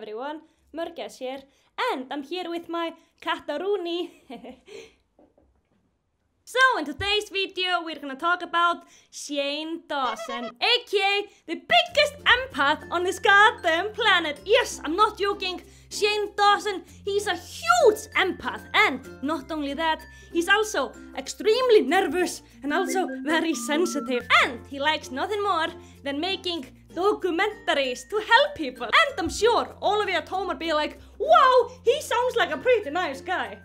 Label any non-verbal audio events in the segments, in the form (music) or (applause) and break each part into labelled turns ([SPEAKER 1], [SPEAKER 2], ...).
[SPEAKER 1] everyone, Mörges here, and I'm here with my Kataruni. (laughs) so in today's video we're gonna talk about Shane Dawson, aka the biggest empath on this goddamn planet. Yes, I'm not joking. Shane Dawson, he's a huge empath and not only that, he's also extremely nervous and also very sensitive and he likes nothing more than making documentaries to help people. And I'm sure all of you at home will be like, wow, he sounds like a pretty nice guy.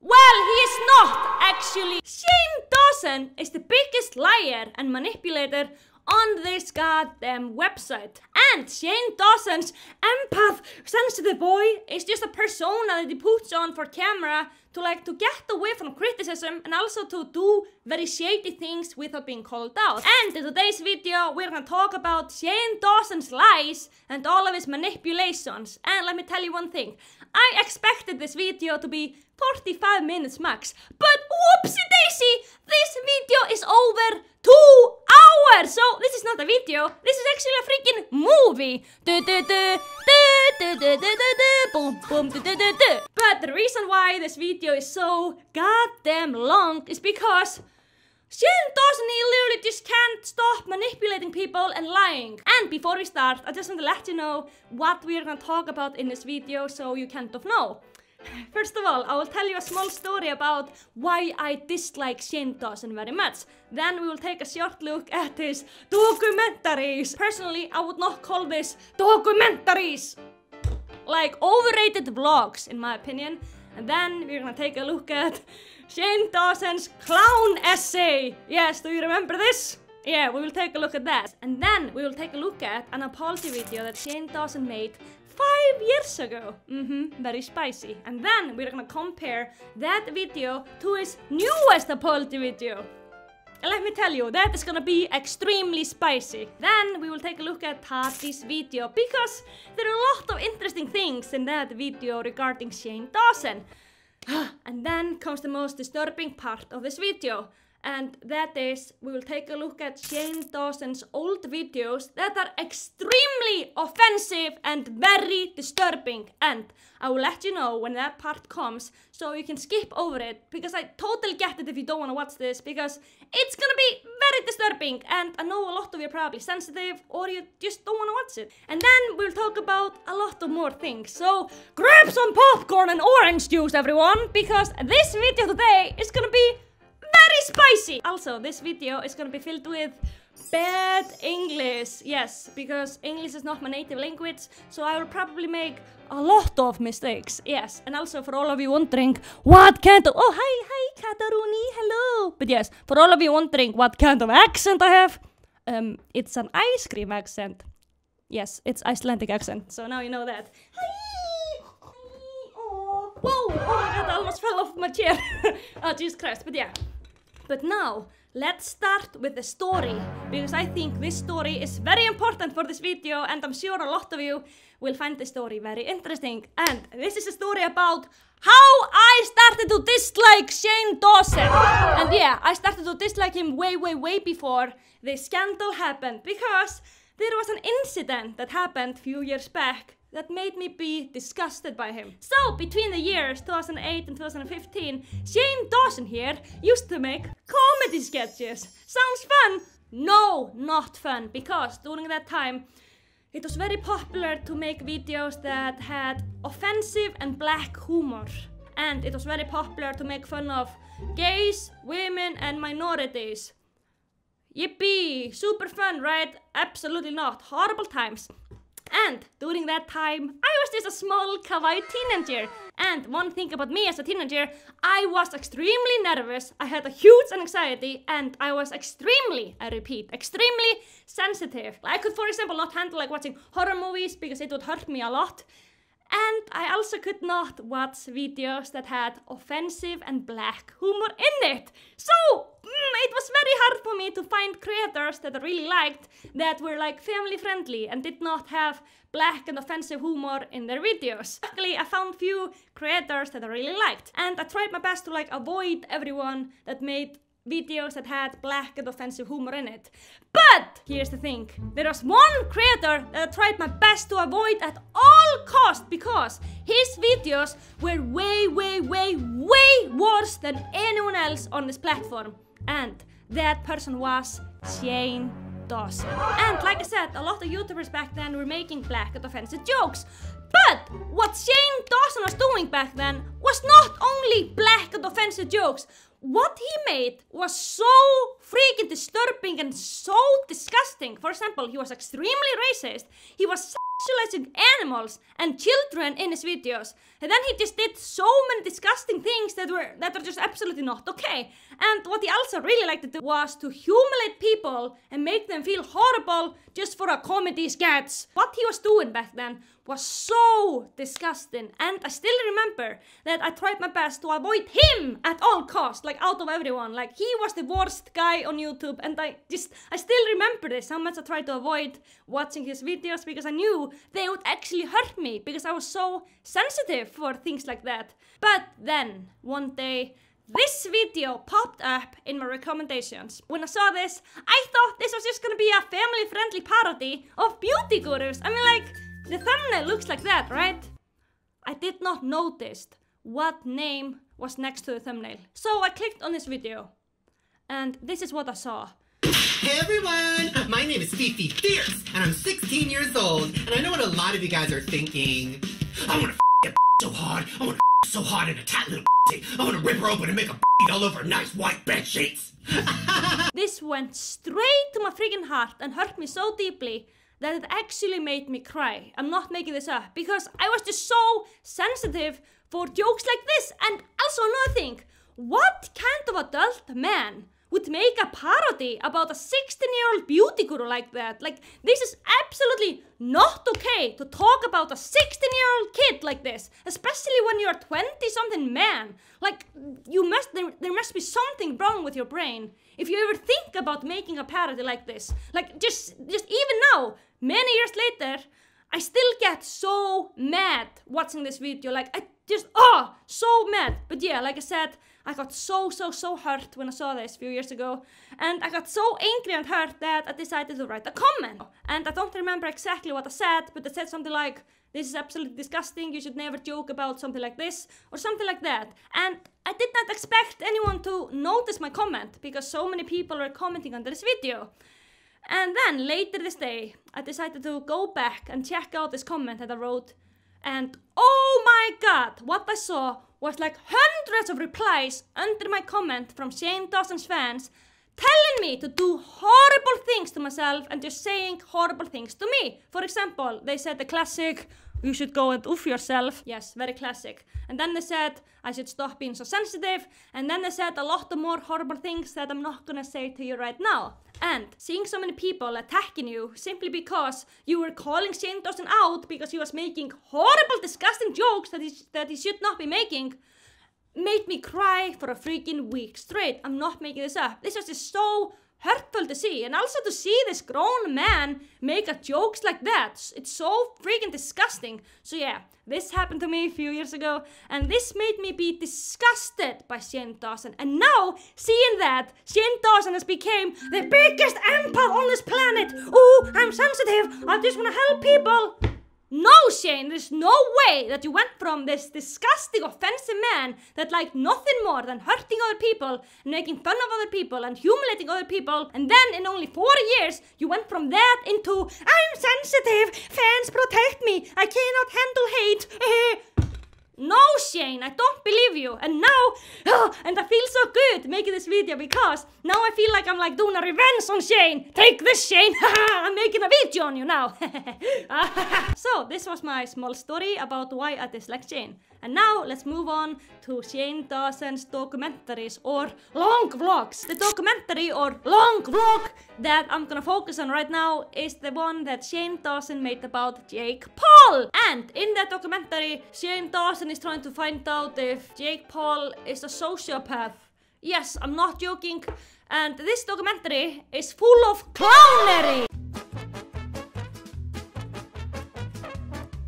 [SPEAKER 1] Well, he is not, actually. Shane Dawson is the biggest liar and manipulator on this goddamn website. And Shane Dawson's empath sensitive boy is just a persona that he puts on for camera to like to get away from criticism and also to do very shady things without being called out. And in today's video we're gonna talk about Shane Dawson's lies and all of his manipulations. And let me tell you one thing, I expected this video to be 45 minutes max, but whoopsie daisy, this video is over two hours! So this is not a video, this is actually a freaking movie! But the reason why this video is so goddamn long is because Shane Dawson literally just can't stop manipulating people and lying. And before we start, I just want to let you know what we're gonna talk about in this video so you kind of know. First of all, I will tell you a small story about why I dislike Shane Dawson very much. Then we will take a short look at his documentaries. Personally, I would not call this documentaries. Like overrated vlogs, in my opinion. And then we're gonna take a look at Shane Dawson's clown essay. Yes, do you remember this? Yeah, we will take a look at that. And then we will take a look at an apology video that Shane Dawson made five years ago. Mm-hmm, very spicy. And then we're gonna compare that video to his newest apology video. And let me tell you, that is gonna be extremely spicy. Then we will take a look at Tati's video because there are a lot of interesting things in that video regarding Shane Dawson. (gasps) and then comes the most disturbing part of this video and that is we will take a look at Shane Dawson's old videos that are extremely offensive and very disturbing and I will let you know when that part comes so you can skip over it because I totally get it if you don't want to watch this because it's gonna be very disturbing and I know a lot of you are probably sensitive or you just don't want to watch it. And then we'll talk about a lot of more things. So grab some popcorn and orange juice everyone because this video today is gonna be very spicy! Also, this video is gonna be filled with bad English. Yes, because English is not my native language, so I will probably make a lot of mistakes. Yes, and also for all of you wondering what kind of... Oh, hi, hi, Kataruni, hello! But yes, for all of you wondering what kind of accent I have, um, it's an ice cream accent. Yes, it's Icelandic accent, so now you know that. Hi! Oh, whoa! Oh my god, I almost fell off my chair. (laughs) oh, Jesus Christ, but yeah. But now, let's start with the story, because I think this story is very important for this video and I'm sure a lot of you will find the story very interesting. And this is a story about how I started to dislike Shane Dawson. And yeah, I started to dislike him way, way, way before the scandal happened, because there was an incident that happened a few years back that made me be disgusted by him. So, between the years 2008 and 2015, Shane Dawson here used to make comedy sketches. Sounds fun? No, not fun, because during that time, it was very popular to make videos that had offensive and black humor. And it was very popular to make fun of gays, women, and minorities. Yippee! Super fun, right? Absolutely not. Horrible times. And during that time, I was just a small kawaii teenager. And one thing about me as a teenager, I was extremely nervous, I had a huge anxiety, and I was extremely, I repeat, extremely sensitive. I could, for example, not handle like watching horror movies because it would hurt me a lot. And I also could not watch videos that had offensive and black humor in it. So, mm, it was very hard for me to find creators that I really liked that were like family friendly and did not have black and offensive humor in their videos. Luckily, I found few creators that I really liked. And I tried my best to like avoid everyone that made videos that had black and offensive humor in it. But here's the thing there was one creator that I tried my best to avoid at all cost because his videos were way, way, way, way worse than anyone else on this platform. And that person was Shane Dawson. And like I said, a lot of YouTubers back then were making black and offensive jokes. But what Shane Dawson was doing back then was not only black and offensive jokes. What he made was so freaking disturbing and so disgusting. For example, he was extremely racist. He was sexualizing animals and children in his videos. And then he just did so many disgusting things that were that are just absolutely not okay. And what he also really liked to do was to humiliate people and make them feel horrible just for a comedy sketch. What he was doing back then was so disgusting and I still remember that I tried my best to avoid him at all costs like out of everyone like he was the worst guy on YouTube and I just I still remember this how much I tried to avoid watching his videos because I knew they would actually hurt me because I was so sensitive for things like that but then one day this video popped up in my recommendations. When I saw this, I thought this was just gonna be a family-friendly parody of beauty gurus. I mean like, the thumbnail looks like that, right? I did not notice what name was next to the thumbnail. So I clicked on this video. And this is what I saw.
[SPEAKER 2] Hey everyone! Uh, my name is Fifi Fierce, and I'm 16 years old, and I know what a lot of you guys are thinking. I wanna f so hard, I wanna f so hard in a tight little I wanna rip her open and make a all over nice white bed sheets. (laughs)
[SPEAKER 1] this went straight to my freaking heart and hurt me so deeply that it actually made me cry. I'm not making this up because I was just so sensitive for jokes like this. And also another thing, what kind of adult man would make a parody about a 16 year old beauty guru like that? Like, this is absolutely not okay to talk about a 16 year old kid like this, especially when you're a 20 something man. Like, you must, there, there must be something wrong with your brain if you ever think about making a parody like this. Like, just, just even now, many years later, I still get so mad watching this video. Like, I just, oh, so mad. But yeah, like I said, I got so, so, so hurt when I saw this a few years ago. And I got so angry and hurt that I decided to write a comment. And I don't remember exactly what I said, but I said something like, this is absolutely disgusting, you should never joke about something like this, or something like that. And I did not expect anyone to notice my comment, because so many people were commenting on this video. And then later this day, I decided to go back and check out this comment that I wrote. And oh my god, what I saw was like hundreds of replies under my comment from Shane Dawson's fans telling me to do horrible things to myself and just saying horrible things to me. For example, they said the classic, you should go and oof yourself. Yes, very classic. And then they said I should stop being so sensitive. And then they said a lot of more horrible things that I'm not gonna say to you right now. And seeing so many people attacking you simply because you were calling Shane Dawson out because he was making horrible, disgusting jokes that he, that he should not be making made me cry for a freaking week straight. I'm not making this up. This was just so hurtful to see and also to see this grown man make a jokes like that. It's so freaking disgusting. So yeah this happened to me a few years ago and this made me be disgusted by Shane Dawson. And now seeing that Shane Dawson has become the biggest empath on this planet. Oh I'm sensitive. I just want to help people no, Shane, there's no way that you went from this disgusting, offensive man that liked nothing more than hurting other people and making fun of other people and humiliating other people, and then in only four years, you went from that into I'm sensitive, fans protect me, I cannot handle hate. (laughs) Uh-huh. No, Shane, I don't believe you. And now, oh, and I feel so good making this video because now I feel like I'm like doing a revenge on Shane. Take this, Shane. (laughs) I'm making a video on you now. (laughs) so, this was my small story about why I dislike Shane. And now let's move on to Shane Dawson's documentaries or long vlogs. The documentary or long vlog that I'm gonna focus on right now is the one that Shane Dawson made about Jake Paul. And in that documentary, Shane Dawson is trying to find out if Jake Paul is a sociopath. Yes, I'm not joking. And this documentary is full of clownery.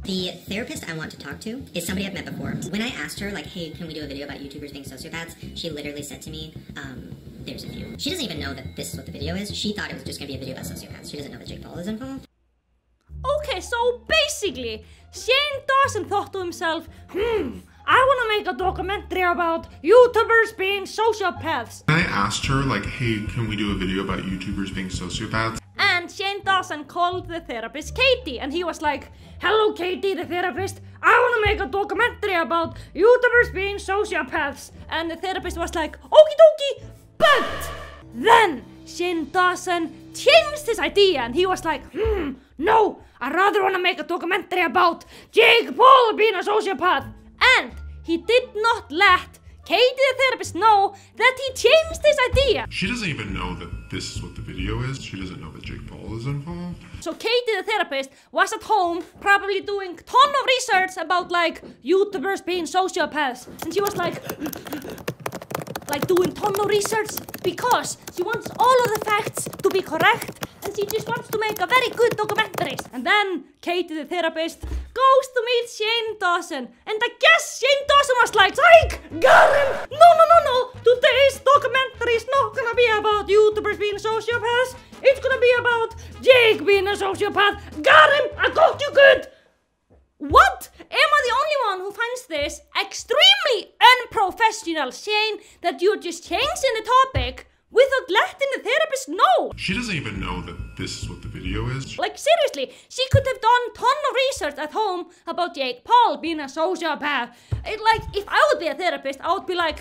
[SPEAKER 3] The therapist I want to talk to is somebody I've met before. When I asked her, like, hey, can we do a video about YouTubers being sociopaths? She literally said to me, um, there's a few. She doesn't even know that this is what the video is. She thought it was just gonna be a video about sociopaths. She doesn't know that Jake Paul is involved.
[SPEAKER 1] Okay, so basically, Shane Dawson thought to himself, hmm, I wanna make a documentary about YouTubers being sociopaths.
[SPEAKER 4] I asked her, like, hey, can we do a video about YouTubers being sociopaths?
[SPEAKER 1] And Shane Dawson called the therapist Katie, and he was like, Hello, Katie, the therapist. I want to make a documentary about YouTubers being sociopaths. And the therapist was like, Okie dokie. But then Shane Dawson changed his idea, and he was like, Hmm, no, I rather want to make a documentary about Jake Paul being a sociopath. And he did not let Katie, the therapist, know that he changed his idea.
[SPEAKER 4] She doesn't even know that this is what the video is. She doesn't know is involved.
[SPEAKER 1] So Katie, the therapist, was at home probably doing ton of research about like YouTubers being sociopaths, and she was like, like doing ton of research because she wants all of the facts to be correct, and she just wants to make a very good documentary. And then Katie, the therapist, goes to meet Shane Dawson, and I guess Shane Dawson was like, "Psych, him! No, no, no, no! Today's documentary is not gonna be about YouTubers being sociopaths. It's gonna be about Jake being a sociopath. Got him! I got you good." What? Am I the only one who finds this extremely unprofessional, saying that you're just changing the topic without letting the therapist know?
[SPEAKER 4] She doesn't even know that this is what the video is.
[SPEAKER 1] Like seriously, she could have done ton of research at home about Jake Paul being a sociopath. It like if I would be a therapist, I would be like,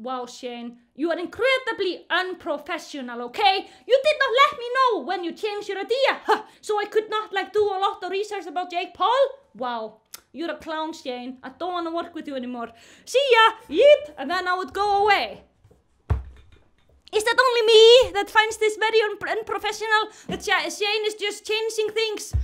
[SPEAKER 1] Wow, Shane, you are incredibly unprofessional, okay? You did not let me know when you changed your idea, huh, so I could not like do a lot of research about Jake Paul. Wow, you're a clown, Shane. I don't want to work with you anymore. See ya, yeet, and then I would go away. Is that only me that finds this very un- unprofessional? That Sha- Shane is just changing things?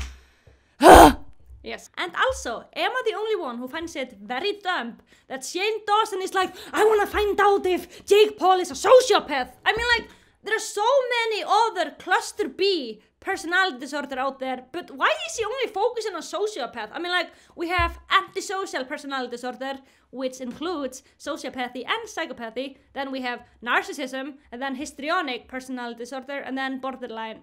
[SPEAKER 1] (sighs) yes. And also, am I the only one who finds it very dumb that Shane Dawson is like, I want to find out if Jake Paul is a sociopath? I mean, like, there are so many other cluster B personality disorder out there, but why is he only focusing on sociopath? I mean, like, we have antisocial personality disorder, which includes sociopathy and psychopathy. Then we have narcissism, and then histrionic personality disorder, and then borderline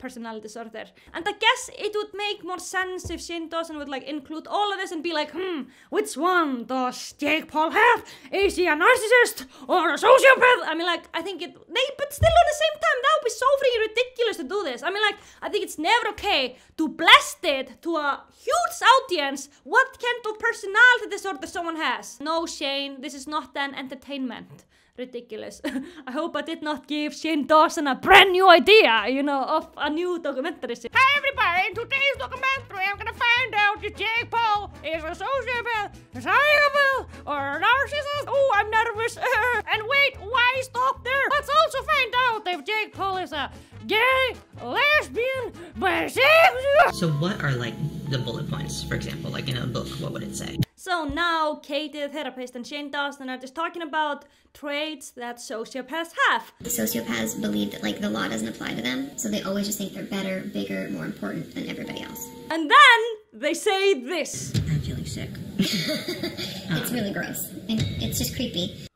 [SPEAKER 1] personality disorder. And I guess it would make more sense if Shane Dawson would like include all of this and be like, hmm, which one does Jake Paul have? Is he a narcissist or a sociopath? I mean, like, I think it, they, but still at the same time, that would be so freaking ridiculous to do this. I mean, like, I think it's never okay to blast it to a huge audience what kind of personality disorder someone has. No, Shane, this is not an entertainment ridiculous. (laughs) I hope I did not give Shane Dawson a brand new idea, you know, of a new documentary. Hi everybody, in today's documentary I'm gonna find out if Jake Paul is a sociopath, a psychopath, or a narcissist. Oh, I'm nervous. (laughs) and wait, why stop there? Let's also find out if Jake Paul is a gay, lesbian, bisexual.
[SPEAKER 3] So what are like the bullet points, for example, like in a book, what would it say?
[SPEAKER 1] So now Katie, the therapist, and Shane Dawson are just talking about traits that sociopaths have.
[SPEAKER 3] Sociopaths believe that like the law doesn't apply to them, so they always just think they're better, bigger, more important than everybody else.
[SPEAKER 1] And then they say this.
[SPEAKER 3] I'm feeling sick. (laughs) it's really gross. And it's just creepy.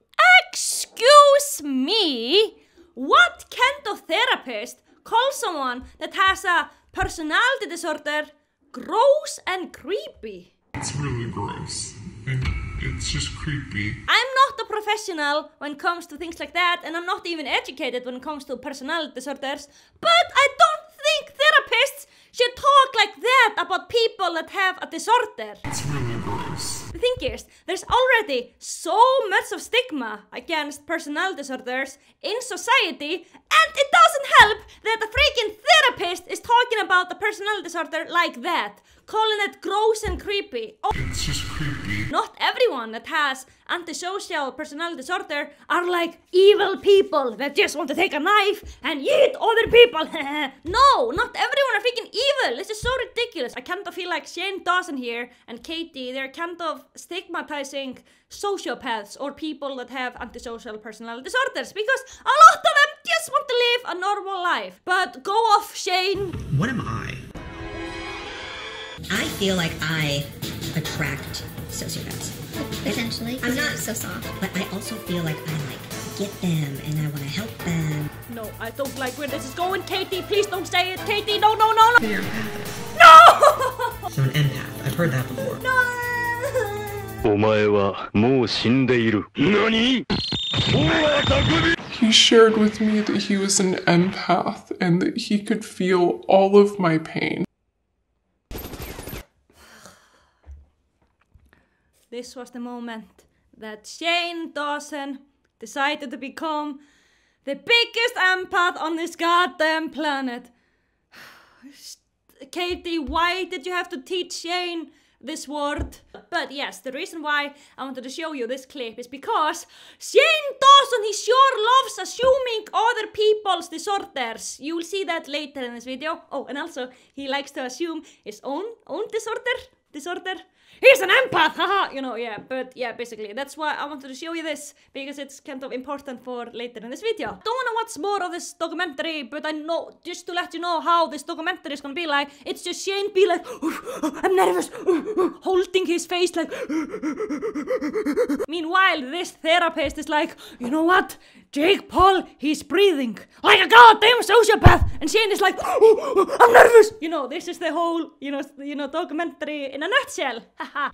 [SPEAKER 1] Excuse me? What kind of therapist calls someone that has a personality disorder gross and creepy?
[SPEAKER 4] It's really gross. And it's just creepy.
[SPEAKER 1] I'm not a professional when it comes to things like that, and I'm not even educated when it comes to personality disorders, but I don't think therapists should talk like that about people that have a disorder.
[SPEAKER 4] It's really gross.
[SPEAKER 1] The thing is, there's already so much of stigma against personality disorders in society, and it doesn't help that a freaking therapist is talking about a personality disorder like that, calling it gross and creepy. Oh,
[SPEAKER 4] It's just creepy.
[SPEAKER 1] not everyone that has antisocial personality disorder are like evil people that just want to take a knife and eat other people. (laughs) no, not everyone are freaking evil. This is so ridiculous. I kind of feel like Shane Dawson here and Katie, they're kind of stigmatizing sociopaths or people that have antisocial personality disorders because a lot of them just want to live a normal life. But go off, Shane.
[SPEAKER 3] What am I? I feel like I attract sociopaths.
[SPEAKER 5] Essentially,
[SPEAKER 3] I'm not
[SPEAKER 5] so soft.
[SPEAKER 3] But I also feel like I like
[SPEAKER 5] get them and I want to help them.
[SPEAKER 1] No, I don't like where this is going. Katie, please don't say it. Katie, no, no, no, no.
[SPEAKER 5] You're empathic.
[SPEAKER 1] No!
[SPEAKER 5] So an empath. I've heard that before.
[SPEAKER 1] no!
[SPEAKER 6] お前はもう死んでいる。何
[SPEAKER 7] He shared with me that he was an empath and that he could feel all of my pain.
[SPEAKER 1] This was the moment that Shane Dawson decided to become the biggest empath on this goddamn planet. (sighs) Katie, why did you have to teach Shane this word? But yes, the reason why I wanted to show you this clip is because Shane Dawson, he sure loves assuming other people's disorders. You will see that later in this video. Oh, and also, he likes to assume his own own disorder. Disorder. He's an empath, haha! You know, yeah, but yeah, basically, that's why I wanted to show you this, because it's kind of important for later in this video. Don't wanna watch more of this documentary, but I know, just to let you know how this documentary is gonna be like, it's just Shane be like, I'm nervous, holding his face like, Meanwhile, this therapist is like, you know what? Jake Paul, he's breathing like a goddamn sociopath, and Shane is like, oh I'm nervous. You know, this is the whole, you know, you know, documentary in a nutshell. Haha.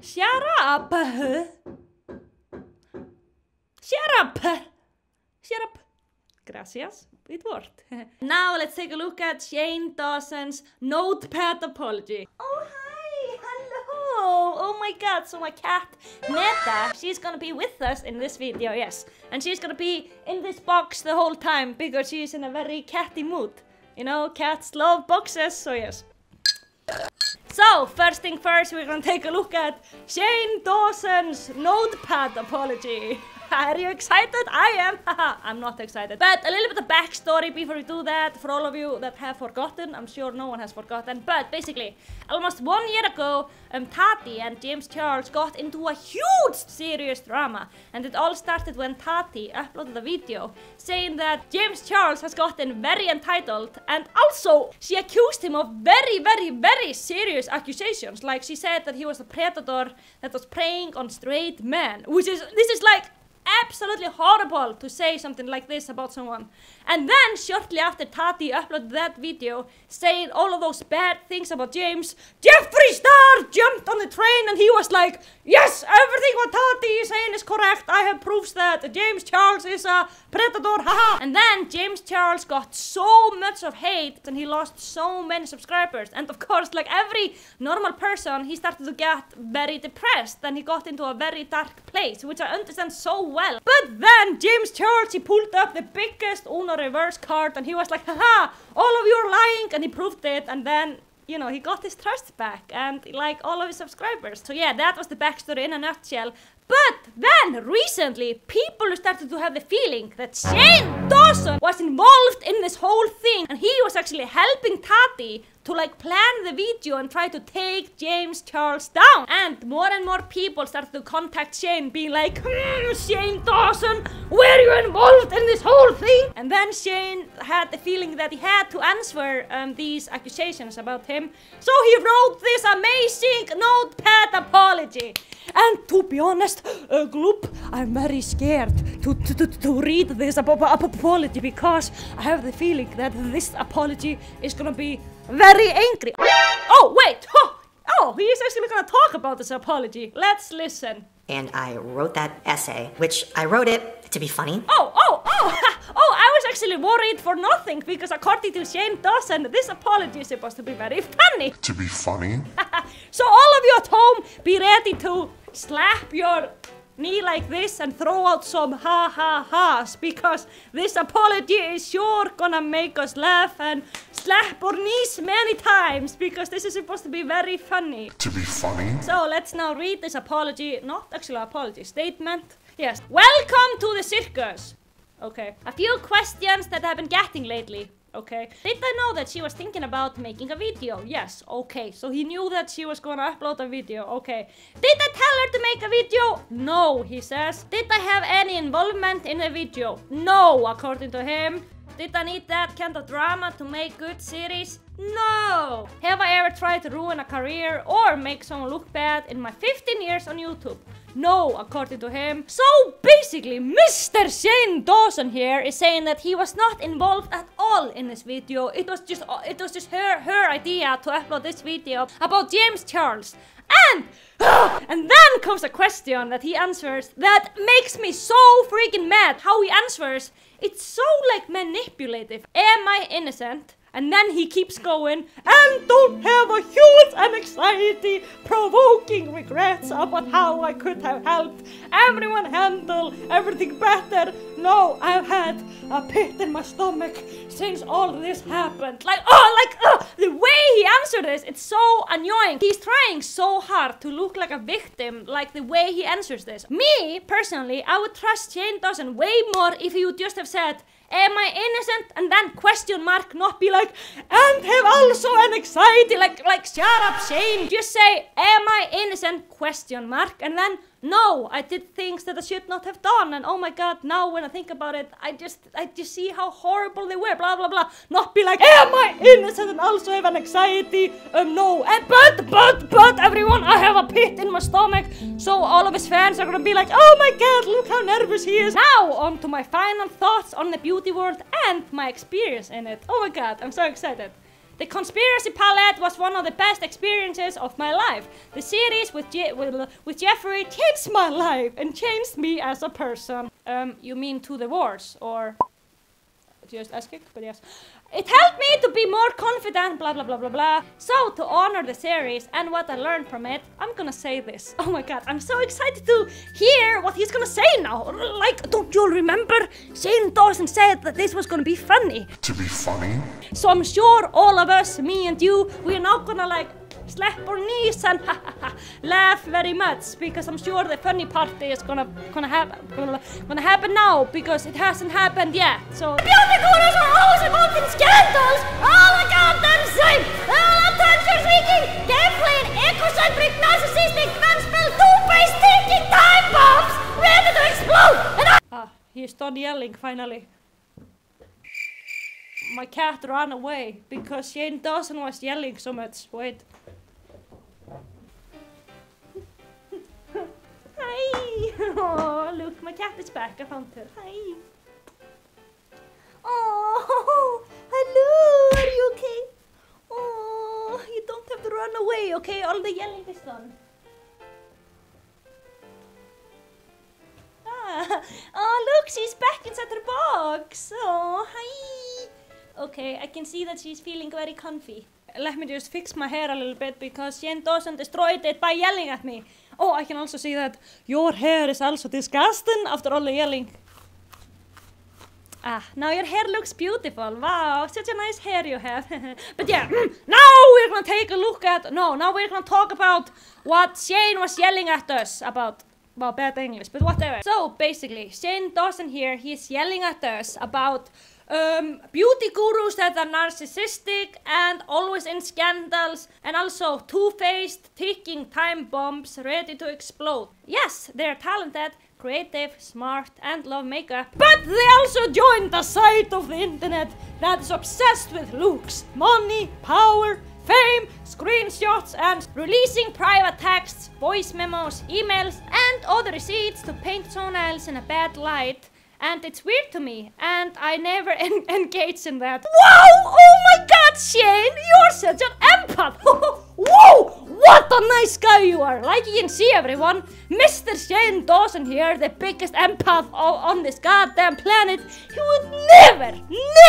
[SPEAKER 1] Shut up. Shut up. Shut up. Gracias. It worked. (laughs) now let's take a look at Shane Dawson's notepad apology. Oh, hi. Hello. Oh my god. So my cat, Neta, she's gonna be with us in this video, yes. And she's gonna be in this box the whole time because she's in a very catty mood. You know, cats love boxes, so yes. So, first thing first, we're gonna take a look at Shane Dawson's notepad apology. (laughs) Are you excited? I am. (laughs) I'm not excited. But a little bit of backstory before we do that for all of you that have forgotten. I'm sure no one has forgotten. But basically, almost one year ago, um, Tati and James Charles got into a huge serious drama. And it all started when Tati uploaded a video saying that James Charles has gotten very entitled and also she accused him of very, very, very serious accusations. Like she said that he was a predator that was preying on straight men, which is, this is like absolutely horrible to say something like this about someone. And then, shortly after Tati uploaded that video saying all of those bad things about James, Jeffree Star jumped on the train and he was like, Yes, everything what Tati is saying is correct. I have proofs that James Charles is a predator, haha. And then James Charles got so much of hate and he lost so many subscribers. And of course, like every normal person, he started to get very depressed and he got into a very dark place, which I understand so well. But then James Charles, he pulled up the biggest Uno reverse card and he was like, haha, all of you are lying. And he proved it. And then you know, he got his trust back and like all of his subscribers. So yeah, that was the backstory in a nutshell. But then recently, people started to have the feeling that Shane Dawson was involved in this whole thing and he was actually helping Tati to like plan the video and try to take James Charles down. And more and more people started to contact Shane being like, hmm, Shane Dawson, were you involved in this whole thing? And then Shane had the feeling that he had to answer um, these accusations about him. So he wrote this amazing notepad apology. And to be honest, uh, Gloop, I'm very scared to, to, to, to read this ap ap apology because I have the feeling that this apology is gonna be very angry. Oh, wait! Oh, oh he is actually gonna talk about this apology. Let's listen.
[SPEAKER 8] and I wrote that essay, which I wrote it to be funny.
[SPEAKER 1] Oh, oh, oh, (laughs) oh, I was actually worried for nothing because according to Shane Dawson, this apology is supposed to be very funny. (laughs)
[SPEAKER 4] To be funny? (laughs)
[SPEAKER 1] So all of you at home, be ready to slap your knee like this and throw out some ha ha ha's because this apology is sure gonna make us laugh and slap our knees many times because this is supposed to be very funny.
[SPEAKER 4] To be funny?
[SPEAKER 1] So let's now read this apology, not actually apology, statement. Yes. Welcome to the circus. Okay. A few questions that I've been getting lately. Okay. Did I know that she was thinking about making a video? Yes. Okay. So he knew that she was gonna upload a video. Okay. Did I tell her to make a video? No, he says. Did I have any involvement in the video? No, according to him. Did I need that kind of drama to make good series? No! Have I ever tried to ruin a career or make someone look bad in my 15 years on YouTube? No, according to him. So basically, Mr. Shane Dawson here is saying that he was not involved at all in this video. It was just uh, it was just her her idea to upload this video about James Charles. And (gasps) and then comes a question that he answers that makes me so freaking mad. How he answers, it's so like manipulative. Am I innocent? And then he keeps going and don't have a huge and anxiety provoking regrets about how I could have helped everyone handle everything better. No, I've had a pit in my stomach since all this happened. Like, oh, like, uh, the way he answered this, it's so annoying. He's trying so hard to look like a victim, like the way he answers this. Me, personally, I would trust Shane Dawson way more if he would just have said, Am I innocent? And then question mark, not be like, and have also an anxiety, like, like, shut up, Shane. Just say, am I innocent? Question mark, and then no, I did things that I should not have done, and oh my god, now when I think about it, I just, I just see how horrible they were, blah blah blah. Not be like, am I innocent and also have an anxiety? Um, no, and but, but, but, everyone, I have a pit in my stomach, so all of his fans are gonna be like, oh my god, look how nervous he is. Now, on to my final thoughts on the beauty world and my experience in it. Oh my god, I'm so excited. The Conspiracy Palette was one of the best experiences of my life. The series with, Je with, with Jeffree changed my life and changed me as a person. Um, you mean to the wars or just asking? But yes. It helped me to be more confident, blah blah blah blah blah. So, to honor the series and what I learned from it, I'm gonna say this. (laughs) Oh my god, I'm so excited to hear what he's gonna say now. Like, don't you remember? Shane Dawson said that this was gonna be funny.
[SPEAKER 4] To be funny?
[SPEAKER 1] So, I'm sure all of us, me and you, we're not gonna like slap our knees and laugh very much because I'm sure the funny part is gonna gonna happen gonna, happen now because it hasn't happened yet. So beauty gurus are always involved in scandals. All the goddamn same. All attention seeking, game playing, egocentric, narcissistic, two-faced thinking time bombs ready to explode. And I ah, he's done yelling finally my cat ran away because Shane Dawson was yelling so much. Wait. Hi! Oh, look, my cat is back. I found her. Hi. Oh, hello. Are you okay? Oh, you don't have to run away, okay? All the yelling is done. Ah, oh, look, she's back inside her box. Oh, hi. Okay, I can see that she's feeling very comfy. Let me just fix my hair a little bit because Shane Dawson destroyed it by yelling at me. Oh, I can also see that your hair is also disgusting after all the yelling. Ah, now your hair looks beautiful. Wow, such a nice hair you have. (laughs) but yeah, now we're gonna take a look at, no, now we're gonna talk about what Shane was yelling at us about. Well, bad English, but whatever. So, basically, Shane Dawson here, he's yelling at us about um, beauty gurus that are narcissistic and always in scandals and also two-faced ticking time bombs ready to explode. Yes, they're talented, creative, smart and love makeup. But they also joined the side of the internet that is obsessed with looks, money, power, fame, screenshots and releasing private texts, voice memos, emails and other receipts to paint else in a bad light and it's weird to me, and I never (laughs) en engage in that. Wow! Oh my god, Shane! You're such an empath! (laughs) Whoa! What a nice guy you are! Like you can see, everyone, Mr. Shane Dawson here, the biggest empath on this goddamn planet, he would never,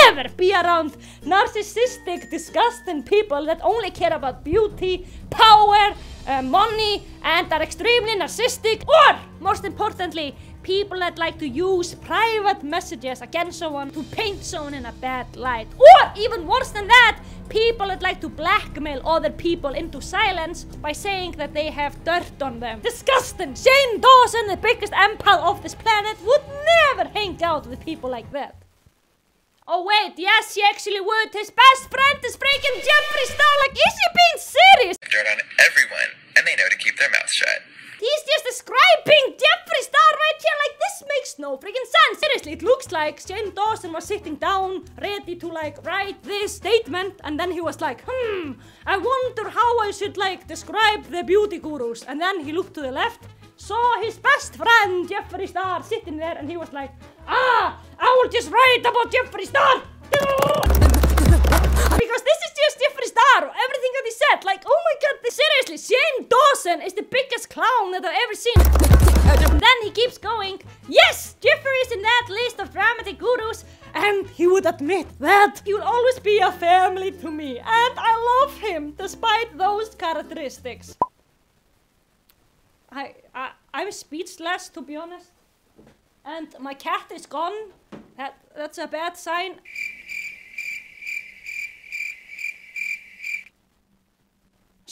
[SPEAKER 1] never be around narcissistic, disgusting people that only care about beauty, power, uh, money, and are extremely narcissistic, or, most importantly, people that like to use private messages against someone to paint someone in a bad light. Or even worse than that, people that like to blackmail other people into silence by saying that they have dirt on them. Disgusting! Shane Dawson, the biggest empath of this planet, would never hang out with people like that. Oh wait, yes, he actually would. His best friend is freaking Jeffree Star. Like, is he being serious?
[SPEAKER 9] Dirt on everyone, and they know to keep their mouths shut.
[SPEAKER 1] He's just describing Jeffree Star right here like this makes no freaking sense. Seriously, it looks like Shane Dawson was sitting down ready to like write this statement and then he was like, hmm, I wonder how I should like describe the beauty gurus. And then he looked to the left, saw his best friend Jeffree Star sitting there and he was like, ah, I will just write about Jeffree Star. (laughs) Everything that he said, like, oh my god, seriously, Shane Dawson is the biggest clown that I've ever seen. And then he keeps going, yes, Jeffree is in that list of dramatic gurus, and he would admit that he will always be a family to me, and I love him despite those characteristics. I, I I'm speechless to be honest, and my cat is gone. That that's a bad sign.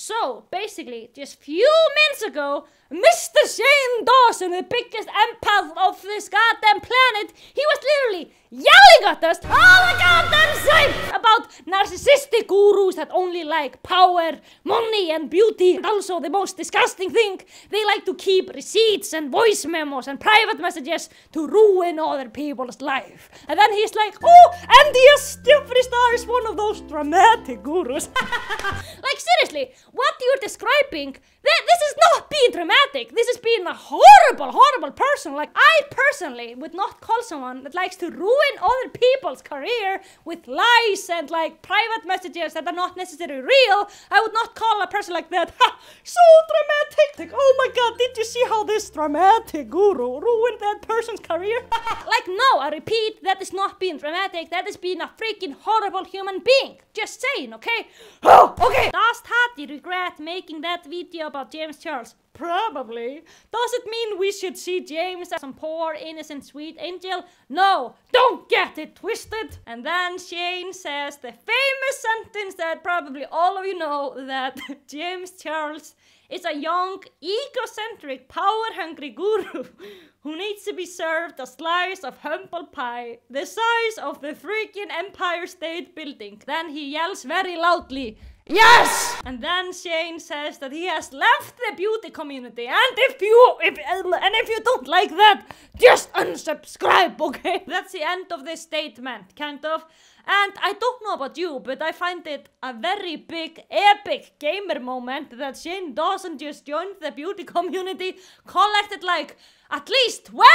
[SPEAKER 1] So, basically, just few minutes ago, Mr. Shane Dawson, the biggest empath of this goddamn planet, he was literally yelling at us all the goddamn time about narcissistic gurus that only like power, money, and beauty. And also, the most disgusting thing, they like to keep receipts and voice memos and private messages to ruin other people's life. And then he's like, oh, and yes, Jeffree Star is one of those dramatic gurus. (laughs) like, seriously, what you're describing, th- this is not being dramatic. This is being a horrible, horrible person. Like, I personally would not call someone that likes to ruin other people's career with lies and like private messages that are not necessarily real. I would not call a person like that, ha, so dramatic. Like, oh my god, did you see how this dramatic guru ruined that person's career? (laughs) like, no, I repeat, that is not being dramatic. That is being a freaking horrible human being. Just saying, okay? (gasps) Okay. Does Tati regret making that video about James Charles? Probably. Does it mean we should see James as some poor, innocent, sweet angel? No, don't get it twisted. And then Shane says the famous sentence that probably all of you know that (laughs) James Charles is a young, egocentric, power-hungry guru (laughs) who needs to be served a slice of humble pie the size of the freaking Empire State Building. Then he yells very loudly, Yes! And then Shane says that he has left the beauty community, and if you if and if you don't like that, just unsubscribe, okay? (laughs) That's the end of this statement, kind of. And I don't know about you, but I find it a very big, epic gamer moment that Shane Dawson just joined the beauty community, collected like at least 20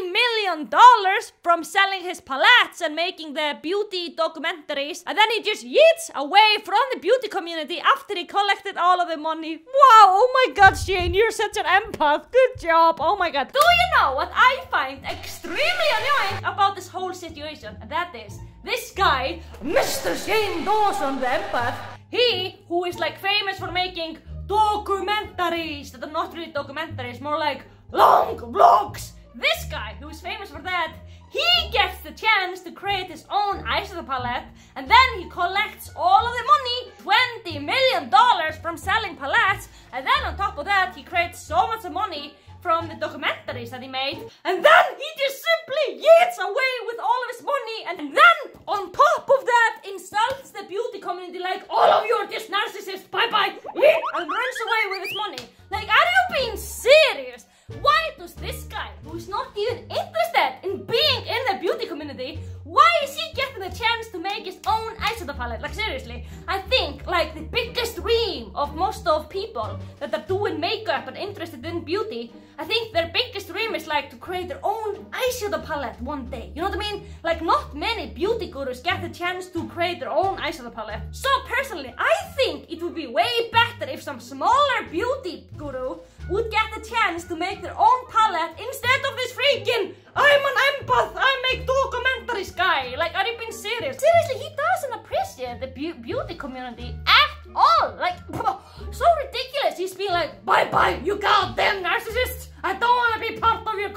[SPEAKER 1] million dollars from selling his palettes and making the beauty documentaries. And then he just yeets away from the beauty community after he collected all of the money. Wow oh my god shane you're such an empath. Good job oh my god. Do you know what i find extremely annoying about this whole situation? And that is this guy mr shane dawson the empath he who is like famous for making documentaries that are not really documentaries more like long vlogs. This guy, who is famous for that, he gets the chance to create his own eyeshadow palette and then he collects all of the money, 20 million dollars from selling palettes and then on top of that he creates so much money from the documentaries that he made and then he just simply yeets away with all of his money and then on top of that insults the beauty community like all of you are just narcissists, bye bye, and runs away with his money. Like are you being serious? Why does this guy, who's not even interested in being in the beauty community, why is he getting the chance to make his own eyeshadow palette? Like seriously, I think like the biggest dream of most of people that are doing makeup and interested in beauty, I think their biggest dream is like to create their own eyeshadow palette one day. You know what I mean? Like not many beauty gurus get the chance to create their own eyeshadow palette. So personally, I think it would be way better if some smaller beauty guru would get the chance to make their own palette instead of this freaking I'm an empath, I make documentaries guy. Like, are you being serious? Seriously, he doesn't appreciate the be beauty community at all. Like, (laughs) so ridiculous. He's being like, bye bye, you goddamn narcissist. I don't want to be part of your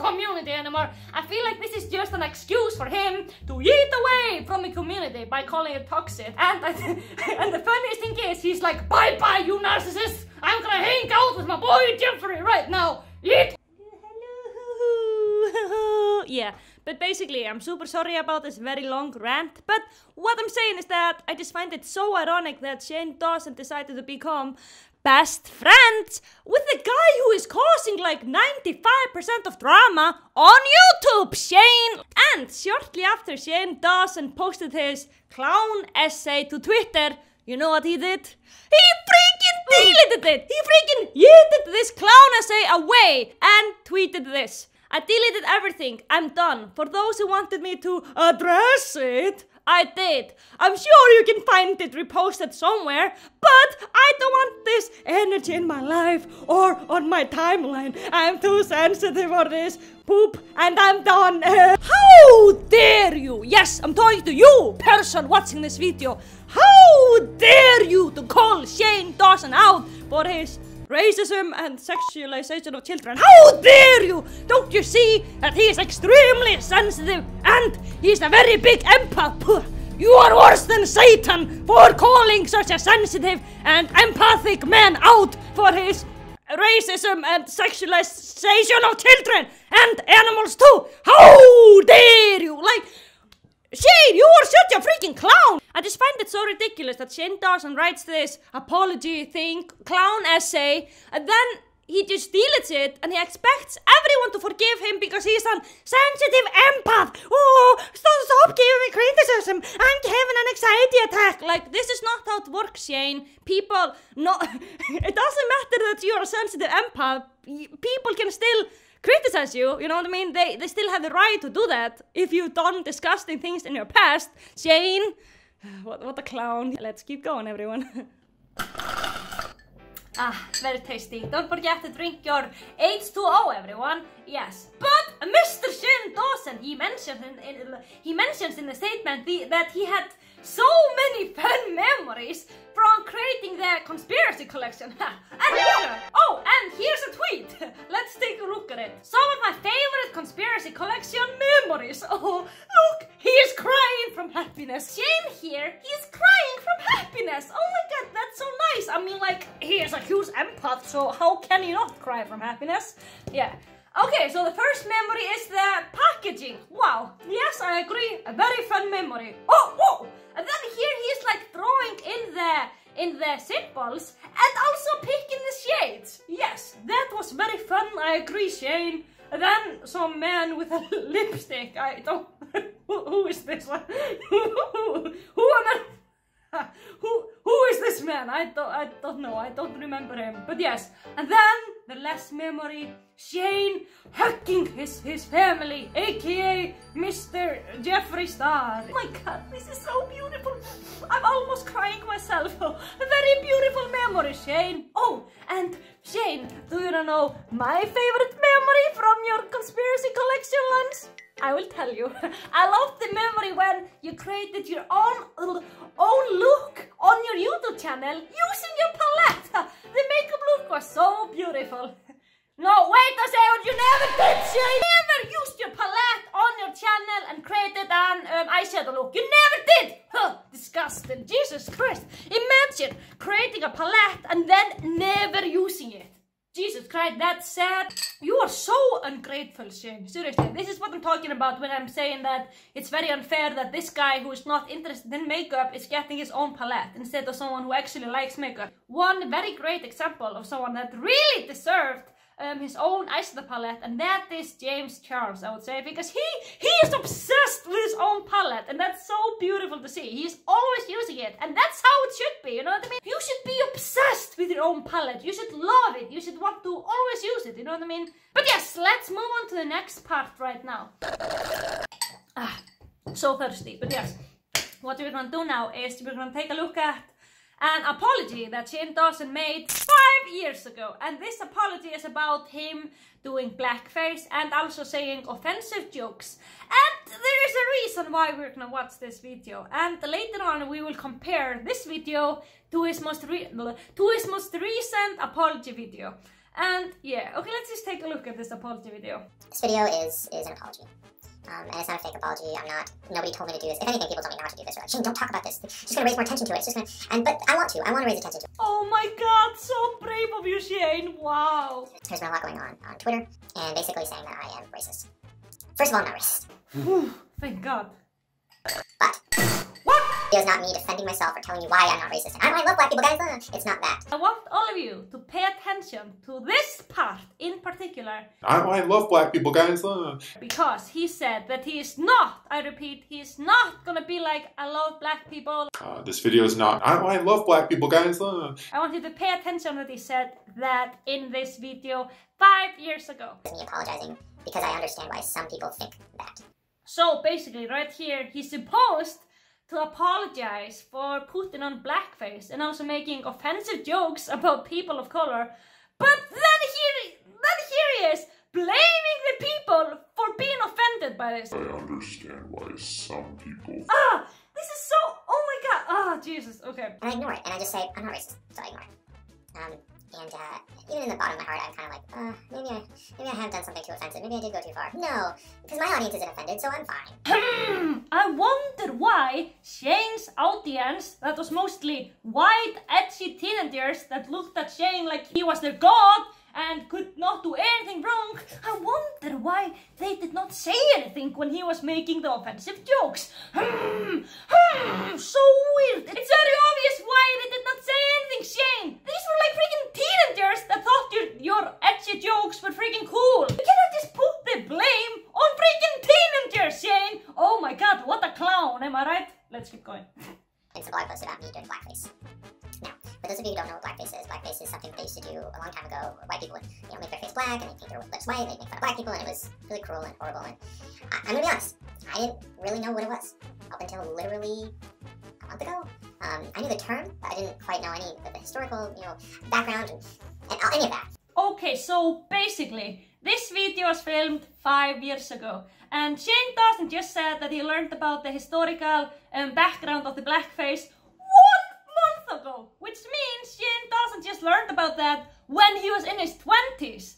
[SPEAKER 1] anymore. I feel like this is just an excuse for him to eat away from the community by calling it toxic. And, (laughs) and the funniest thing is, he's like, bye bye, you narcissist. I'm gonna hang out with my boy Jeffree right now. Yeet. (laughs) yeah, but basically, I'm super sorry about this very long rant. But what I'm saying is that I just find it so ironic that Shane Dawson decided to become best friends with the guy who is causing like 95% of drama on YouTube, Shane! And shortly after Shane Dawson posted his clown essay to Twitter, you know what he did? He freaking oh. deleted it. He freaking yeeted this clown essay away and tweeted this. I deleted everything. I'm done. For those who wanted me to address it, I did. I'm sure you can find it reposted somewhere, but I don't want this energy in my life or on my timeline. I'm too sensitive for this poop and I'm done. (laughs) How dare you? Yes, I'm talking to you, person watching this video. How dare you to call Shane Dawson out for his racism and sexualization of children. How dare you! Don't you see that he is extremely sensitive and he's a very big empath? You are worse than Satan for calling such a sensitive and empathic man out for his racism and sexualization of children and animals too. How dare you! Like, Shane, you are such a freaking clown! I just find it so ridiculous that Shane Dawson writes this apology thing, clown essay, and then he just deletes it and he expects everyone to forgive him because he's an sensitive empath. Oh, stop, stop giving me criticism. I'm having an anxiety attack. Like, this is not how it works, Shane. People, no, (laughs) it doesn't matter that you're a sensitive empath. People can still criticize you, you know what I mean? They, they still have the right to do that if you've done disgusting things in your past. Shane, (sighs) what, what a clown. Let's keep going, everyone. (laughs) ah, very tasty. Don't forget to drink your H2O, everyone. Yes. But Mr. Shane Dawson, he mentioned in, in he mentions in the statement the, that he had so many fun memories from creating the conspiracy collection. (laughs) and! Oh, and here's a tweet. (laughs) Let's take a look at it. Some of my favorite conspiracy collection memories. (laughs) Oh, look, he is crying from happiness. Shane here, he's crying from happiness. Oh my god, that's so nice. I mean, like, he is a huge empath, so how can you not cry from happiness? Yeah. Okay, so the first memory is the packaging. Wow, yes, I agree. A very fun memory. Oh, whoa! And then here he is like throwing in the in the symbols and also picking the shades. Yes, that was very fun. I agree, Shane. And then some man with a (laughs) lipstick. I don't. (laughs) who, who is this one? (laughs) who, who am I? who who is this man? I don't I don't know. I don't remember him. But yes. And then the last memory, Shane hugging his his family, aka Mr. Jeffree Star. Oh my god, this is so beautiful. I'm almost crying myself. (laughs) Very beautiful memory, Shane. Oh, and Shane, do you know my favorite memory from your conspiracy collection lunch? I will tell you. (laughs) I love the memory when you created your own own look on your YouTube channel using your palette. (laughs) The makeup look was so beautiful. (laughs) No, wait a second, you never did, You never used your palette on your channel and created an um, eyeshadow look. You never did! Huh, disgusting. Jesus Christ. Imagine creating a palette and then never using it. Jesus Christ, that's sad. You are so ungrateful, Shane. Seriously, this is what I'm talking about when I'm saying that it's very unfair that this guy who is not interested in makeup is getting his own palette instead of someone who actually likes makeup. One very great example of someone that really deserved um, his own eyeshadow palette, and that is James Charles, I would say, because he he is obsessed with his own palette, and that's so beautiful to see. He's always using it, and that's how it should be, you know what I mean? You should be obsessed with your own palette. You should love it. You should want to always use it, you know what I mean? But yes, let's move on to the next part right now. Ah, so thirsty, but yes. What we're gonna do now is we're gonna take a look at an apology that Shane Dawson made five years ago. And this apology is about him doing blackface and also saying offensive jokes. And there is a reason why we're gonna watch this video. And later on we will compare this video to his most to his most recent apology video. And yeah, okay, let's just take a look at this apology video.
[SPEAKER 10] This video is is an apology. Um, and it's not a fake apology. I'm not. Nobody told me to do this. If anything, people told me not to do this. Right? Shane, don't talk about this. It's just gonna raise more attention to it. It's just gonna. And but I want to. I want to raise attention to it.
[SPEAKER 1] Oh my God! So brave of you, Shane. Wow.
[SPEAKER 10] There's been a lot going on on Twitter, and basically saying that I am racist. First of all, I'm not racist.
[SPEAKER 1] Thank God.
[SPEAKER 10] But what video's not me defending myself or telling you why I'm not racist and I, I love black people, guys. Uh, it's not that.
[SPEAKER 1] I want all of you to pay attention to this part in particular
[SPEAKER 7] I, I love black people, guys. Uh.
[SPEAKER 1] because he said that he is not, I repeat, he is not gonna be like, I love black people.
[SPEAKER 7] Uh, this video is not. I, I love black people, guys. Uh.
[SPEAKER 1] I want you to pay attention that he said that in this video five years ago.
[SPEAKER 10] It's me apologizing because I understand why some people think that.
[SPEAKER 1] So basically, right here, he's supposed to apologize for putting on blackface and also making offensive jokes about people of color. But then here, then here he is blaming the people for being offended by this.
[SPEAKER 4] I understand why some people.
[SPEAKER 1] Ah, this is so. Oh my god. Ah, Jesus. Okay.
[SPEAKER 10] And I ignore it and I just say, I'm not racist, so I ignore it. Um, and uh, even in the bottom of my heart, I'm kind of like, uh, maybe I, maybe I have done something too offensive. Maybe I did go too far. No, because my audience isn't offended, so I'm fine.
[SPEAKER 1] Hmm, I wonder why Shane's audience, that was mostly white, edgy teenagers that looked at Shane like he was their god and could not do anything wrong, I wonder why they did not say anything when he was making the offensive jokes. Hmm, hmm, so weird. It's very obvious why they did not say anything, Shane. These were like freaking teenagers that thought your, your edgy jokes were freaking cool. You cannot just put the blame on freaking teenagers, Shane. Oh my god, what a clown, am I right? Let's keep going. (laughs)
[SPEAKER 10] It's post about me doing blackface. For those of you who don't know what blackface is, blackface is something that they used to do a long time ago. White people would, you know, make their face black and they paint their lips white. And they make fun of black people, and it was really cruel and horrible. And I, I'm gonna be honest, I didn't really know what it was up until literally a month ago. Um, I knew the term, but I didn't quite know any of the historical, you know, background and, and any of that.
[SPEAKER 1] Okay, so basically, this video was filmed five years ago, and Shane Dawson just said that he learned about the historical um, background of the blackface which means Shane Dawson just learned about that when he was in his 20s.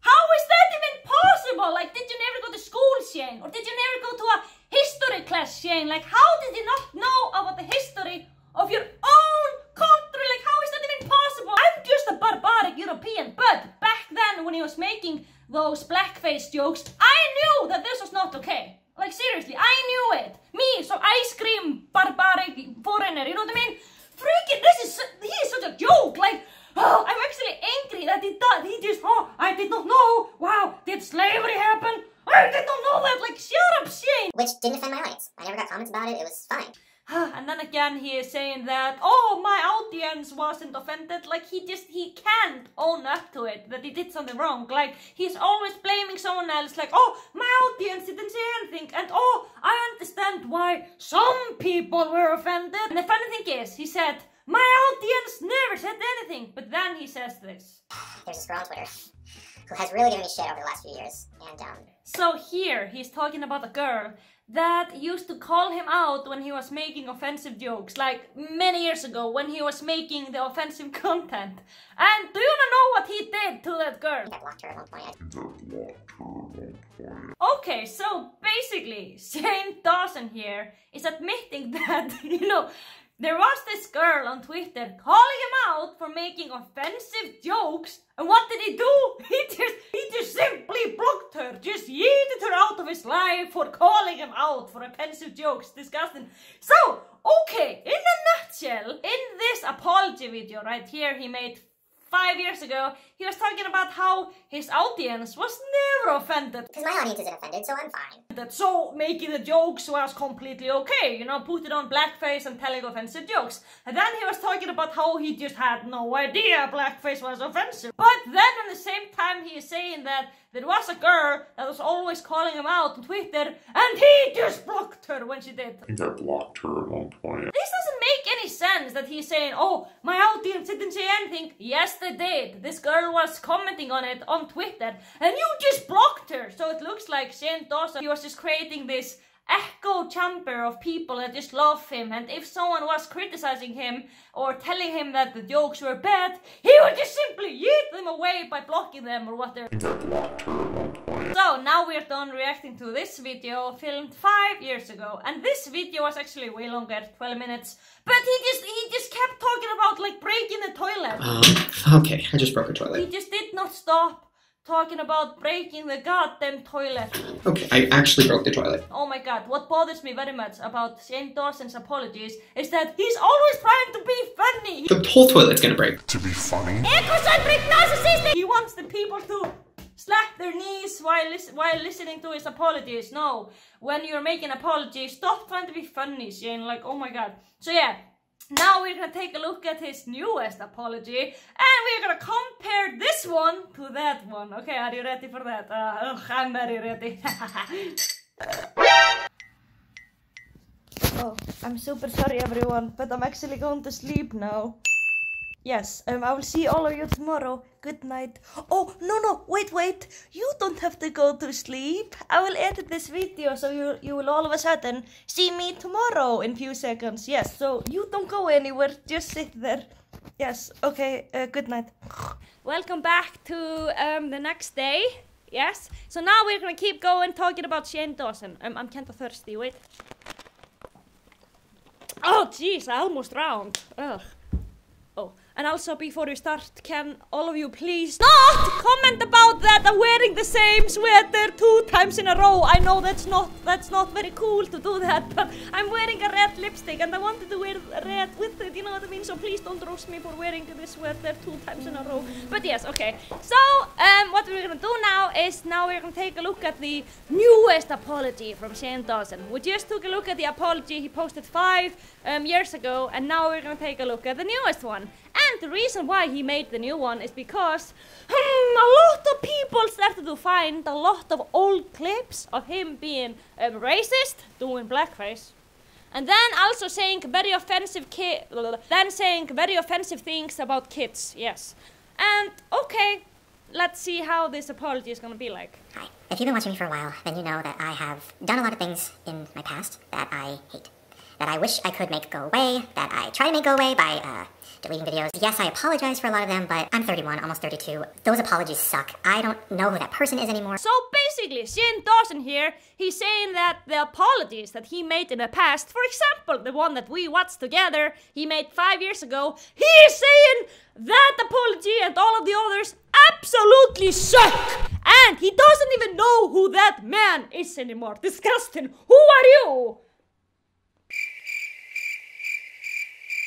[SPEAKER 1] How is that even possible? Like, did you never go to school, Shane? Or did you never go to a history class, Shane? Like, how did you not know about the history of your own country? Like, how is that even possible? I'm just a barbaric European, but back then when he was making those blackface jokes, I knew that this was not okay. Like, seriously, I knew it. Me, so ice cream barbaric foreigner, you know what I mean? Freaking, this is, he is such a joke. Like, oh, I'm actually angry that he thought, he just, oh, I did not know. Wow, did slavery happen? I did not know that. Like, shut up, Shane.
[SPEAKER 10] Which didn't offend my audience. I never got comments about it. It was fine.
[SPEAKER 1] And then again he is saying that oh my audience wasn't offended like he just he can't own up to it that he did something wrong like he's always blaming someone else like oh my audience didn't say anything and oh i understand why some people were offended and the funny thing is he said my audience never said anything but then he says this
[SPEAKER 10] There's this girl on Twitter who has really given me shit over the last few years. And, um,
[SPEAKER 1] so here he's talking about a girl that used to call him out when he was making offensive jokes, like many years ago when he was making the offensive (laughs) content. And do you wanna know what he did to that girl?
[SPEAKER 10] I blocked her at one point.
[SPEAKER 1] Okay, so basically, Shane Dawson here is admitting (laughs) that, you know, there was this girl on Twitter calling him out for making offensive jokes, and what did he do? (laughs) He just he just simply blocked her, just yeeted her out of his life for calling him out for offensive jokes. Disgusting. So, okay, in a nutshell, in this apology video right here he made five years ago, he was talking about how his audience was never offended.
[SPEAKER 10] Because my audience isn't offended, so I'm fine.
[SPEAKER 1] That so making the jokes was completely okay, you know, putting on blackface and telling offensive jokes. And then he was talking about how he just had no idea blackface was offensive. But then at the same time he is saying that there was a girl that was always calling him out on Twitter and he just blocked her when she did.
[SPEAKER 7] I think I blocked her at one point.
[SPEAKER 1] This doesn't make any sense that he's saying, oh, my audience didn't say anything. Yes, they did. This girl was commenting on it on Twitter and you just blocked her. So it looks like Shane Dawson, he was just creating this echo chamber of people that just love him. And if someone was criticizing him or telling him that the jokes were bad he would just simply yeet them away by blocking them or whatever so now we're done reacting to this video filmed five years ago and this video was actually way longer 12 minutes but he just he just kept talking about like breaking the toilet
[SPEAKER 2] Um, okay, I just broke a toilet.
[SPEAKER 1] he just did not stop talking about breaking the goddamn toilet.
[SPEAKER 2] Okay, I actually broke the toilet.
[SPEAKER 1] Oh my god, what bothers me very much about Shane Dawson's apologies is that he's always trying to be funny.
[SPEAKER 2] The whole toilet's gonna break.
[SPEAKER 4] To be funny?
[SPEAKER 1] Egocentric narcissistic! He wants the people to slap their knees while, while listening to his apologies. No, when you're making apologies, stop trying to be funny, Shane. Like, oh my god. So yeah, now we're gonna take a look at his newest apology, and we're gonna compare this one to that one. Okay, are you ready for that? Uh, ugh, I'm very ready. (laughs) oh, I'm super sorry everyone, but I'm actually going to sleep now. Yes, um, I will see all of you tomorrow. Good night. Oh, no, no, wait, wait. You don't have to go to sleep. I will edit this video so you, you will all of a sudden see me tomorrow in few seconds. Yes, so you don't go anywhere. Just sit there. Yes, okay, uh, good night. Welcome back to um, the next day. Yes, so now we're gonna keep going talking about Shane Dawson. Um, I'm kinda thirsty, wait. Oh, jeez, I almost drowned. Ugh. And also before we start, can all of you please not comment about that I'm wearing the same sweater two times in a row. I know that's not that's not very cool to do that, but I'm wearing a red lipstick and I wanted to wear red with it, you know what I mean? So please don't roast me for wearing this sweater two times in a row. But yes, okay. So, um, what we're gonna do now is now we're gonna take a look at the newest apology from Shane Dawson. We just took a look at the apology he posted five um, years ago, and now we're gonna take a look at the newest one. And the reason why he made the new one is because hmm, a lot of people started to find a lot of old clips of him being um, racist, doing blackface, and then also saying very offensive ki- then saying very offensive things about kids. Yes, and okay, let's see how this apology is gonna be like.
[SPEAKER 10] Hi. If you've been watching me for a while, then you know that I have done a lot of things in my past that I hate. That I wish I could make go away, that I try to make go away by uh, deleting videos. Yes, I apologize for a lot of them, but I'm 31, almost 32. Those apologies suck. I don't know who that person is anymore.
[SPEAKER 1] So basically, Shane Dawson here, he's saying that the apologies that he made in the past, for example, the one that we watched together, he made five years ago, he is saying that apology and all of the others absolutely suck! And he doesn't even know who that man is anymore. Disgusting. Who are you?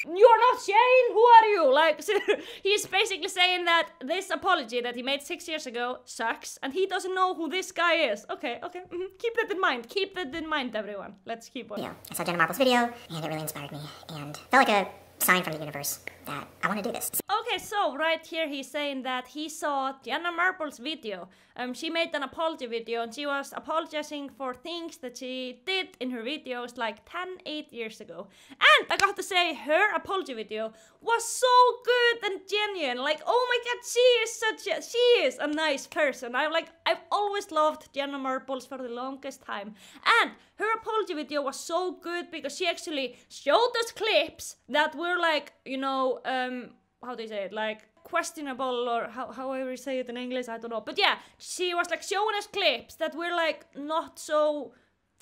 [SPEAKER 1] You're not Shane. Who are you? Like, (laughs) he's basically saying that this apology that he made six years ago sucks, and he doesn't know who this guy is. Okay, okay. mhm. Keep that in mind. Keep that in mind, everyone. Let's keep on.
[SPEAKER 10] video. I saw Jenna Marbles' video, and it really inspired me, and felt like a sign from the universe that I want to do this.
[SPEAKER 1] Okay, so right here he's saying that he saw Jenna Marbles' video. Um, she made an apology video and she was apologizing for things that she did in her videos like 10, 8 years ago. And I got to say, her apology video was so good and genuine. Like, oh my god, she is such a, she is a nice person. I like, I've always loved Jenna Marbles for the longest time. And her apology video was so good because she actually showed us clips that were like, you know, um, how do you say it? Like questionable or how, however you say it in English, I don't know. But yeah, she was like showing us clips that were like not so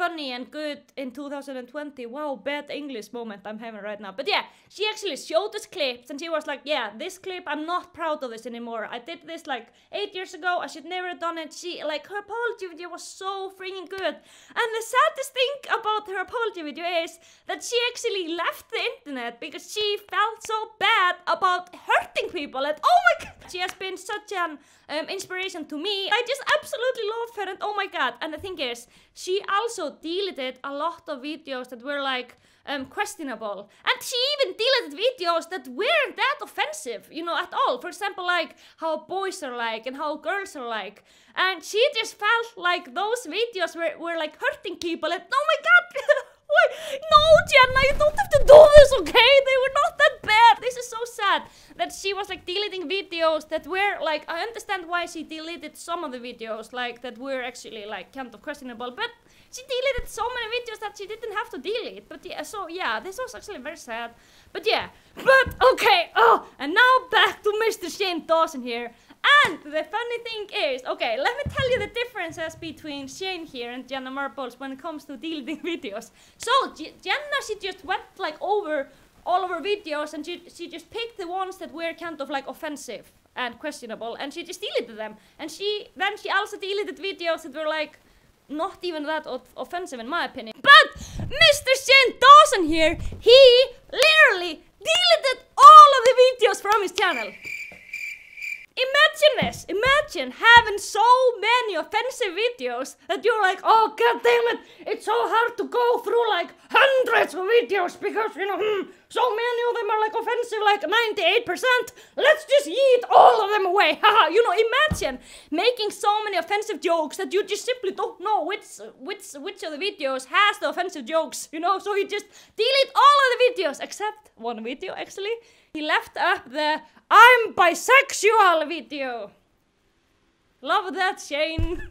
[SPEAKER 1] funny and good in 2020. Wow, bad English moment I'm having right now. But yeah, she actually showed us clips and she was like, yeah, this clip, I'm not proud of this anymore. I did this like eight years ago. I should never have done it. She, like, her apology video was so freaking good. And the saddest thing about her apology video is that she actually left the internet because she felt so bad about hurting people. And oh my god, she has been such an um, inspiration to me. I just absolutely love her and oh my god. And the thing is, she also deleted a lot of videos that were like um, questionable. And she even deleted videos that weren't that offensive, you know, at all. For example, like how boys are like and how girls are like. And she just felt like those videos were, were like hurting people and oh my god! (laughs) No, Jenna, you don't have to do this, okay? They were not that bad. This is so sad that she was like deleting videos that were like. I understand why she deleted some of the videos like that were actually like kind of questionable, but she deleted so many videos that she didn't have to delete. But yeah, so yeah, this was actually very sad. But yeah, but okay. Oh, and now back to Mr. Shane Dawson here. And the funny thing is, okay, let me tell you the differences between Shane here and Jenna Marbles when it comes to deleting (laughs) videos. So, J- Jenna, she just went like over all of her videos and she, she just picked the ones that were kind of like offensive. and questionable, and she just deleted them. And she then she also deleted videos that were like not even that offensive in my opinion. But Mr. Shane Dawson here, he literally deleted all of the videos from his channel. Imagine this. Imagine having so many offensive videos that you're like, oh god damn it, it's so hard to go through like hundreds of videos because you know, hmm, so many of them are like offensive, like 98%. Let's just eat all of them away. (laughs) Haha, you know, imagine making so many offensive jokes that you just simply don't know which which which of the videos has the offensive jokes, you know, so you just delete all of the videos except one video actually. He left up the I'm bisexual video. Love that, Shane.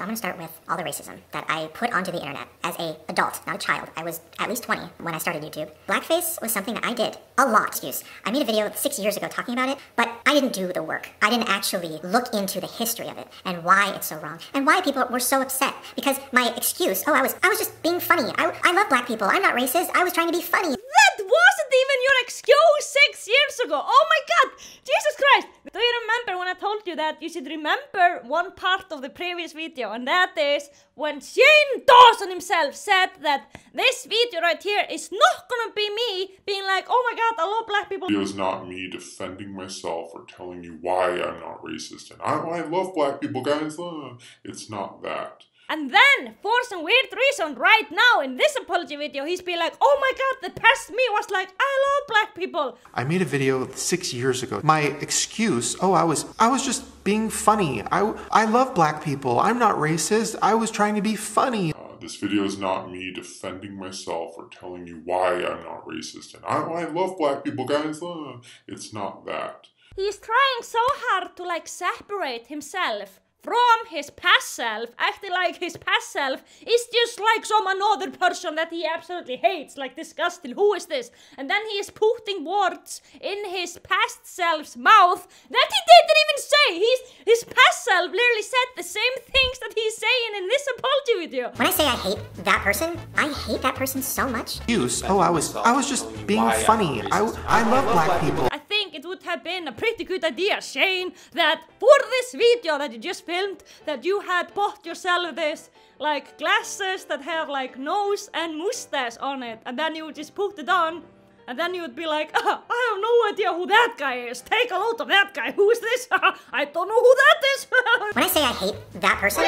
[SPEAKER 10] I'm gonna start with all the racism that I put onto the internet as a adult, not a child. I was at least 20 when I started YouTube. Blackface was something that I did a lot. Excuse. I made a video six years ago talking about it, but I didn't do the work. I didn't actually look into the history of it and why it's so wrong and why people were so upset. Because my excuse, oh, I was, I was just being funny. I, I love black people. I'm not racist. I was trying to be funny.
[SPEAKER 1] That wasn't even your excuse six years ago. Oh my god! Jesus Christ! Do you remember when I told you that you should remember one part of the previous video? And that is when Shane Dawson himself said that this video right here is not gonna be me being like, oh my god, I love black people.
[SPEAKER 4] Video is not me defending myself or telling you why I'm not racist and I, I love black people, guys. Uh, it's not that.
[SPEAKER 1] And then, for some weird reason, right now in this apology video, he's been like, oh my god, the past me was like, I love black people.
[SPEAKER 11] I made a video six years ago. My excuse, oh, I was, I was just being funny. I, I love black people. I'm not racist. I was trying to be funny.
[SPEAKER 4] This video is not me defending myself or telling you why I'm not racist and I, I love black people, guys. Uh, it's not that.
[SPEAKER 1] He's trying so hard to like separate himself from his past self, acting like his past self is just like some another person that he absolutely hates, like disgusting. Who is this? And then he is putting words in his past self's mouth that he didn't even say. He's his past self literally said the same things that he's saying in this apology video.
[SPEAKER 10] When I say I hate that person, I hate that person so much.
[SPEAKER 11] Excuse, oh, I was, I was just being funny. I, I love black people.
[SPEAKER 1] I think it would have been a pretty good idea, Shane, that for this video that you just filmed, that you had bought yourself this like glasses that have like nose and mustache on it, and then you would just put it on, and then you would be like, ah, I have no idea who that guy is. Take a note of that guy. Who is this? (laughs) I don't know who that is. (laughs)
[SPEAKER 10] when I say I hate that person,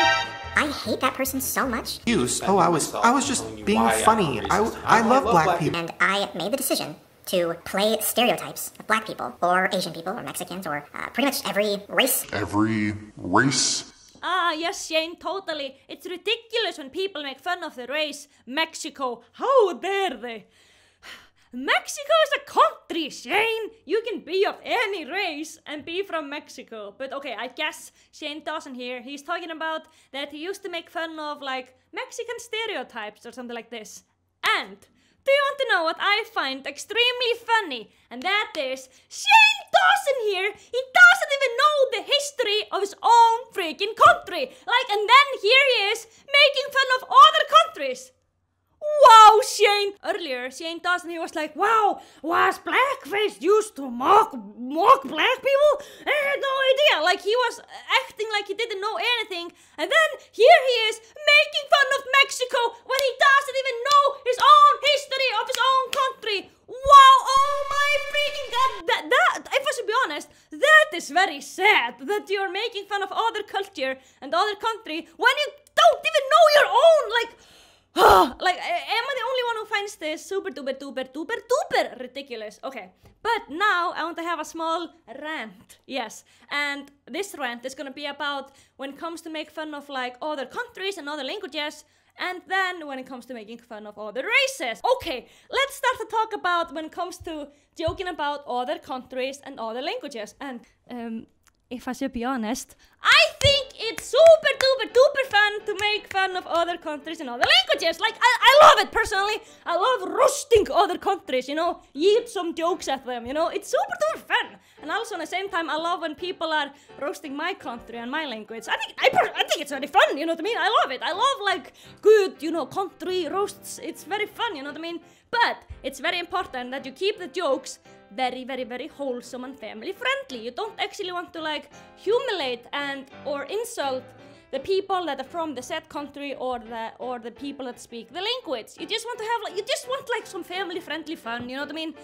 [SPEAKER 10] I hate that person so much.
[SPEAKER 11] Excuse, oh, I was, I was just being funny. I, I love black people.
[SPEAKER 10] And I made the decision to play stereotypes of black people, or Asian people, or Mexicans, or uh, pretty much every race.
[SPEAKER 4] Every race
[SPEAKER 1] Ah, yes, Shane, totally. It's ridiculous when people make fun of the race Mexico. How dare they? (sighs) Mexico is a country, Shane. You can be of any race and be from Mexico. But okay, I guess Shane Dawson here, he's talking about that he used to make fun of like Mexican stereotypes or something like this. And do you want to know what I find extremely funny? And that is Shane Dawson here. He doesn't even know the history of his own freaking country. Like, and then here he is making fun of other countries. Wow, Shane! Earlier, Shane Dawson, he was like, wow, was blackface used to mock, mock black people? I had no idea. Like, he was acting like he didn't know anything. And then here he is making fun of Mexico when he doesn't even know his own history of his own country. Wow, oh my freaking god. That, that, if I should be honest, that is very sad that you're making fun of other culture and other country when you don't even know your own. Like, (gasps) like, am I the only one who finds this super duper duper duper duper ridiculous? Okay, but now I want to have a small rant. Yes, and this rant is gonna be about when it comes to make fun of like other countries and other languages, and then when it comes to making fun of other races. Okay, let's start to talk about when it comes to joking about other countries and other languages. And um, if I should be honest, I think it's super duper duper fun to make fun of other countries and other languages. Like, I, I love it personally. I love roasting other countries, you know, yeet some jokes at them, you know, it's super duper fun. And also, at the same time, I love when people are roasting my country and my language. I think, I, I think it's very fun, you know what I mean? I love it. I love, like, good, you know, country roasts. It's very fun, you know what I mean? But it's very important that you keep the jokes very, very, very wholesome and family friendly. You don't actually want to like humiliate and or insult the people that are from the said country or the or the people that speak the language. You just want to have like you just want like some family friendly fun, you know what I mean?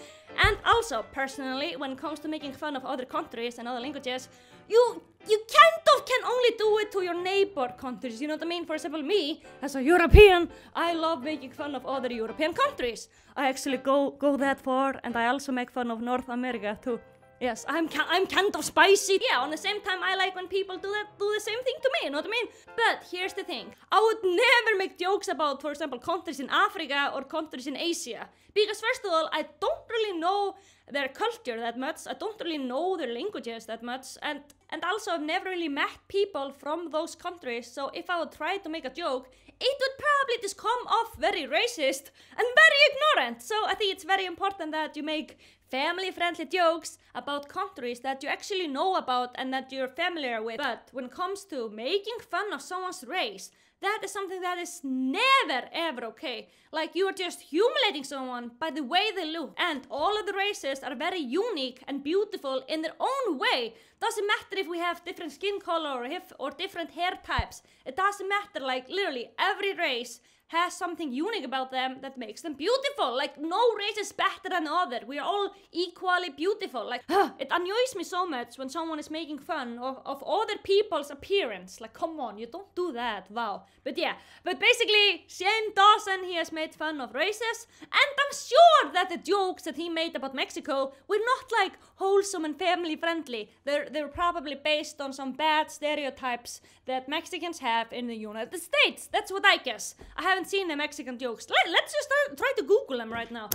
[SPEAKER 1] And also personally, when it comes to making fun of other countries and other languages, you you kind of can only do it to your neighbor countries, you know what I mean? For example, me as a European, I love making fun of other European countries. I actually go go that far, and I also make fun of North America too. Yes, I'm I'm kind of spicy. Yeah, on the same time, I like when people do that, do the same thing to me. You know what I mean? But here's the thing: I would never make jokes about, for example, countries in Africa or countries in Asia, because first of all, I don't really know their culture that much. I don't really know their languages that much, and and also I've never really met people from those countries. So if I would try to make a joke, it would probably just come off very racist and very ignorant. So I think it's very important that you make family friendly jokes about countries that you actually know about and that you're familiar with. But when it comes to making fun of someone's race, that is something that is never ever okay. Like you are just humiliating someone by the way they look. And all of the races are very unique and beautiful in their own way. Doesn't matter if we have different skin color or, if, or different hair types. It doesn't matter. Like literally every race has something unique about them that makes them beautiful. Like no race is better than the other. We are all equally beautiful. Like (sighs) it annoys me so much when someone is making fun of, of other people's appearance. Like come on, you don't do that. Wow. But yeah, but basically Shane Dawson he has made fun of races and I'm sure that the jokes that he made about Mexico were not like wholesome and family friendly. They're they're probably based on some bad stereotypes that Mexicans have in the United States. That's what I guess. I have haven't seen the Mexican jokes. Let, us just start, try to Google them right now.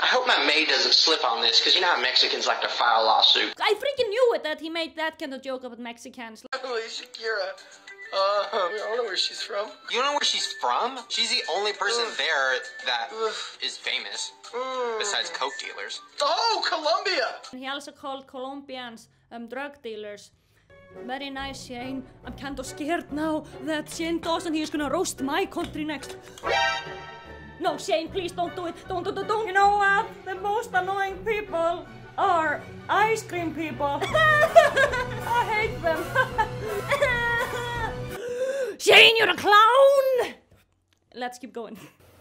[SPEAKER 12] I hope my maid doesn't slip on this, because you know how Mexicans like to file lawsuits.
[SPEAKER 1] I freaking knew it that he made that kind of joke about Mexicans.
[SPEAKER 12] Shakira. Uh, I don't know where she's from. You don't know where she's from? She's the only person there that is famous, besides coke dealers. Oh, Colombia!
[SPEAKER 1] And he also called Colombians um, drug dealers. Very nice, Shane. I'm kind of scared now that Shane Dawson he is gonna roast my country next. No, Shane, please don't do it. Don't, don't, don't, don't. You know what? The most annoying people are ice cream people. (laughs) I hate them. (laughs) Shane, you're a clown! Let's keep going.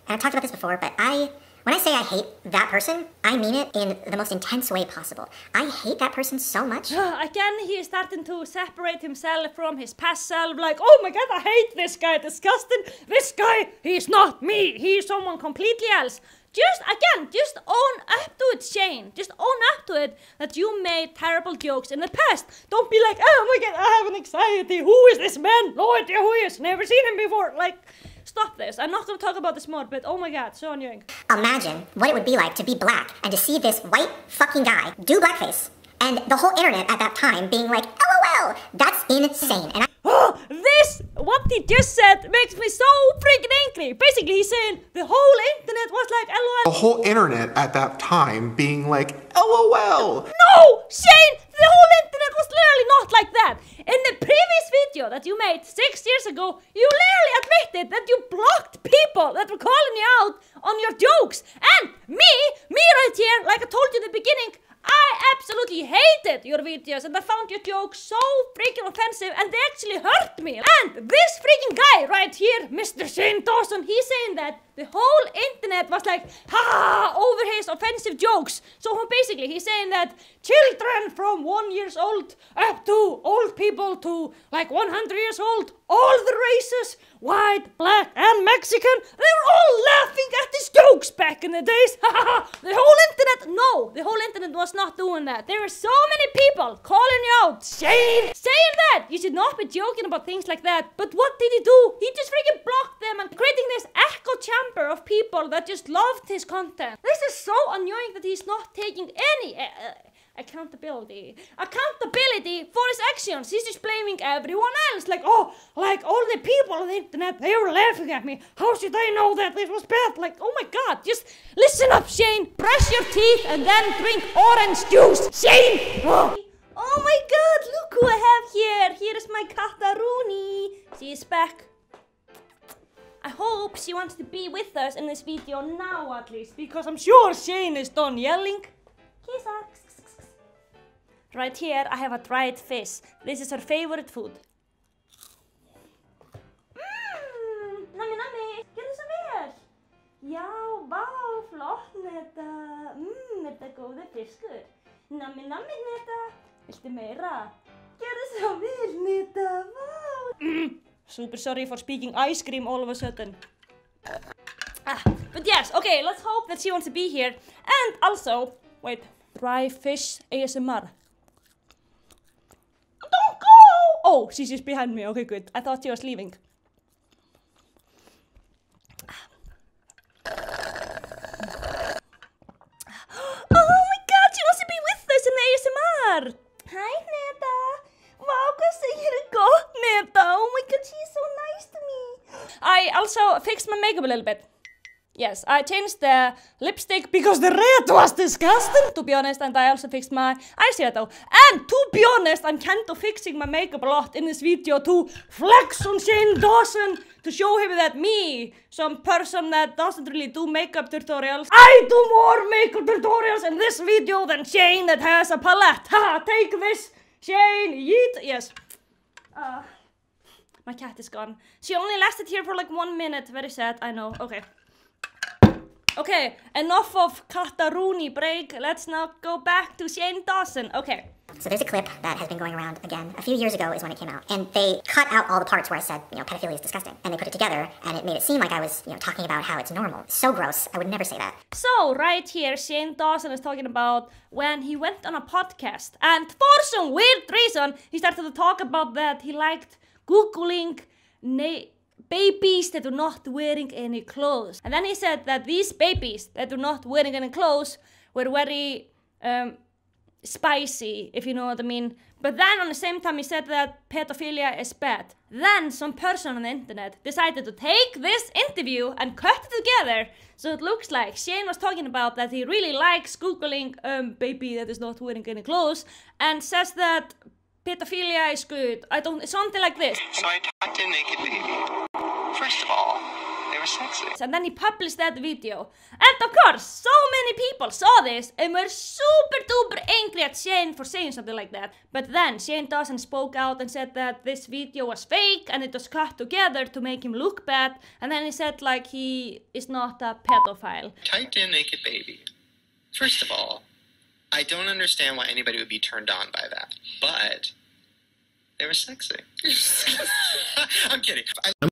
[SPEAKER 10] I've talked about this before, but I when I say I hate that person, I mean it in the most intense way possible. I hate that person so much. (sighs)
[SPEAKER 1] Again, he is starting to separate himself from his past self, like, oh my god, I hate this guy, disgusting. This guy, he's not me, he's someone completely else. Just, again, just own up to it, Shane. Just own up to it that you made terrible jokes in the past. Don't be like, oh my god, I have an anxiety. Who is this man? No idea who he is. Never seen him before. Like, stop this. I'm not going to talk about this more, but oh my god, so annoying.
[SPEAKER 10] Imagine what it would be like to be black and to see this white fucking guy do blackface. And the whole internet at that time being like, oh, LOL, that's insane. And I
[SPEAKER 1] Oh, this, what he just said, makes me so freaking angry. Basically, he's saying the whole internet was like LOL.
[SPEAKER 11] The whole internet at that time being like, LOL.
[SPEAKER 1] No, Shane, the whole internet was literally not like that. In the previous video that you made six years ago, you literally admitted that you blocked people that were calling you out on your jokes. And me, me right here, like I told you in the beginning, I absolutely hated your videos and I found your jokes so freaking offensive and they actually hurt me. And this freaking guy right here, Mr. Shane Dawson, he's saying that the whole internet was like, ha, over his offensive jokes. So basically he's saying that children from one years old up to old people to like 100 years old, all the races, white, black, and Mexican, they were all laughing at his jokes back in the days. the whole internet, no, the whole internet was not doing that. There were so many people calling you out, Shane, saying that you should not be joking about things like that. But what did he do? He just freaking blocked them and creating this echo chamber of people that just loved his content. This is so annoying that he's not taking any. Uh, accountability. Accountability for his actions. He's just blaming everyone else. Like, oh, like all the people on the internet, they were laughing at me. How should I know that this was bad? Like, oh my god, just listen up, Shane. Brush your teeth and then drink orange juice. Shane! Oh. oh my god, look who I have here. Here is my Kataruni. She is back. I hope she wants to be with us in this video now at least, because I'm sure Shane is done yelling. Kiss her. Right here, I have a dried fish. This is her favorite food. Mmm, nammi nammi, gjörðu svo vel. Já, vá, flott Netta. Mmm, þetta er góði fiskur. Nammi nammi Netta, viltu meira? Gjörðu svo vel Netta, vá. Mm, super sorry for speaking ice cream all of a sudden. Ah, but yes, okay, let's hope that she wants to be here. And also, wait, dry fish ASMR. Don't go! Oh, she's just behind me. Okay, good. I thought she was leaving. I also fixed my makeup a little bit. Yes, I changed the lipstick because the red was disgusting, to be honest, and I also fixed my eyeshadow. And to be honest, I'm kind of fixing my makeup a lot in this video to flex on Shane Dawson, to show him that me, some person that doesn't really do makeup tutorials, I do more makeup tutorials in this video than Shane that has a palette. Ha, take this, Shane, yeet, yes. Uh, my cat is gone. She only lasted here for like one minute, very sad, I know, okay. Okay, enough of Kataruni break. Let's now go back to Shane Dawson. Okay.
[SPEAKER 10] So there's a clip that has been going around again. A few years ago is when it came out. And they cut out all the parts where I said, you know, pedophilia is disgusting. And they put it together and it made it seem like I was, you know, talking about how it's normal. So gross. I would never say that.
[SPEAKER 1] So, right here, Shane Dawson is talking about when he went on a podcast. And for some weird reason, he started to talk about that he liked Googling babies that are not wearing any clothes. And then he said that these babies that are not wearing any clothes were very um, spicy, if you know what I mean. But then on the same time, he said that pedophilia is bad. Then some person on the internet decided to take this interview and cut it together. So it looks like Shane was talking about that he really likes Googling um, baby that is not wearing any clothes and says that pedophilia is good. I don't, something like this.
[SPEAKER 12] So I talked to a naked baby. First of all, they were sexy.
[SPEAKER 1] And then he published that video. And of course, so many people saw this and were super duper angry at Shane for saying something like that. But then Shane Dawson spoke out and said that this video was fake and it was cut together to make him look bad. And then he said like he is not a pedophile.
[SPEAKER 12] Typed in naked baby. First of all, I don't understand why anybody would be turned on by that. But they were sexy. (laughs) I'm kidding.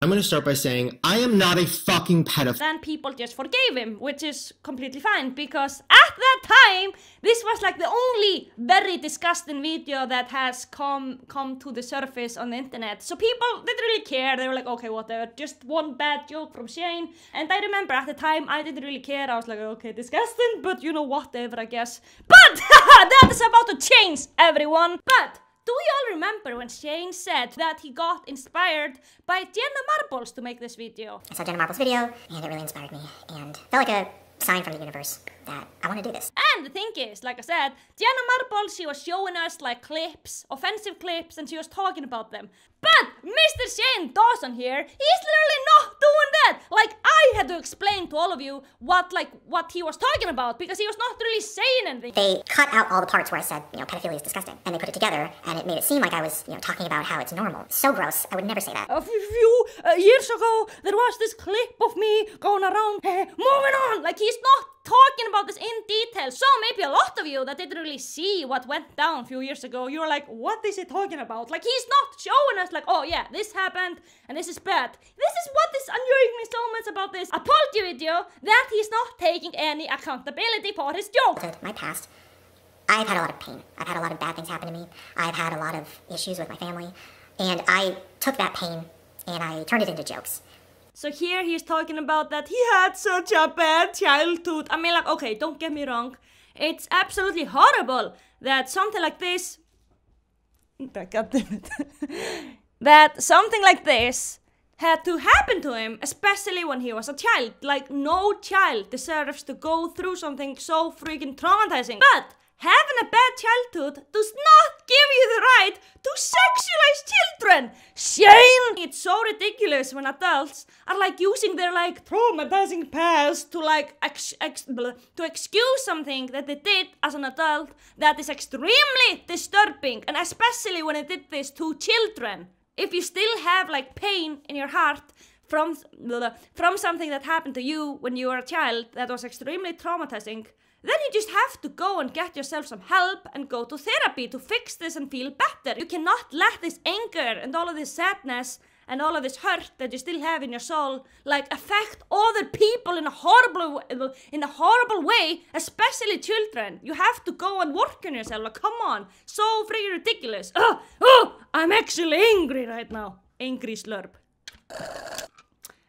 [SPEAKER 13] I'm going to start by saying I am not a fucking pedophile.
[SPEAKER 1] Then people just forgave him, which is completely fine because at that time this was like the only very disgusting video that has come come to the surface on the internet. So people didn't really care. They were like, okay, whatever, just one bad joke from Shane. And I remember at the time I didn't really care. I was like, okay, disgusting, but you know, whatever, I guess. But (laughs) that is about to change, everyone. But do you all remember when Shane said that he got inspired by Jenna Marbles to make this video?
[SPEAKER 10] I saw Jenna Marbles' video and it really inspired me and felt like a sign from the universe that I want to do this.
[SPEAKER 1] And the thing is, like I said, Jenna Marbles, she was showing us like clips, offensive clips, and she was talking about them. But Mr. Shane Dawson here, he's literally not doing that. Like I had to explain to all of you what like what he was talking about because he was not really saying anything.
[SPEAKER 10] They cut out all the parts where I said, you know, pedophilia is disgusting, and they put it together, and it made it seem like I was, you know, talking about how it's normal. So gross. I would never say that.
[SPEAKER 1] A few uh, years ago, there was this clip of me going around, (laughs) moving on, like he's not talking about this in detail. So maybe a lot of you that didn't really see what went down a few years ago, you're like, what is he talking about? Like he's not showing us like, oh yeah, this happened and this is bad. This is what is annoying me so much about this apology video, that he's not taking any accountability for his jokes.
[SPEAKER 10] My past. I've had a lot of pain. I've had a lot of bad things happen to me. I've had a lot of issues with my family. And I took that pain and I turned it into jokes.
[SPEAKER 1] So here he's talking about that he had such a bad childhood. I mean, like, okay, don't get me wrong. It's absolutely horrible that something like this. God damn it. (laughs) that something like this had to happen to him, especially when he was a child. Like, no child deserves to go through something so freaking traumatizing. But having a bad childhood does not give you the right to sexualize children. Shane! It's so ridiculous when adults are like using their like traumatizing past to like ex- ex- to excuse something that they did as an adult that is extremely disturbing, and especially when they did this to children. If you still have like pain in your heart from from something that happened to you when you were a child that was extremely traumatizing, then you just have to go and get yourself some help and go to therapy to fix this and feel better. You cannot let this anger and all of this sadness and all of this hurt that you still have in your soul like affect other people in a horrible in a horrible way especially children. You have to go and work on yourself. Like come on. So freaking ridiculous. Oh, oh i'm actually angry right now. Angry slurp.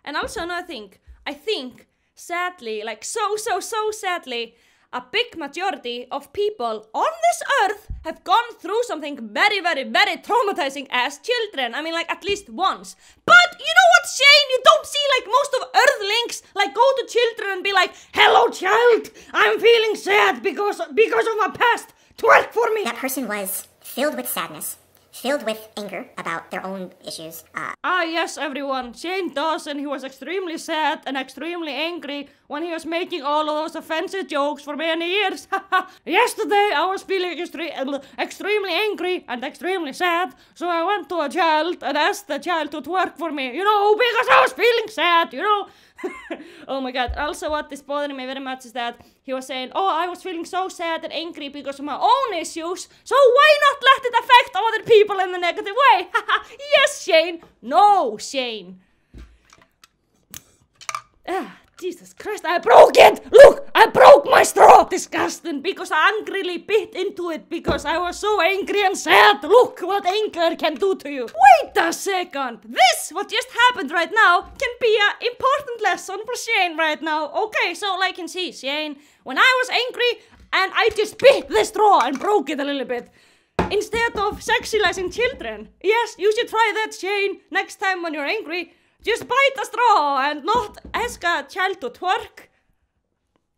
[SPEAKER 1] And also another thing. I think sadly like so so so sadly a big majority of people on this earth have gone through something very, very, very traumatizing as children. I mean, like, at least once. But you know what, Shane? You don't see, like, most of Earthlings, like, go to children and be like, Hello, child, I'm feeling sad because, because of my past. Twerk for me.
[SPEAKER 10] That person was filled with sadness filled with anger about their own issues. Uh,
[SPEAKER 1] ah, yes, everyone. Shane Dawson, he was extremely sad and extremely angry when he was making all of those offensive jokes for many years. (laughs) Yesterday, I was feeling extre- extremely angry and extremely sad, so I went to a child and asked the child to twerk for me, you know, because I was feeling sad, you know. (laughs) oh my god. Also, what is bothering me very much is that he was saying, Oh, I was feeling so sad and angry because of my own issues, so why not let it affect other people in a negative way? (laughs) yes, Shane. No, Shane. (sighs) Ah. Ah. Jesus Christ, I broke it! Look, I broke my straw! Disgusting, because I angrily bit into it because I was so angry and sad. Look what anger can do to you. Wait a second! This, what just happened right now, can be an important lesson for Shane right now. Okay, so like you can see, Shane, when I was angry and I just bit the straw and broke it a little bit. Instead of sexualizing children. Yes, you should try that, Shane, next time when you're angry. Just bite a straw and not ask a child to twerk.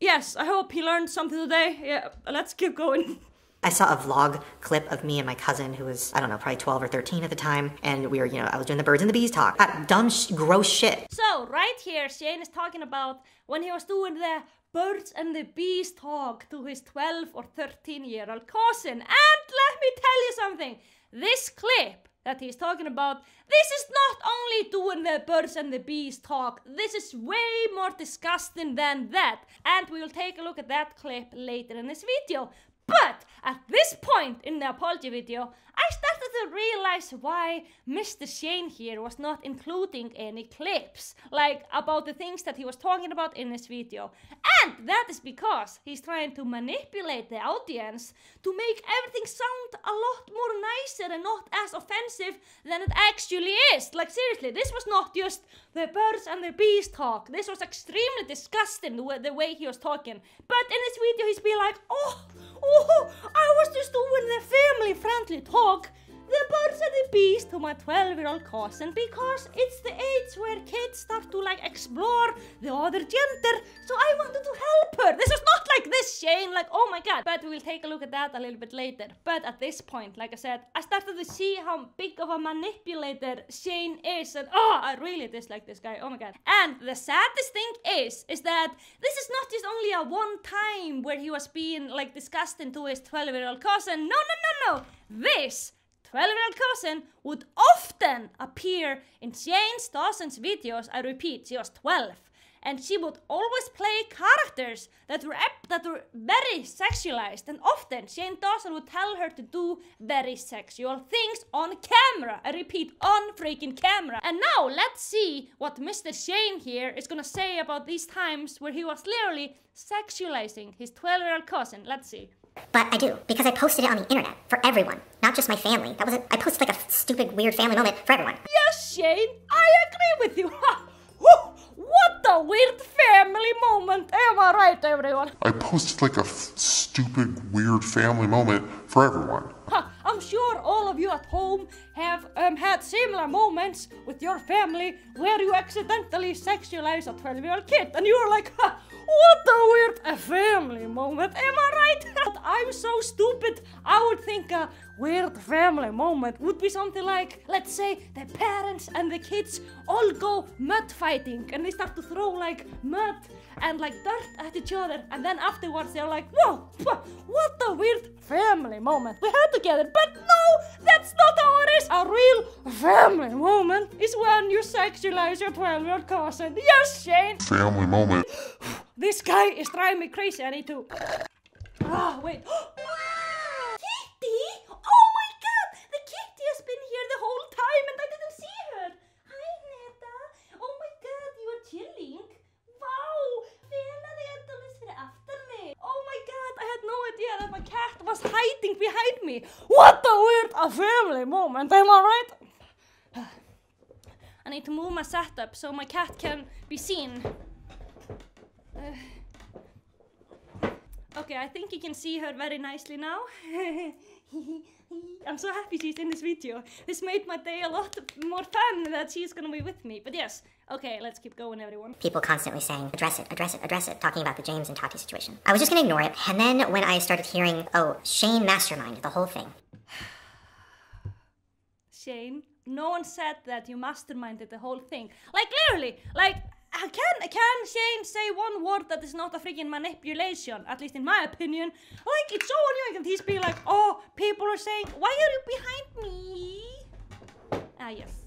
[SPEAKER 1] Yes, I hope he learned something today. Yeah, let's keep going.
[SPEAKER 8] I saw a vlog clip of me and my cousin who was, I don't know, probably 12 or 13 at the time. And we were, you know, I was doing the birds and the bees talk. Uh, dumb, sh- gross shit.
[SPEAKER 1] So, right here, Shane is talking about when he was doing the birds and the bees talk to his 12 or 13 year old cousin. And let me tell you something this clip that he's talking about, this is not only doing the birds and the bees talk, this is way more disgusting than that. And we will take a look at that clip later in this video. But at this point in the apology video, I started to realize why Mr. Shane here was not including any clips, like about the things that he was talking about in this video. And that is because he's trying to manipulate the audience to make everything sound a lot more nicer and not as offensive than it actually is. Like seriously, this was not just the birds and the bees talk. This was extremely disgusting the way, the way he was talking. But in this video he's been like, oh, Oh, I was just doing the family friendly talk talk the birds and the bees to my 12 year old cousin because it's the age where kids start to like explore the other gender. So I wanted to help her. This is not like this, Shane. Like, oh my god. But we'll take a look at that a little bit later. But at this point, like I said, I started to see how big of a manipulator Shane is. And oh, I really dislike this guy. Oh my god. And the saddest thing is, is that this is not just only a one time where he was being like disgusting to his 12 year old cousin. No, no, no, no. This 12 year old cousin would often appear in Shane Dawson's videos. I repeat, she was 12. And she would always play characters that were that were very sexualized, and often Shane Dawson would tell her to do very sexual things on camera. I repeat, on freaking camera. And now let's see what Mr. Shane here is gonna say about these times where he was literally sexualizing his 12 year old cousin. Let's see.
[SPEAKER 10] But I do, because I posted it on the internet for everyone, not just my family. That wasn't, I posted like a stupid, weird family moment for everyone.
[SPEAKER 1] Yes, Shane, I agree with you. (laughs) what a weird family moment. Am I right, everyone?
[SPEAKER 4] I posted like a stupid, weird family moment for everyone.
[SPEAKER 1] I'm sure all of you at home have um, had similar moments with your family where you accidentally sexualize a 12 year old kid and you are like, what a weird family moment, am I right? (laughs) I'm so stupid. I would think a weird family moment would be something like, let's say, the parents and the kids all go mud fighting and they start to throw like mud and like dirt at each other, and then afterwards they're like, whoa, what a weird family moment we had together. But no, that's not how it is. A real family moment is when you sexualize your 12 year old cousin. Yes, Shane.
[SPEAKER 4] Family moment. (sighs)
[SPEAKER 1] This guy is driving me crazy. I need to. (gasps) Ah, wait. (gasps) kitty? Oh my god! The kitty has been here the whole time and I didn't see her. Hi, Neta. Oh my god, you are chilling. Wow! Felaði endalaust fyrir aftan mig. Oh my god, I had no idea that my cat was hiding behind me. What a weird a family moment, am I right? (sighs) I need to move my setup so my cat can be seen. Uh, (sighs) okay, I think you can see her very nicely now. (laughs) (laughs) I'm so happy she's in this video. This made my day a lot more fun that she's gonna be with me. But yes, okay, let's keep going, everyone.
[SPEAKER 10] People constantly saying, address it, address it, address it, talking about the James and Tati situation. I was just gonna ignore it, and then when I started hearing, oh, Shane masterminded the whole thing. (sighs)
[SPEAKER 1] Shane, no one said that you masterminded the whole thing. Like literally, like I can can Shane say one word that is not a freaking manipulation? At least in my opinion. Like it's so annoying that he's being like, oh, people are saying, why are you behind me? Ah yes.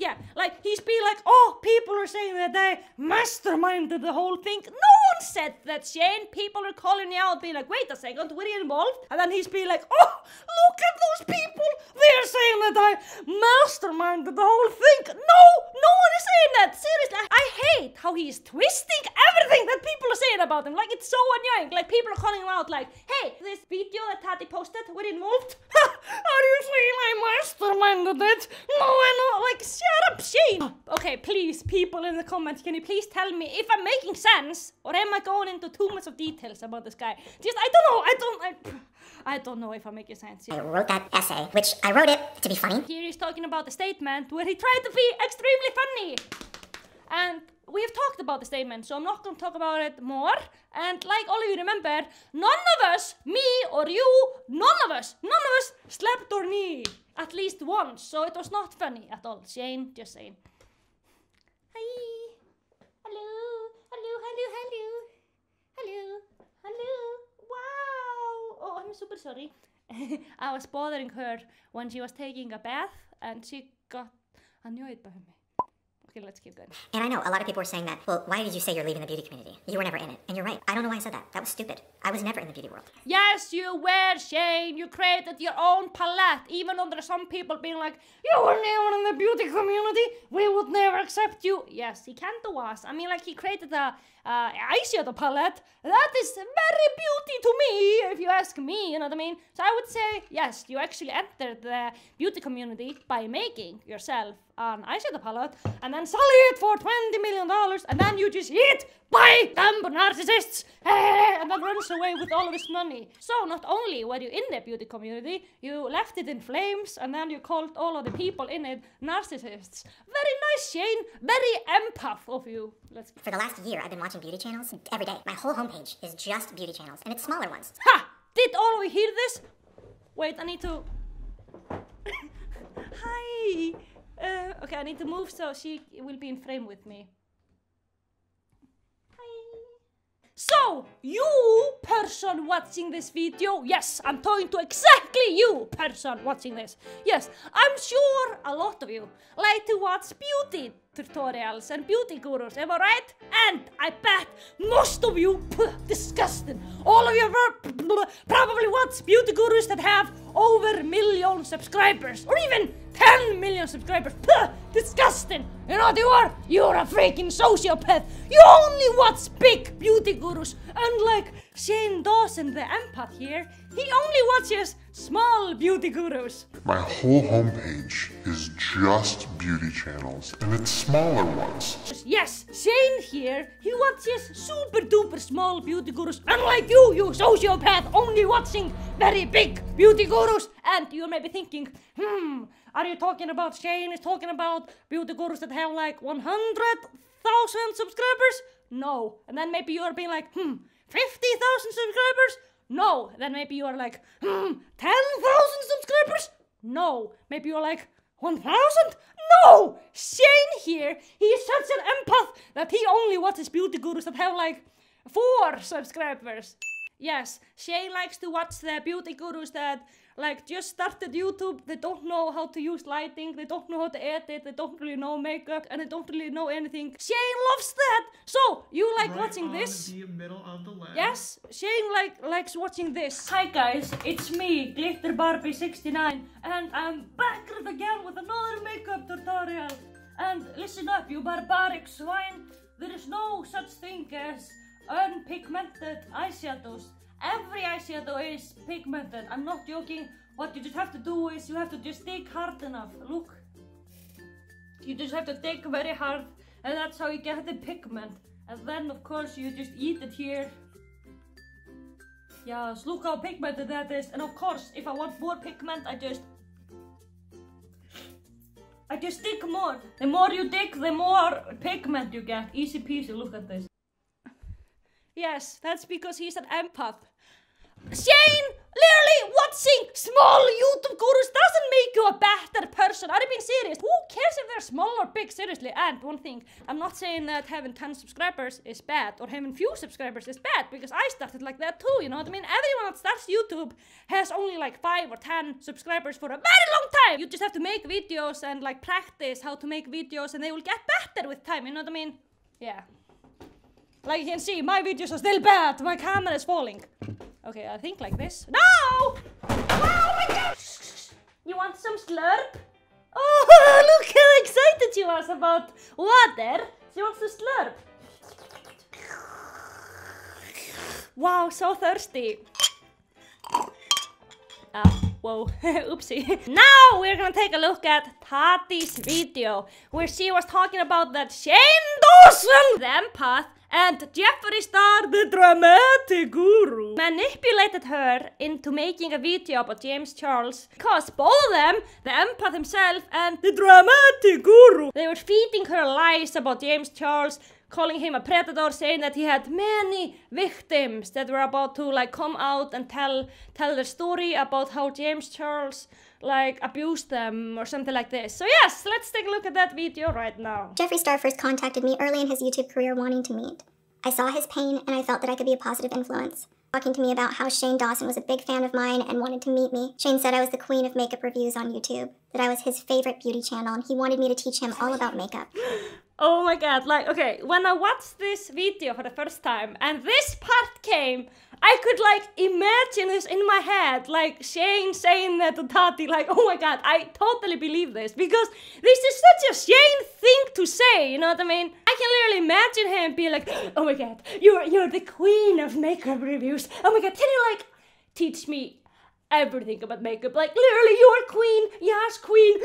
[SPEAKER 1] Yeah, like he's being like, oh, people are saying that I masterminded the whole thing. No one said that, Shane. People are calling you out, be like, wait a second, were you involved? And then he's being like, oh, look at those people. They're saying that I masterminded the whole thing. No, no one is saying that. Seriously, I hate how he is twisting everything that people are saying about him. Like, it's so annoying. Like, people are calling him out, like, hey, this video that Tati posted, were involved? (laughs) are you saying I masterminded it? No, I know. Like, shut Okay, please, people in the comments, can you please tell me if I'm making sense or am I going into too much of details about this guy? Just, I don't know. I don't, I, I don't know if I'm making sense.
[SPEAKER 10] I wrote that essay, which I wrote it to be funny.
[SPEAKER 1] Here he's talking about a statement where he tried to be extremely funny. And we have talked about the statement, so I'm not going to talk about it more. And like all of you remember, none of us, me or you, none of us, none of us slept or knee at least once, so it was not funny at all. Shane, just saying. Hi. Hello. Hello, hello, hello. Hello. Hello. Wow. Oh, I'm super sorry. (laughs) I was bothering her when she was taking a bath and she got annoyed by me. Okay, let's keep going.
[SPEAKER 10] And I know a lot of people were saying that, well, why did you say you're leaving the beauty community? You were never in it. And you're right. I don't know why I said that. That was stupid. I was never in the beauty world.
[SPEAKER 1] Yes, you were, Shane. You created your own palette, even though there's some people being like, you were never in the beauty community. We would never accept you. Yes, he kind of was. I mean, like, he created a uh, the palette. That is very beauty to me, if you ask me, you know what I mean? So I would say, yes, you actually entered the beauty community by making yourself an eyeshadow palette and then selling it for $20 million and then you just eat by dumb narcissists (laughs) and then runs away with all of his money. So not only were you in the beauty community, you left it in flames and then you called all of the people in it narcissists. Very nice, Shane. Very empath of you. Let's
[SPEAKER 10] For the last year, I've been watching beauty channels every day. My whole homepage is just beauty channels, and it's smaller ones.
[SPEAKER 1] Ha! Did all of you hear this? Wait, I need to. (laughs) Hi. Uh, okay, I need to move so she will be in frame with me. Hi! So, you person watching this video, yes, I'm talking to exactly you person watching this. Yes, I'm sure a lot of you like to watch beauty tutorials and beauty gurus, am I right? And I bet most of you, pugh, (laughs) disgusting, all of you probably watch beauty gurus that have over million subscribers or even 10 million subscribers. Pugh, (laughs) disgusting. You know what you are? You're a freaking sociopath. You only watch big beauty gurus. Unlike Shane Dawson, the empath here, he only watches small beauty gurus.
[SPEAKER 4] My whole homepage is just beauty channels, and it's smaller ones.
[SPEAKER 1] Yes, Shane here, he watches super duper small beauty gurus. Unlike you, you sociopath, only watching very big beauty gurus. And you may be thinking, hmm, are you talking about Shane is talking about beauty gurus that have like 100,000 subscribers? No. And then maybe you're being like, hmm, 50,000 subscribers? No. Then maybe you are like, hmm, 10,000 subscribers? No. Maybe you're like, 1,000? No! Shane here, he is such an empath that he only watches beauty gurus that have like four subscribers. Yes, Shane likes to watch the beauty gurus that like just started YouTube. They don't know how to use lighting, they don't know how to edit, they don't really know makeup, and they don't really know anything. Shane loves that. So you like watching this?
[SPEAKER 14] middle of the left.
[SPEAKER 1] Yes, Shane like likes watching this. Hi guys, it's me, Glitter Barbie 69, and I'm back at again with another makeup tutorial. And listen up, you barbaric swine. There is no such thing as unpigmented eyeshadows. Every eyeshadow is pigmented. I'm not joking. What you just have to do is you have to just dig hard enough. Look. You just have to dig very hard and that's how you get the pigment. And then of course you just eat it here. Yes, look how pigmented that is. And of course, if I want more pigment, I just I just dig more. The more you dig, the more pigment you get. Easy peasy, look at this. Yes, that's because he's an empath. Shane, literally watching small YouTube gurus doesn't make you a better person. Are you being serious? Who cares if they're small or big? Seriously. And one thing, I'm not saying that having 10 subscribers is bad or having few subscribers is bad because I started like that too. You know what I mean? Everyone that starts YouTube has only like 5 or 10 subscribers for a very long time. You just have to make videos and like practice how to make videos and they will get better with time. You know what I mean? Yeah. Like you can see, my videos are still bad. My camera is falling. Okay, I think like this. No! Oh my gosh! You want some slurp? Oh, (laughs) look how excited she was about water. She wants to slurp. Wow, so thirsty. Ah, whoa, (laughs) oopsie. now we're gonna take a look at Tati's video where she was talking about that Shane Dawson, empath, and Jeffree Star, the dramatic guru, manipulated her into making a video about James Charles because both of them, the empath himself and the dramatic guru, they were feeding her lies about James Charles calling him a predator, saying that he had many victims that were about to like come out and tell tell their story about how James Charles like abuse them or something like this. So yes, let's take a look at that video right now.
[SPEAKER 10] Jeffree Star first contacted me early in his YouTube career wanting to meet. I saw his pain and I felt that I could be a positive influence. Talking to me about how Shane Dawson was a big fan of mine and wanted to meet me. Shane said I was the queen of makeup reviews on YouTube, that I was his favorite beauty channel, and he wanted me to teach him all about makeup. (gasps)
[SPEAKER 1] Oh my god, like, okay, when I watched this video for the first time and this part came, I could like imagine this in my head, like Shane saying that to Tati, like, oh my god, I totally believe this because this is such a Shane thing to say, you know what I mean? I can literally imagine him be like, oh my god, you're you're the queen of makeup reviews. Oh my god, can you like teach me everything about makeup. Like literally, you're queen, yes, queen.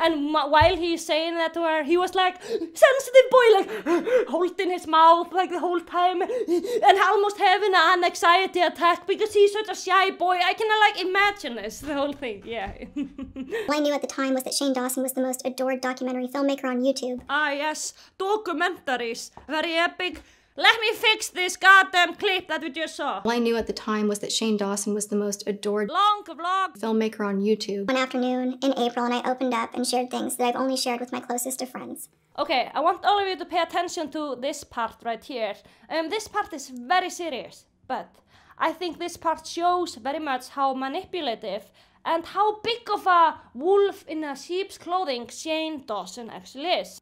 [SPEAKER 1] and while he's saying that to her, he was like sensitive boy, like holding his mouth like the whole time, and almost having an anxiety attack because he's such a shy boy. I can like imagine this, the whole thing. Yeah. (laughs)
[SPEAKER 10] All I knew at the time was that Shane Dawson was the most adored documentary filmmaker on YouTube.
[SPEAKER 1] Ah yes, documentaries, very epic. Let me fix this goddamn clip that we just saw.
[SPEAKER 15] All I knew at the time was that Shane Dawson was the most adored
[SPEAKER 1] long vlog
[SPEAKER 15] filmmaker on YouTube.
[SPEAKER 10] One afternoon in April, and I opened up and shared things that I've only shared with my closest of friends.
[SPEAKER 1] Okay, I want all of you to pay attention to this part right here. Um, this part is very serious, but I think this part shows very much how manipulative and how big of a wolf in a sheep's clothing Shane Dawson actually is.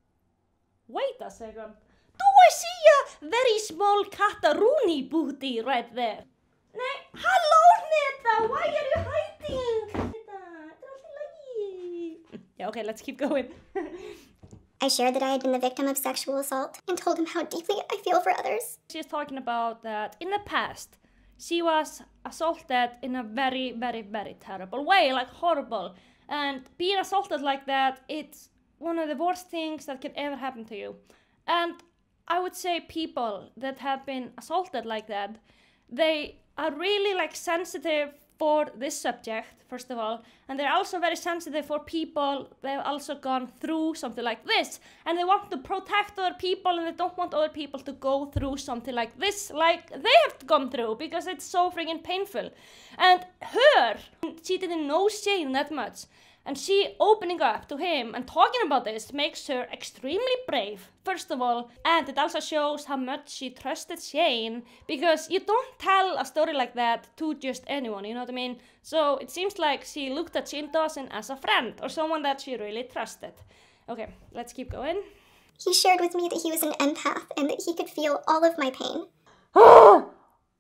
[SPEAKER 1] Wait a second. Do I see a very small Kataruni booty right there? Nei, halló Neta, why are you hiding? Yeah, okay, let's keep going. (laughs)
[SPEAKER 10] I shared that I had been the victim of sexual assault and told him how deeply I feel for others.
[SPEAKER 1] She's talking about that in the past, she was assaulted in a very, very, very terrible way, like horrible. And being assaulted like that, it's one of the worst things that can ever happen to you. And I would say people that have been assaulted like that, they are really like sensitive for this subject, first of all, and they're also very sensitive for people they've also gone through something like this, and they want to protect other people and they don't want other people to go through something like this, like they have gone through, because it's so freaking painful. And her, she didn't know Shane that much, and she opening up to him and talking about this makes her extremely brave, first of all, and it also shows how much she trusted Shane because you don't tell a story like that to just anyone, you know what I mean? So it seems like she looked at Shane Dawson as a friend or someone that she really trusted. Okay, let's keep going.
[SPEAKER 10] He shared with me that he was an empath and that he could feel all of my pain. (gasps) (gasps) (gasps)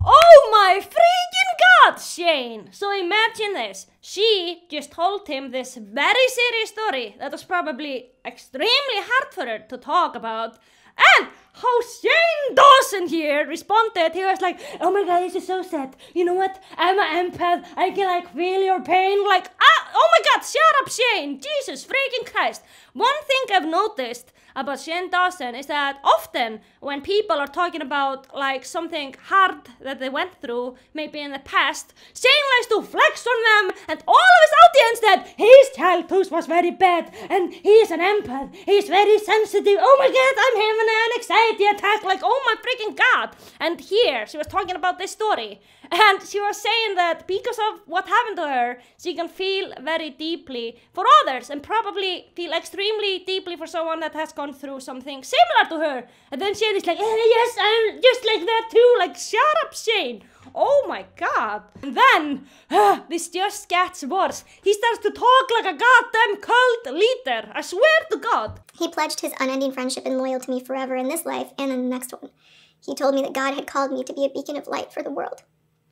[SPEAKER 1] Oh my freaking god, Shane! So imagine this. She just told him this very serious story that was probably extremely hard for her to talk about. And how Shane Dawson here responded, he was like, Oh my god, this is so sad. You know what? I'm an empath. I can like feel your pain. Like, ah, oh my god, shut up, Shane. Jesus freaking Christ. One thing I've noticed about Shane Dawson is that often when people are talking about like something hard that they went through, maybe in the past, Shane likes to flex on them and all of his audience that his childhood was very bad and he's an empath, he's very sensitive. Oh my god, I'm having an anxiety attack, like oh my freaking god. And here she was talking about this story and she was saying that because of what happened to her, she can feel very deeply for others and probably feel extremely deeply for someone that has gone through something similar to her. And then Shane is like, eh, yes, I'm just like that too. Like, shut up, Shane. Oh my god. And then, uh, this just gets worse. He starts to talk like a goddamn cult leader. I swear to God.
[SPEAKER 10] He pledged his unending friendship and loyal to me forever in this life and in the next one. He told me that God had called me to be a beacon of light for the world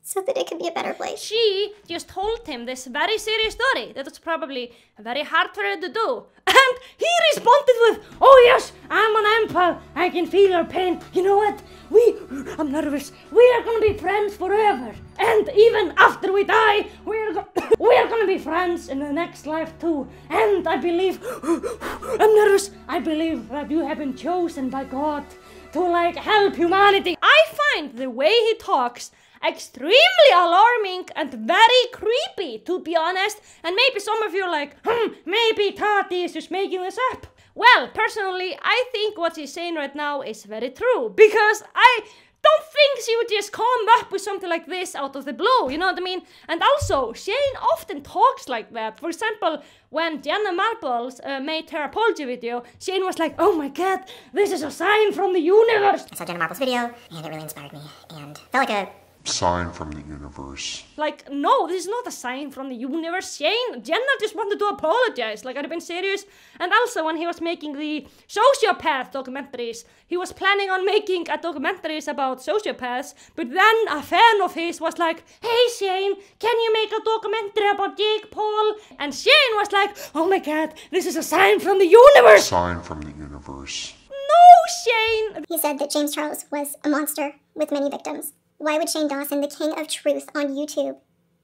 [SPEAKER 10] so that it can be a better place.
[SPEAKER 1] She just told him this very serious story that was probably very hard for her to do. (laughs) And he responded with, Oh yes, I'm an empath. I can feel your pain. You know what? We, I'm nervous. We are gonna be friends forever. And even after we die, we are, go- (coughs) we are gonna be friends in the next life too. And I believe, (gasps) I'm nervous. I believe that you have been chosen by God to like help humanity. I find the way he talks extremely alarming and very creepy, to be honest. And maybe some of you are like, hmm, maybe Tati is just making this up. Well, personally, I think what she's saying right now is very true because I don't think she would just come up with something like this out of the blue, you know what I mean? And also, Shane often talks like that. For example, when Jenna Marbles uh, made her apology video, Shane was like, oh my god, this is a sign from the universe.
[SPEAKER 10] I saw Jenna Marbles' video, and it really inspired me, and felt like a
[SPEAKER 4] sign from the universe.
[SPEAKER 1] Like, no, this is not a sign from the universe. Shane, Jenna just wanted to apologize. Like, I've been serious. And also, when he was making the sociopath documentaries, he was planning on making a documentaries about sociopaths. But then a fan of his was like, hey, Shane, can you make a documentary about Jake Paul? And Shane was like, oh my god, this is a sign from the universe.
[SPEAKER 4] Sign from the universe.
[SPEAKER 1] No, Shane.
[SPEAKER 10] He said that James Charles was a monster with many victims. Why would Shane Dawson, the king of truth on YouTube,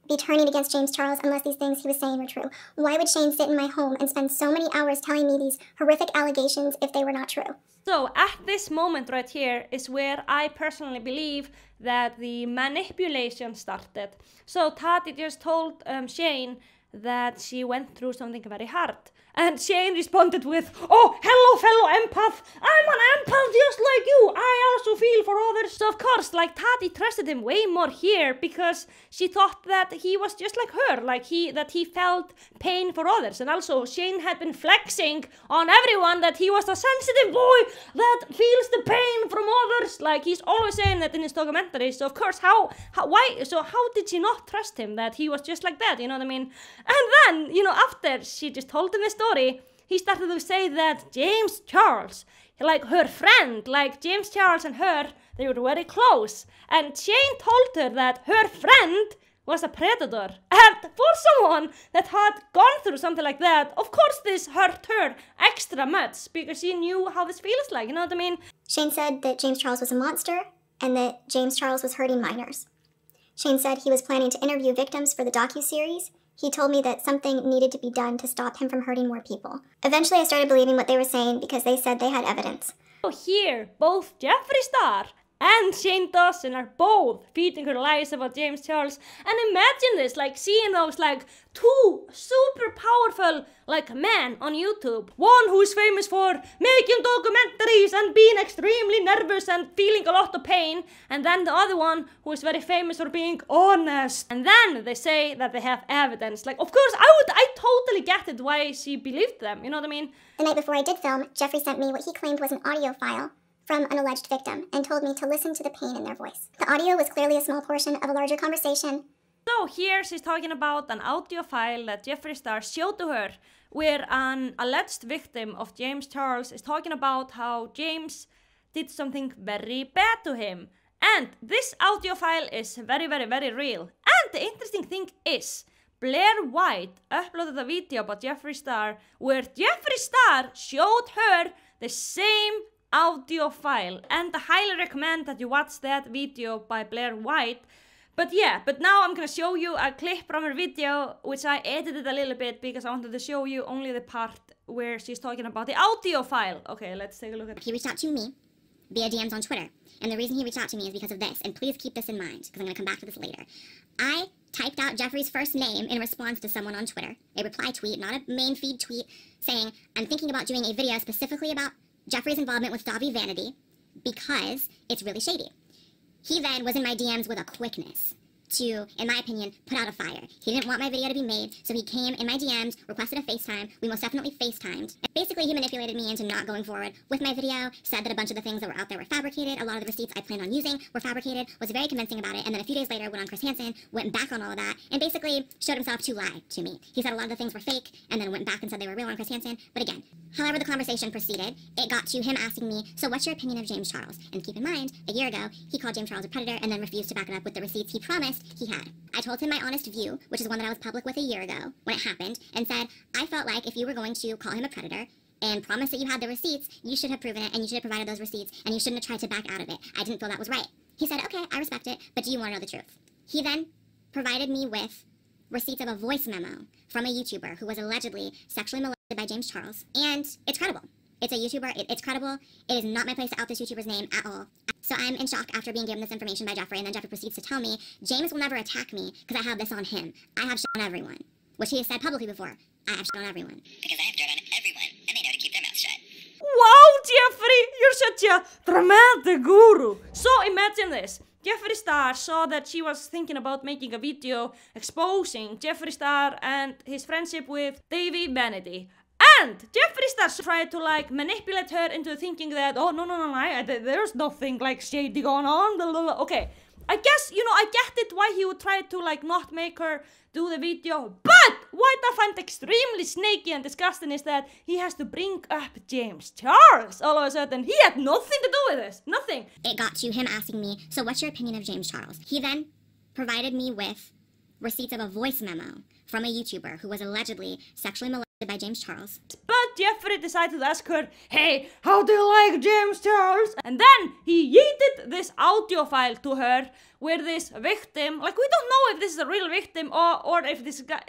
[SPEAKER 10] be turning against James Charles unless these things he was saying were true? Why would Shane sit in my home and spend so many hours telling me these horrific allegations if they were not true?
[SPEAKER 1] So, at this moment right here is where I personally believe that the manipulation started. So, Tati just told um, Shane that she went through something very hard. And Shane responded with, Oh, hello, fellow empath. I'm an empath just like you. I also feel for others. So, of course, like Tati trusted him way more here because she thought that he was just like her, like he that he felt pain for others. And also, Shane had been flexing on everyone that he was a sensitive boy that feels the pain from others. Like he's always saying that in his documentary. So, of course, how, how, why, so how did she not trust him that he was just like that? You know what I mean? And then, you know, after she just told him this story, he started to say that James Charles, like her friend, like James Charles and her, they were very close. And Shane told her that her friend was a predator. (laughs) And for someone that had gone through something like that, of course this hurt her extra much because she knew how this feels like, you know what I mean?
[SPEAKER 10] Shane said that James Charles was a monster and that James Charles was hurting minors. Shane said he was planning to interview victims for the docu-series he told me that something needed to be done to stop him from hurting more people. Eventually, I started believing what they were saying because they said they had evidence.
[SPEAKER 1] So here, both Jeffree Star and Shane Dawson are both feeding her lies about James Charles. And imagine this, like seeing those like two super powerful like men on YouTube. One who's famous for making documentaries and being extremely nervous and feeling a lot of pain, and then the other one who is very famous for being honest. And then they say that they have evidence. Like, of course, I would, I totally get it why she believed them. You know what I mean?
[SPEAKER 16] The night before I did film, Jeffree sent me what he claimed was an audio file from an alleged victim and told me to listen to the pain in their voice. The audio was clearly a small portion of a larger conversation.
[SPEAKER 1] So here she's talking about an audio file that Jeffree Star showed to her where an alleged victim of James Charles is talking about how James did something very bad to him. And this audio file is very, very, very real. And the interesting thing is, Blaire White uploaded a video about Jeffree Star where Jeffree Star showed her the same audio file. And I highly recommend that you watch that video by Blaire White. But yeah, but now I'm gonna show you a clip from her video, which I edited a little bit because I wanted to show you only the part where she's talking about the audio file. Okay, let's take a look at
[SPEAKER 16] He reached out to me via DMs on Twitter. And the reason he reached out to me is because of this. And please keep this in mind, because I'm to come back to this later. I typed out Jeffree's first name in response to someone on Twitter, a reply tweet, not a main feed tweet, saying, I'm thinking about doing a video specifically about Jeffree's involvement with Davi Vanity because it's really shady. He then was in my DMs with a quickness to, in my opinion, put out a fire. He didn't want my video to be made, so he came in my DMs, requested a FaceTime. We most definitely FaceTimed. Basically, he manipulated me into not going forward with my video, said that a bunch of the things that were out there were fabricated, a lot of the receipts I planned on using were fabricated, was very convincing about it, and then a few days later went on Chris Hansen, went back on all of that, and basically showed himself to lie to me. He said a lot of the things were fake, and then went back and said they were real on Chris Hansen, but again, however the conversation proceeded, it got to him asking me, so what's your opinion of James Charles? And keep in mind, a year ago, he called James Charles a predator and then refused to back it up with the receipts he promised he had. I told him my honest view, which is one that I was public with a year ago when it happened, and said, I felt like if you were going to call him a predator and promise that you had the receipts, you should have proven it and you should have provided those receipts and you shouldn't have tried to back out of it. I didn't feel that was right. He said, okay, I respect it, but do you want to know the truth? He then provided me with receipts of a voice memo from a YouTuber who was allegedly sexually molested by James Charles, and it's credible. It's a YouTuber, it, it's credible. It is not my place to out this YouTuber's name at all. So I'm in shock after being given this information by Jeffree, and then Jeffree proceeds to tell me James will never attack me because I have this on him. I have shit on everyone, which he has said publicly before. I have shit on everyone.
[SPEAKER 8] Because I have dirt on everyone, and they know to keep their mouth shut.
[SPEAKER 1] Wow, Jeffree, you're such a dramatic guru. So imagine this. Jeffree Star saw that she was thinking about making a video exposing Jeffree Star and his friendship with Davey Vanity. And Jeffree Star tried to like manipulate her into thinking that, oh, no, no, no, I, there's nothing like shady going on. Blah, blah, blah. Okay, I guess, you know, I get it why he would try to like not make her do the video. But what I find extremely snaky and disgusting is that he has to bring up James Charles all of a sudden. He had nothing to do with this. Nothing.
[SPEAKER 16] It got to him asking me, so what's your opinion of James Charles? He then provided me with receipts of a voice memo from a YouTuber who was allegedly sexually molested by James Charles.
[SPEAKER 1] But Jeffree decided to ask her, hey, how do you like James Charles? And then he yeeted this audio file to her where this victim, like we don't know if this is a real victim or, or if this guy,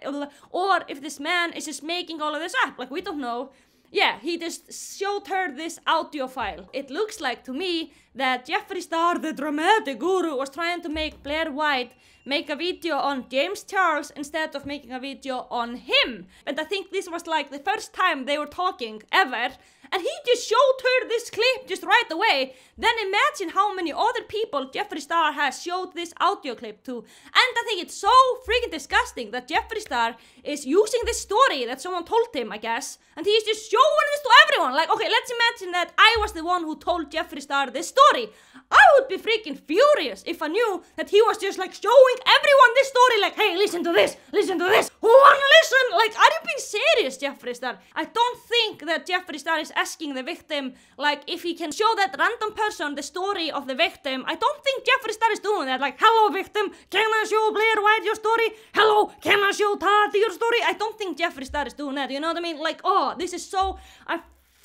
[SPEAKER 1] or if this man is just making all of this up. Like we don't know. Yeah, he just showed her this audio file. It looks like to me that Jeffree Star, the dramatic guru, was trying to make Blaire White make a video on James Charles instead of making a video on him. And I think this was like the first time they were talking ever. And he just showed her this clip just right away. Then imagine how many other people Jeffree Star has showed this audio clip to. And I think it's so freaking disgusting that Jeffree Star is using this story that someone told him, I guess. And he's just showing this to everyone. Like, okay, let's imagine that I was the one who told Jeffree Star this story. I would be freaking furious if I knew that he was just like showing everyone this story, like, hey, listen to this, listen to this. Who wanna listen? Like, are you being serious, Jeffree Star? I don't think that Jeffree Star is asking the victim, like, if he can show that random person the story of the victim. I don't think Jeffree Star is doing that. Like, hello, victim, can I show Blaire White your story? Hello, can I show Todd your story? I don't think Jeffree Star is doing that. You know what I mean? Like, oh, this is so. I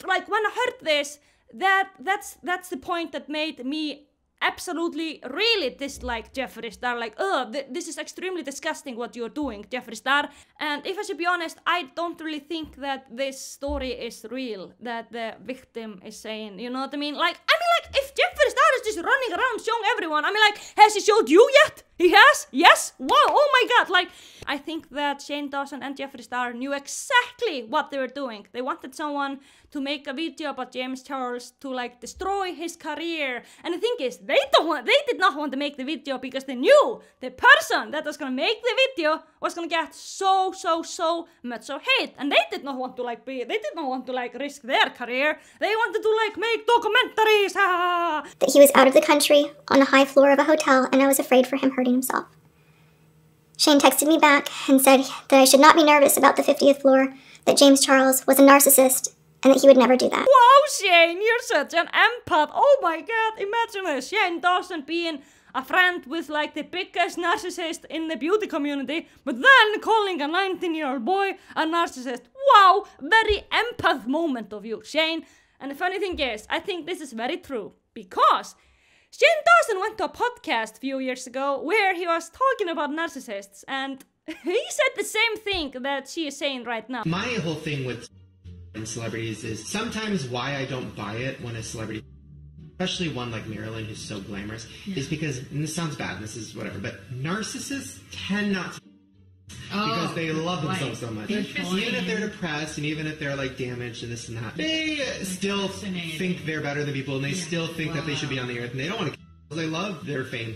[SPEAKER 1] like when I heard this that that's that's the point that made me absolutely really dislike Jeffree Star like oh th this is extremely disgusting what you're doing Jeffree Star and if I should be honest I don't really think that this story is real that the victim is saying you know what I mean like I mean like if Jeffree Star is just running around showing everyone. I mean, like, has he showed you yet? He has? Yes? Wow, oh my god. Like, I think that Shane Dawson and Jeffree Star knew exactly what they were doing. They wanted someone to make a video about James Charles to, like, destroy his career. And the thing is, they don't want, they did not want to make the video because they knew the person that was gonna make the video was gonna get so, so, so much of hate. And they did not want to, like, be, they did not want to, like, risk their career. They wanted to, like, make documentaries. Ha!
[SPEAKER 10] That he was out of the country on the high floor of a hotel, and I was afraid for him hurting himself. Shane texted me back and said that I should not be nervous about the 50th floor, that James Charles was a narcissist, and that he would never do that.
[SPEAKER 1] Wow, Shane, you're such an empath. Oh my god, imagine this. Shane Dawson being a friend with like the biggest narcissist in the beauty community, but then calling a 19 year old boy a narcissist. Wow, very empath moment of you, Shane. And the funny thing is, I think this is very true because Shane Dawson went to a podcast a few years ago where he was talking about narcissists and (laughs) he said the same thing that she is saying right now.
[SPEAKER 2] My whole thing with celebrities is sometimes why I don't buy it when a celebrity, especially one like Marilyn who's so glamorous, is because, and this sounds bad, and this is whatever, but narcissists tend not to oh, because they love themselves so much. Even if they're depressed and even if they're like damaged and this and that, they still think they're better than people and they still think that they should be on the earth and they don't want to. They love their fame.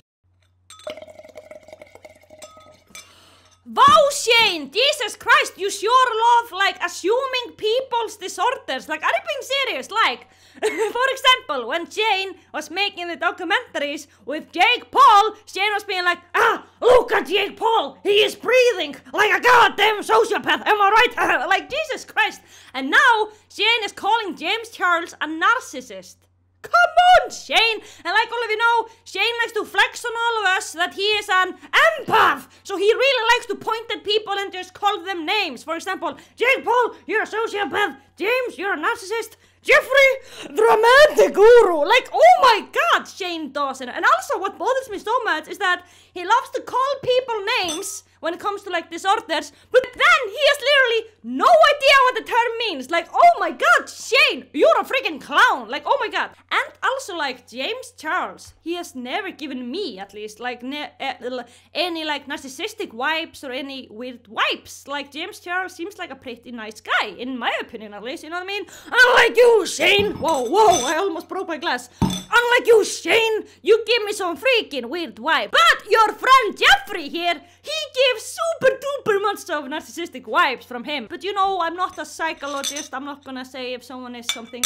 [SPEAKER 1] Wow, Shane! Jesus Christ, you sure love like assuming people's disorders. Like, are you being serious? Like, (laughs) for example, when Shane was making the documentaries with Jake Paul, Shane was being like, ah, look at Jake Paul, he is breathing like a goddamn sociopath. Am I right? (laughs) like, Jesus Christ. And now Shane is calling James Charles a narcissist. Come on, Shane! And like all of you know, Shane likes to flex on all of us that he is an empath! So he really likes to point at people and just call them names. For example, Jake Paul, you're a sociopath. James, you're a narcissist. Jeffree, dramatic guru. Like, oh my god, Shane Dawson. And also, what bothers me so much is that he loves to call people names when it comes to like disorders, but then he has literally no idea what the term means. Like, oh my god, Shane, you're a freaking clown. Like, oh my god. And also, like, James Charles, he has never given me, at least, like, uh, any like narcissistic vibes or any weird vibes. Like, James Charles seems like a pretty nice guy, in my opinion, at least, you know what I mean? Unlike you, Shane. Whoa, whoa, I almost broke my glass. Unlike you, Shane, you give me some freaking weird vibe. But your friend Jeffree here, he gives super duper much of narcissistic vibes from him. But you know, I'm not a psychologist. I'm not gonna say if someone is something.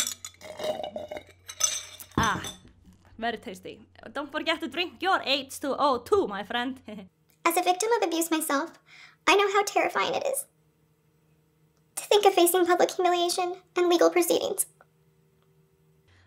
[SPEAKER 1] Ah, very tasty. Don't forget to drink your H2O too, my friend. (laughs)
[SPEAKER 10] As a victim of abuse myself, I know how terrifying it is to think of facing public humiliation and legal proceedings.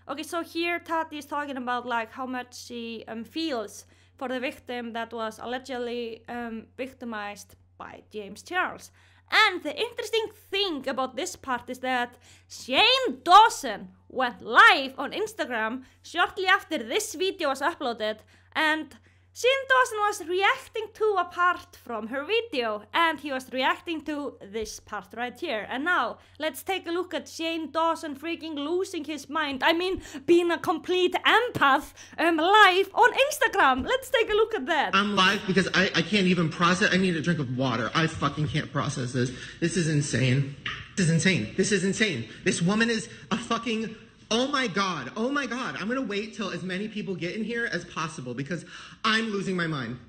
[SPEAKER 1] Okay, so here Tati is talking about like how much she um, feels for the victim that was allegedly um, victimized by James Charles. And the interesting thing about this part is that Shane Dawson went live on Instagram shortly after this video was uploaded and Shane Dawson was reacting to a part from her video and he was reacting to this part right here. And now, let's take a look at Shane Dawson freaking losing his mind. I mean, being a complete empath um, live on Instagram. Let's take a look at that.
[SPEAKER 11] I'm live because I, I can't even process. I need a drink of water. I fucking can't process this. This is insane. This is insane. This is insane. This woman is a fucking Oh my God. Oh my God. I'm going to wait till as many people get in here as possible because I'm losing my mind.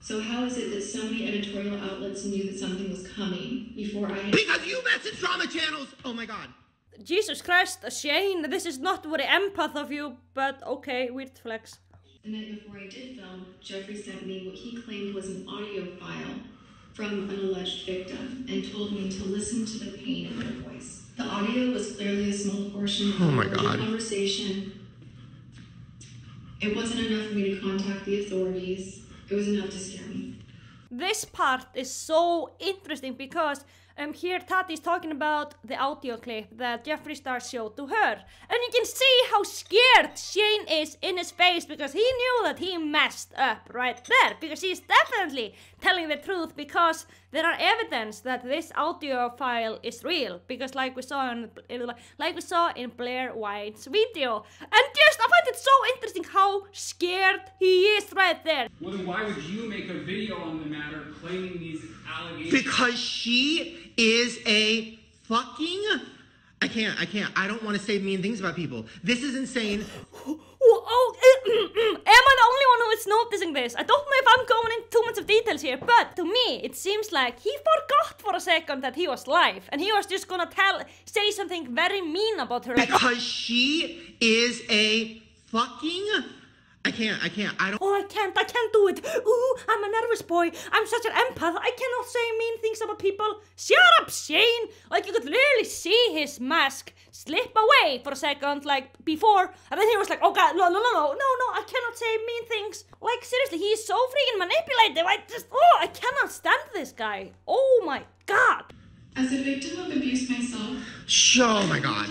[SPEAKER 17] So how is it that so many editorial outlets knew that something was coming before I had...
[SPEAKER 11] Because you message drama channels! Oh my god.
[SPEAKER 1] Jesus Christ, Shane, this is not very empath of you, but okay, weird flex.
[SPEAKER 17] The night before I did film, Jeffree sent me what he claimed was an audio file from an alleged victim and told me to listen to the pain in her voice. The audio was clearly a small portion of
[SPEAKER 11] Oh my
[SPEAKER 17] the conversation. It wasn't enough for me to contact the authorities. It was enough to scare me.
[SPEAKER 1] This part is so interesting because um, here Tati's talking about the audio clip that Jeffree Star showed to her. And you can see how scared Shane is in his face because he knew that he messed up right there. Because he's definitely telling the truth because there are evidence that this audio file is real. Because like we saw in like we saw in Blaire White's video. And just I find it so interesting how scared he is right there.
[SPEAKER 18] Well, then why would you make a video on the matter claiming these allegations?
[SPEAKER 11] Because she is a fucking. I can't. I can't. I don't want to say mean things about people. This is insane.
[SPEAKER 1] Oh, eh, mm, mm. am I the only one who is noticing this? I don't know if I'm going into too much of details here, but to me, it seems like he forgot for a second that he was live, and he was just gonna tell, say something very mean about her. Like,
[SPEAKER 11] Because she is a fucking. I can't. I can't. I don't.
[SPEAKER 1] Oh, I can't, I can't do it. Ooh, I'm a nervous boy. I'm such an empath. I cannot say mean things about people. Shut up, Shane. Like, you could literally see his mask slip away for a second, like, before. And then he was like, oh, God, no, no, no, no, no, no, I cannot say mean things. Like, seriously, he is so freaking manipulative. I just, oh, I cannot stand this guy. Oh, my God.
[SPEAKER 17] As a victim of abuse myself,
[SPEAKER 11] Oh my god.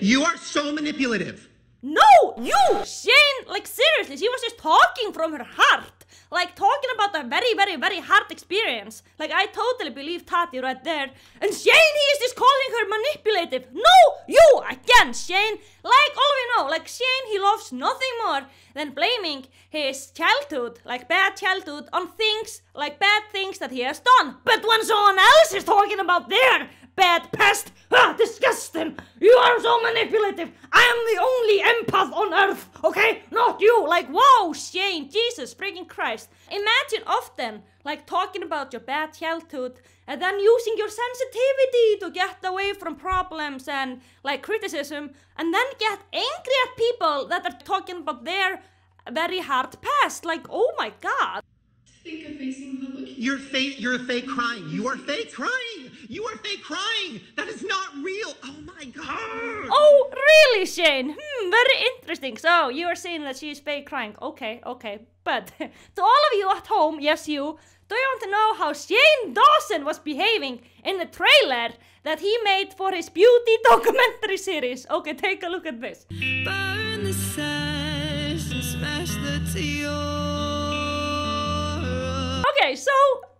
[SPEAKER 11] You are so manipulative.
[SPEAKER 1] No, you, Shane, like seriously, she was just talking from her heart. Like talking about a very, very, very hard experience. Like I totally believe Tati right there. And Shane, he is just calling her manipulative. No, you, again, Shane. Like all we know, like Shane, he loves nothing more than blaming his childhood, like bad childhood, on things, like bad things that he has done. But when someone else is talking about their bad past, ah, disgusting. You are so manipulative. I am the only empath on earth, okay? Not you. Like, wow, Shane, Jesus, freaking Christ. Imagine often, like, talking about your bad childhood and then using your sensitivity to get away from problems and, like, criticism, and then get angry at people that are talking about their very hard past. Like, oh my god.
[SPEAKER 17] think of facing public
[SPEAKER 11] You're fake. You're fake crying. You are fake crying. You are fake crying. That is not real. Oh my god.
[SPEAKER 1] Oh, really, Shane? Hmm, very interesting. So, you are saying that she is fake crying. Okay, okay. But (laughs) to all of you at home, yes, you, do you want to know how Shane Dawson was behaving in the trailer that he made for his beauty (laughs) documentary series? Okay, take a look at this.
[SPEAKER 19] Burn the sash and smash the tiara.
[SPEAKER 1] Okay, so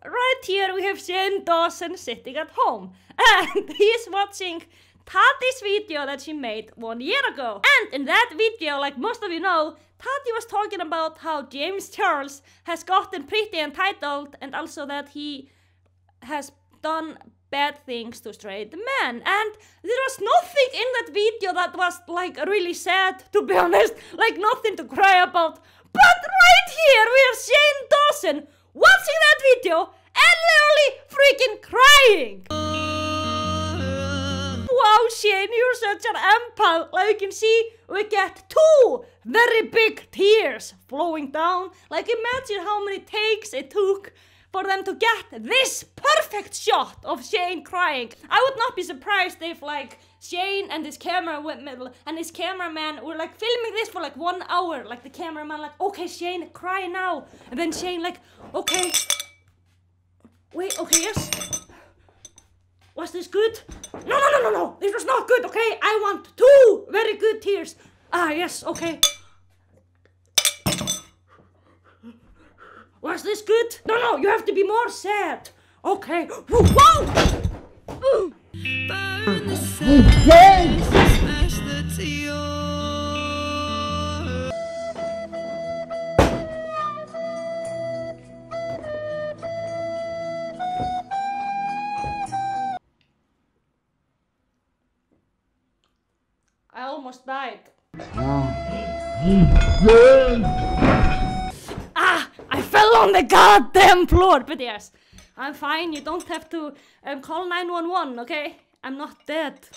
[SPEAKER 1] right here we have Shane Dawson sitting at home (laughs) and he is watching Tati's video that she made one year ago. And in that video, like most of you know, Tati was talking about how James Charles has gotten pretty entitled and also that he has done bad things to straight men. And there was nothing in that video that was like really sad, to be (laughs) honest, like nothing to cry about. But right here we have Shane Dawson watching that video and literally freaking crying. Wow, Shane, you're such an empath. Like you can see, we get two very big tears flowing down. Like imagine how many takes it took for them to get this perfect shot of Shane crying. I would not be surprised if like Shane and his camera went and his cameraman were like filming this for like one hour. Like the cameraman like, okay, Shane, cry now. And then Shane like, okay. Wait, okay, yes. Was this good? No, no, no, no, no. This was not good, okay? I want two very good tears. Ah, yes, okay. Was this good? No, no, you have to be more sad. Okay. (gasps) Whoa! I almost died. Ah, I fell on the goddamn floor. But yes, I'm fine. You don't have to um, call 911, okay? I'm not dead.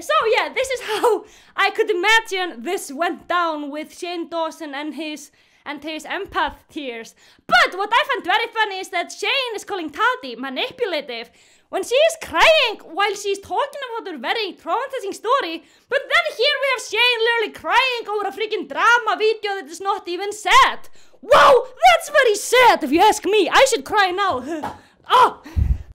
[SPEAKER 1] So yeah, this is how I could imagine this went down with Shane Dawson and his and his empath tears. But what I find very funny is that Shane is calling Tati manipulative when she is crying while she's talking about her very traumatizing story. But then here we have Shane literally crying over a freaking drama video that is not even sad. Wow, that's very sad if you ask me. I should cry now. oh. (laughs)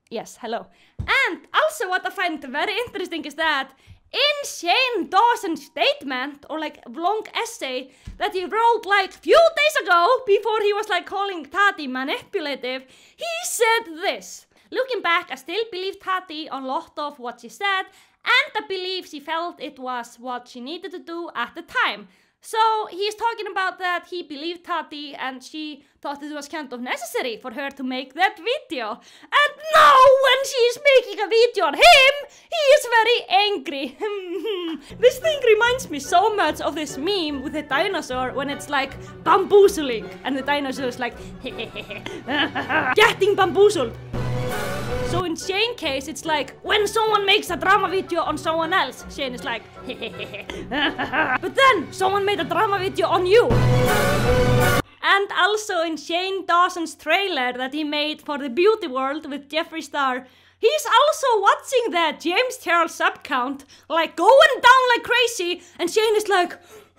[SPEAKER 1] Yes, hello. And also what I find very interesting is that in Shane Dawson's statement or like a long essay that he wrote like few days ago before he was like calling Tati manipulative, he said this. Looking back, I still believe Tati on a lot of what she said and I believe she felt it was what she needed to do at the time. So he's talking about that he believed Tati and she thought it was kind of necessary for her to make that video. And now when she's making a video on him, he is very angry. (laughs) this thing reminds me so much of this meme with the dinosaur when it's like bamboozling and the dinosaur is like (laughs) getting bamboozled. So in Shane case, it's like when someone makes a drama video on someone else, Shane is like, (laughs) but then someone made a drama video on you. And also in Shane Dawson's trailer that he made for the Beauty World with Jeffree Star, he's also watching the James Charles sub count, like going down like crazy, and Shane is like,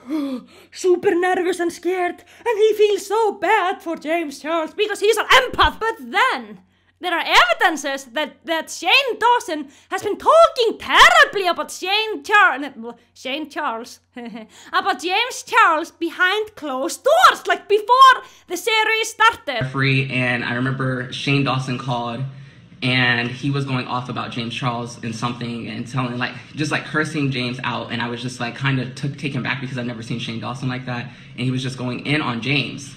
[SPEAKER 1] (gasps) super nervous and scared, and he feels so bad for James Charles because he's an empath. But then there are evidences that, that Shane Dawson has been talking terribly about Shane Charles, Shane Charles, (laughs) about James Charles behind closed doors, like before the series started.
[SPEAKER 20] Free, and I remember Shane Dawson called, and he was going off about James Charles and something, and telling like just like cursing James out, and I was just like kind of took taken back because I've never seen Shane Dawson like that, and he was just going in on James.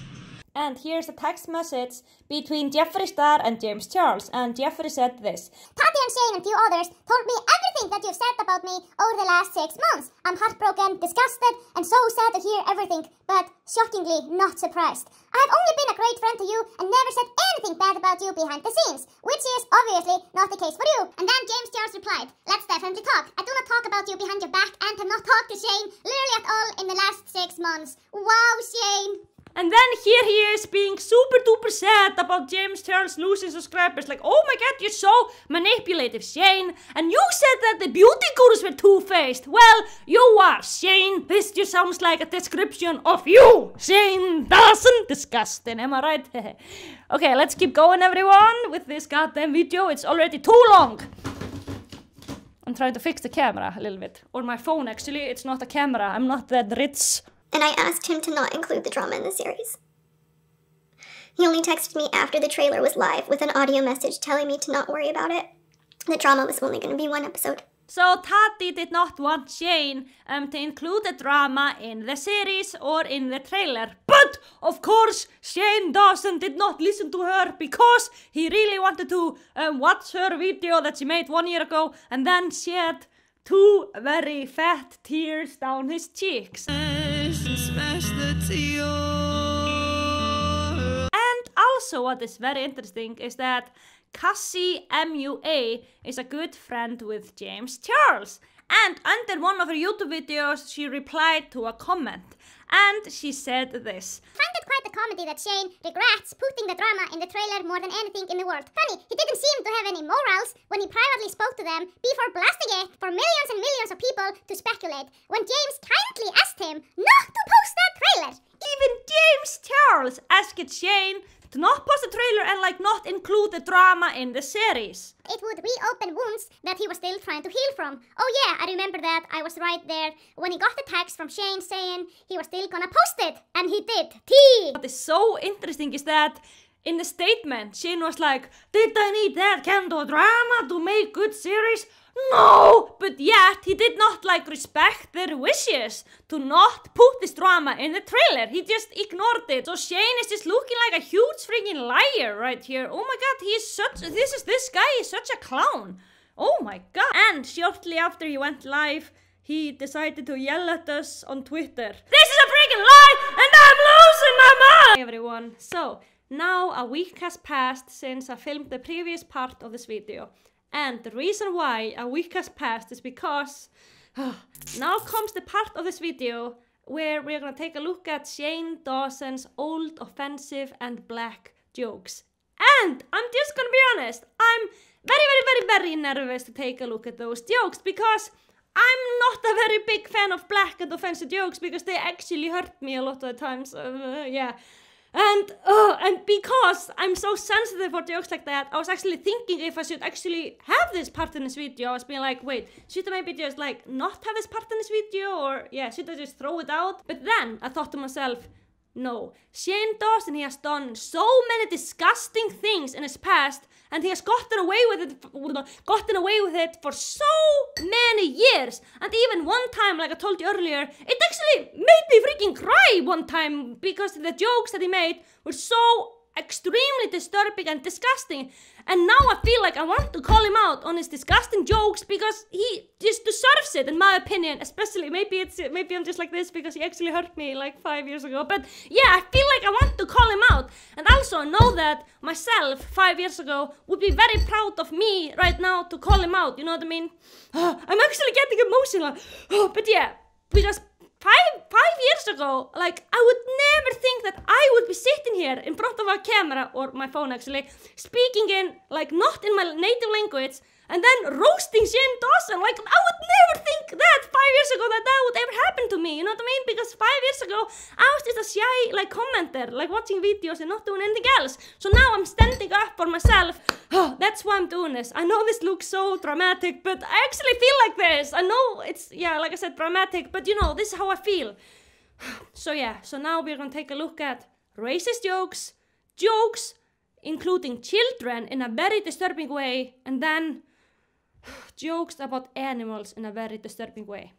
[SPEAKER 1] And here's a text message between Jeffree Star and James Charles. And Jeffree said this
[SPEAKER 21] Tati and Shane and a few others told me everything that you've said about me over the last six months. I'm heartbroken, disgusted, and so sad to hear everything, but shockingly not surprised. I have only been a great friend to you and never said anything bad about you behind the scenes, which is obviously not the case for you. And then James Charles replied, Let's definitely talk. I do not talk about you behind your back and have not talked to Shane literally at all in the last six months. Wow, Shane!
[SPEAKER 1] And then here he is being super duper sad about James Charles losing subscribers. Like, oh my god, you're so manipulative, Shane. And you said that the beauty gurus were two-faced. Well, you are, Shane. This just sounds like a description of you, Shane Dawson. Disgusting, am I right? (laughs) okay, let's keep going, everyone, with this goddamn video. It's already too long. I'm trying to fix the camera a little bit. Or my phone, actually. It's not a camera. I'm not that rich.
[SPEAKER 21] And I asked him to not include the drama in the series. He only texted me after the trailer was live with an audio message telling me to not worry about it. The drama was only going to be one episode.
[SPEAKER 1] So Tati did not want Shane um, to include the drama in the series or in the trailer. But of course, Shane Dawson did not listen to her because he really wanted to um, watch her video that she made one year ago and then shed two very fat tears down his cheeks. And also what is very interesting is that Cassie MUA is a good friend with James Charles. And under one of her YouTube videos, she replied to a comment. And she said this.
[SPEAKER 21] I find it quite a comedy that Shane regrets putting the drama in the trailer more than anything in the world. Funny, he didn't seem to have any morals when he privately spoke to them before blasting it for millions and millions of people to speculate. When James kindly asked him not to post that trailer.
[SPEAKER 1] Even James Charles asked Shane to not post the trailer and like not include the drama in the series.
[SPEAKER 21] It would reopen wounds that he was still trying to heal from. Oh yeah, I remember that. I was right there when he got the text from Shane saying he was still gonna post it. And he did. T.
[SPEAKER 1] What is so interesting is that in the statement, Shane was like, Did I need that kind of drama to make good series? No! But yet, he did not like respect their wishes to not put this drama in the trailer. He just ignored it. So Shane is just looking like a huge freaking liar right here. Oh my god, he is such, this is, this guy is such a clown. Oh my god. And shortly after he went live, he decided to yell at us on Twitter. This is a freaking lie and I'm losing my mind! Everyone, so now a week has passed since I filmed the previous part of this video. And the reason why a week has passed is because now comes the part of this video where we're gonna take a look at Shane Dawson's old offensive and black jokes. And I'm just gonna be honest, I'm very, very, very, very nervous to take a look at those jokes because I'm not a very big fan of black and offensive jokes because they actually hurt me a lot of times. Uh, yeah. And uh, and because I'm so sensitive for jokes like that, I was actually thinking if I should actually have this part in this video. I was being like, wait, should I maybe just like not have this part in this video, or yeah, should I just throw it out? But then I thought to myself, no, Shane Dawson he has done so many disgusting things in his past, and he has gotten away with it, gotten away with it for so many years. And even one time, like I told you earlier, it actually made me freaking cry one time because the jokes that he made were so extremely disturbing and disgusting. And now I feel like I want to call him out on his disgusting jokes because he just deserves it, in my opinion. Especially maybe it's maybe I'm just like this because he actually hurt me like five years ago. But yeah, I feel like I want to call him out, and also I know that myself five years ago would be very proud of me right now to call him out. You know what I mean? (gasps) I'm actually getting emotional. (gasps) but yeah, because five five years ago, like I would never think that I would be sitting here in front of a camera or my phone actually, speaking in like not in my native language and then roasting Shane Dawson. Like I would never think that five years ago that that would ever happen to me. You know what I mean? Because five years ago I was just a shy like commenter, like watching videos and not doing anything else. So now I'm standing up for myself. Oh, (sighs) that's why I'm doing this. I know this looks so dramatic, but I actually feel like this. I know it's yeah, like I said, dramatic, but you know this is how I feel. (sighs) So yeah, so now we're gonna take a look at racist jokes, jokes including children in a very disturbing way, and then jokes about animals in a very disturbing way.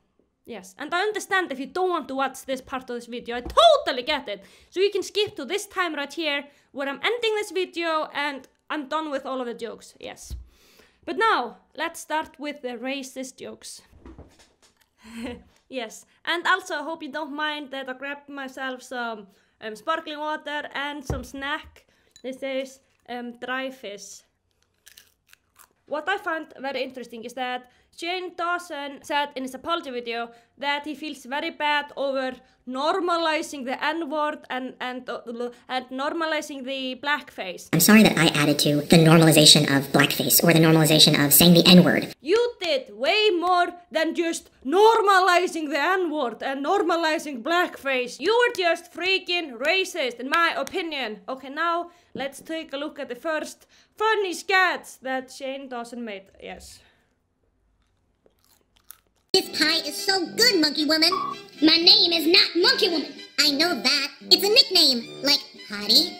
[SPEAKER 1] Yes, and I understand if you don't want to watch this part of this video, I totally get it. So you can skip to this time right here, where I'm ending this video and I'm done with all of the jokes, yes. But now, let's start with the racist jokes. (laughs) yes, and also I hope you don't mind that I grabbed myself some um, sparkling water and some snack. This is um, dry fish what I found very interesting is that Shane Dawson said in his apology video that he feels very bad over normalizing the N-word and, and, uh, and normalizing the blackface.
[SPEAKER 10] I'm sorry that I added to the normalization of blackface or the normalization of saying the N-word.
[SPEAKER 1] You did way more than just normalizing the N-word and normalizing blackface. You were just freaking racist in my opinion. Okay, now let's take a look at the first funny sketch that Shane Dawson made. Yes.
[SPEAKER 10] This pie is so good, Monkey Woman. My name is not Monkey Woman. I know that. It's a nickname, like Hottie,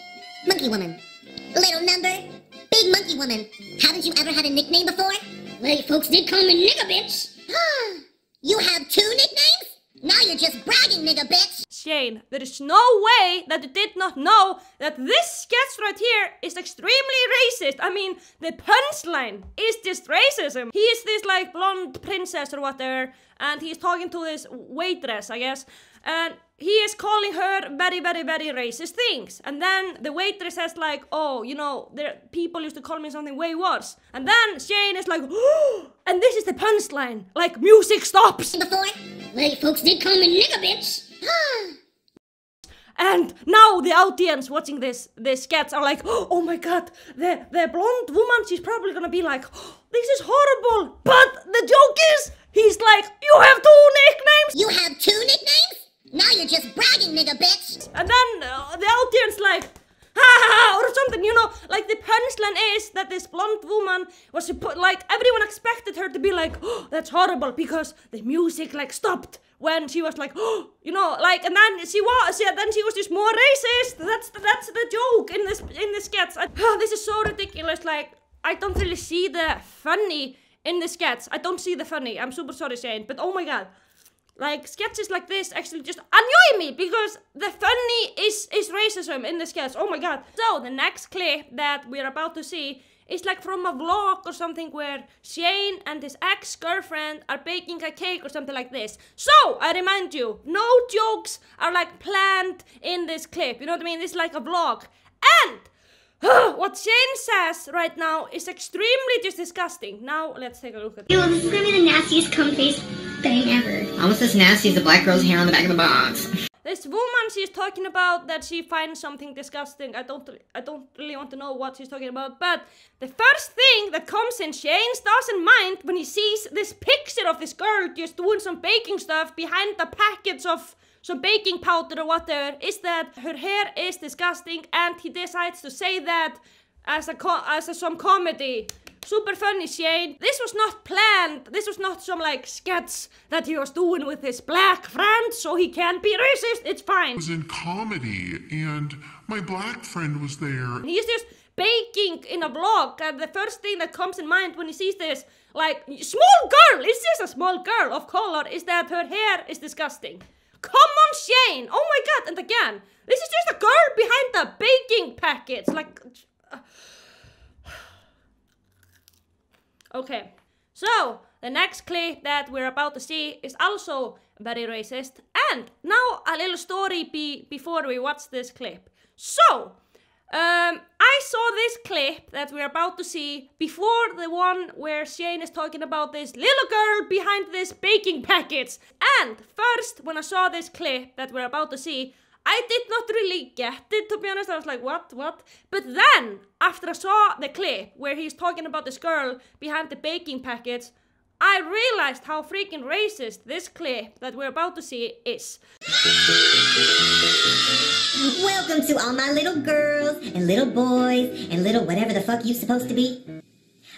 [SPEAKER 10] Monkey Woman. Little number, Big Monkey Woman. Haven't you ever had a nickname before? Well, folks did call me Nigga Bitch. (gasps) you have two nicknames? Now you're just bragging, nigga bitch!
[SPEAKER 1] Shane, there is no way that you did not know that this sketch right here is extremely racist. I mean, the punchline is just racism. He is this like blonde princess or whatever, and he's talking to this waitress, I guess, and he is calling her very, very, very racist things. And then the waitress says like, oh, you know, there people used to call me something way worse. And then Shane is like, oh, (gasps) and this is the punchline. Like music stops.
[SPEAKER 10] Before, well, folks did call me nigga bitch. (gasps)
[SPEAKER 1] and now the audience watching this this sketch are like, (gasps) oh my god, the the blonde woman, she's probably gonna be like, oh, this is horrible. But the joke is, he's like, you have two nicknames.
[SPEAKER 10] You have two nicknames? Now you're just bragging, nigga bitch!
[SPEAKER 1] And then uh, the audience like, ha ha ha, or something, you know, like the punchline is that this blonde woman was like, everyone expected her to be like, oh, that's horrible because the music like stopped when she was like, oh, you know, like, and then she was, yeah, then she was just more racist. That's the, that's the joke in this in this sketch. I, (sighs) oh, this is so ridiculous. Like, I don't really see the funny in the sketch. I don't see the funny. I'm super sorry, Shane, but oh my god like sketches like this actually just annoy me because the funny is is racism in the sketch. Oh my god. So the next clip that we're about to see is like from a vlog or something where Shane and his ex-girlfriend are baking a cake or something like this. So I remind you, no jokes are like planned in this clip. You know what I mean? This is like a vlog. And (sighs) what Shane says right now is extremely just disgusting. Now let's take a look at
[SPEAKER 10] it. Yo, this is gonna be the nastiest cum face thing ever.
[SPEAKER 8] Almost as nasty as the black girl's hair on the back of the box.
[SPEAKER 1] This woman, she's talking about that she finds something disgusting. I don't, I don't really want to know what she's talking about. But the first thing that comes in Shane Dawson's mind when he sees this picture of this girl just doing some baking stuff behind the packets of some baking powder or whatever is that her hair is disgusting and he decides to say that as a as a, some comedy. Super funny, Shane. This was not planned. This was not some like sketch that he was doing with his black friend so he can't be racist. It's fine.
[SPEAKER 4] was in comedy, and my black friend was there.
[SPEAKER 1] He's just baking in a vlog, and the first thing that comes in mind when he sees this, like, small girl, it's just a small girl of color, is that her hair is disgusting. Come on, Shane! Oh my god, and again, this is just a girl behind the baking packets, like. uh, Okay, so the next clip that we're about to see is also very racist. And now a little story be before we watch this clip. So, um, I saw this clip that we're about to see before the one where Shane is talking about this little girl behind this baking packets. And first, when I saw this clip that we're about to see, I did not really get it to be honest. I was like, what, what? But then, after I saw the clip where he's talking about this girl behind the baking packets, I realized how freaking racist this clip that we're about to see is.
[SPEAKER 10] Welcome to all my little girls and little boys and little whatever the fuck you're supposed to be.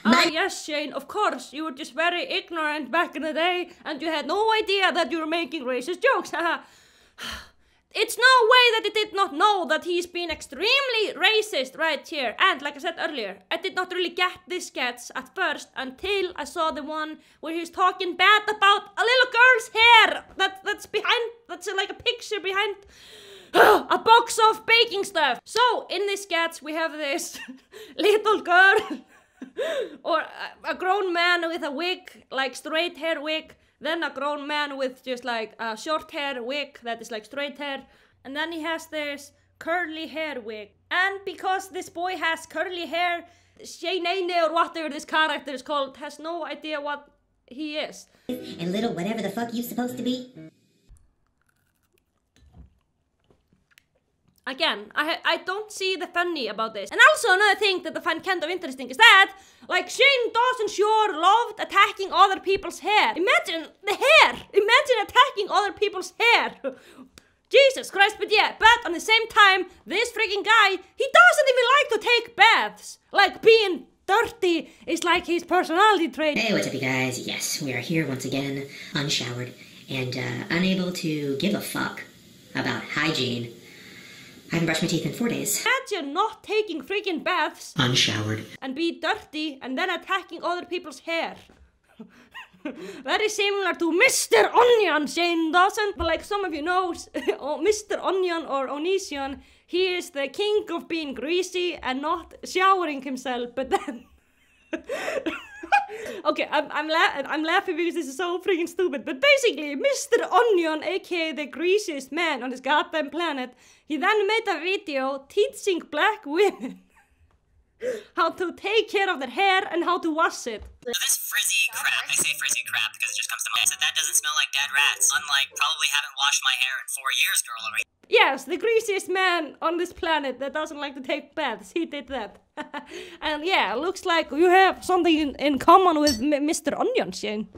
[SPEAKER 1] Ah, yes, Shane, of course. You were just very ignorant back in the day and you had no idea that you were making racist jokes. (laughs) it's no way that I did not know that he's been extremely racist right here. And like I said earlier, I did not really get this sketch at first until I saw the one where he's talking bad about a little girl's hair that, that's behind, that's like a picture behind (gasps) a box of baking stuff. So, in this sketch, we have this (laughs) little girl (laughs) or a, a grown man with a wig, like straight hair wig, then a grown man with just like a short hair wig that is like straight hair, and then he has this curly hair wig. And because this boy has curly hair, Shane or whatever this character is called has no idea what he is.
[SPEAKER 10] And little whatever the fuck you supposed to be.
[SPEAKER 1] Again, I I don't see the funny about this. And also another thing that I find kind of interesting is that, like, Shane Dawson sure loved attacking other people's hair. Imagine the hair! Imagine attacking other people's hair! (laughs) Jesus Christ, but yeah, but on the same time, this freaking guy, he doesn't even like to take baths. Like, being dirty is like his personality trait.
[SPEAKER 5] Hey, what's up, you guys? Yes, we are here once again, unshowered, and uh, unable to give a fuck about hygiene. I haven't brushed my teeth in four days.
[SPEAKER 1] Imagine not taking freaking baths
[SPEAKER 5] Unshowered.
[SPEAKER 1] and be dirty and then attacking other people's hair. (laughs) Very similar to Mr. Onion, Shane Dawson. But like some of you know, (laughs) oh, Mr. Onion or Onision, he is the king of being greasy and not showering himself, but then... (laughs) (laughs) okay, I'm, I'm, la- I'm laughing because this is so freaking stupid, but basically, Mr. Onion, aka the greasiest man on this goddamn planet, he then made a video teaching black women how to take care of their hair and how to wash it.
[SPEAKER 22] This frizzy crap, I say frizzy crap because it just comes to mind. So that doesn't smell like dead rats. Unlike probably haven't washed my hair in four years, girl over here.
[SPEAKER 1] Yes, the greasiest man on this planet that doesn't like to take baths. He did that. (laughs) and yeah, looks like you have something in, in common with M- Mr. Onion, Shane.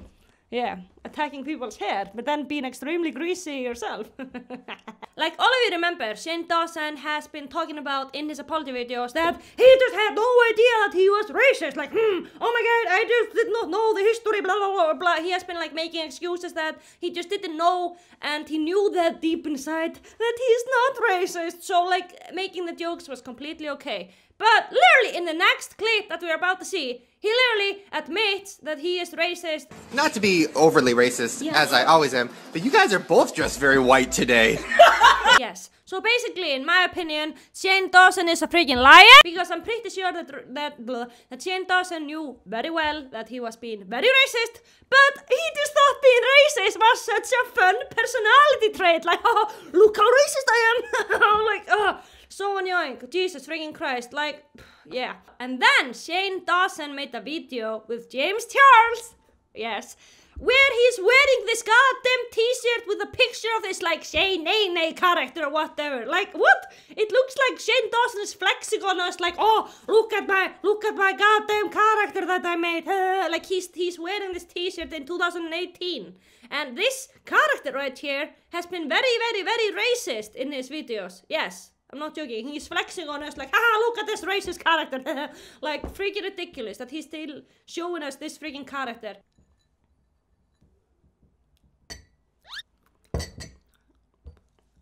[SPEAKER 1] Yeah, attacking people's hair, but then being extremely greasy yourself. (laughs) like all of you remember, Shane Dawson has been talking about in his apology videos that he just had no idea that he was racist. Like, hmm, oh my god, I just did not know the history, blah blah blah blah. He has been like making excuses that he just didn't know, and he knew that deep inside that he's not racist. So like making the jokes was completely okay. But literally in the next clip that we're about to see, he literally admits that he is racist.
[SPEAKER 11] Not to be overly racist, as I always am, but you guys are both dressed very white today. (laughs)
[SPEAKER 1] yes. So basically, in my opinion, Shane Dawson is a freaking liar because I'm pretty sure that that blah, that Shane Dawson knew very well that he was being very racist, but he just thought being racist was such a fun personality trait. Like, (laughs) oh, look how racist I am. (laughs) like, oh, so annoying. Jesus freaking Christ. Like, yeah. And then Shane Dawson made a video with James Charles. Yes. where he's wearing this goddamn t-shirt with a picture of this like Shanaynay character or whatever. Like what? It looks like Shane Dawson is flexing on us like, oh, look at my look at my goddamn character that I made. Like he's he's wearing this t-shirt in 2018. And this character right here has been very, very, very racist in his videos. Yes. I'm not joking. He's flexing on us like, ah, look at this racist character. (laughs) like, freaking ridiculous that he's still showing us this freaking character.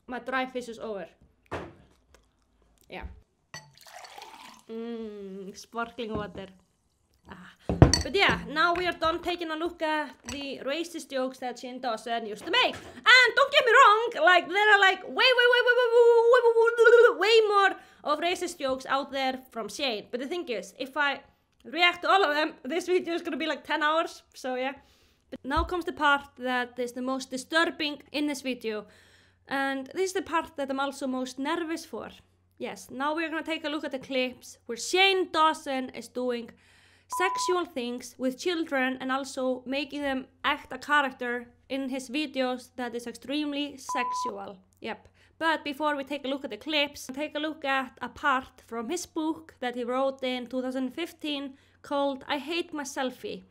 [SPEAKER 1] My dry fish is over. Yeah. Mmm, sparkling water. Ah. But yeah, now we are done taking a look at the racist jokes that Shane Dawson used to make. And don't get me wrong, like there are like way, way, way, way, way, way, way more of racist jokes out there from Shane. But the thing is, if I react to all of them, this video is gonna be like 10 hours, so yeah. But now comes the part that is the most disturbing in this video. And this is the part that I'm also most nervous for. Yes, now we're gonna take a look at the clips where Shane Dawson is doing sexual things with children and also making them act a character in his videos that is extremely sexual. Yep. But before we take a look at the clips, take a look at a part from his book that he wrote in 2015 called I Hate My Selfie.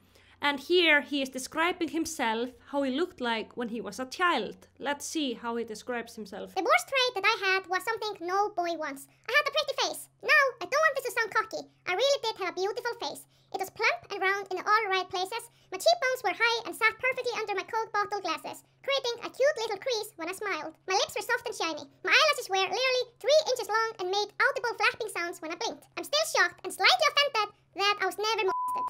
[SPEAKER 1] And here he is describing himself how he looked like when he was a child. Let's see how he describes himself.
[SPEAKER 10] The worst trait that I had was something no boy wants. I had a pretty face. Now, I don't want this to sound cocky. I really did have a beautiful face. It was plump and round in all right places. My cheekbones were high and sat perfectly under my Coke bottle glasses, creating a cute little crease when I smiled. My lips were soft and shiny. My eyelashes were literally three inches long and made audible flapping sounds when I blinked. I'm still shocked and slightly offended that I was never molested.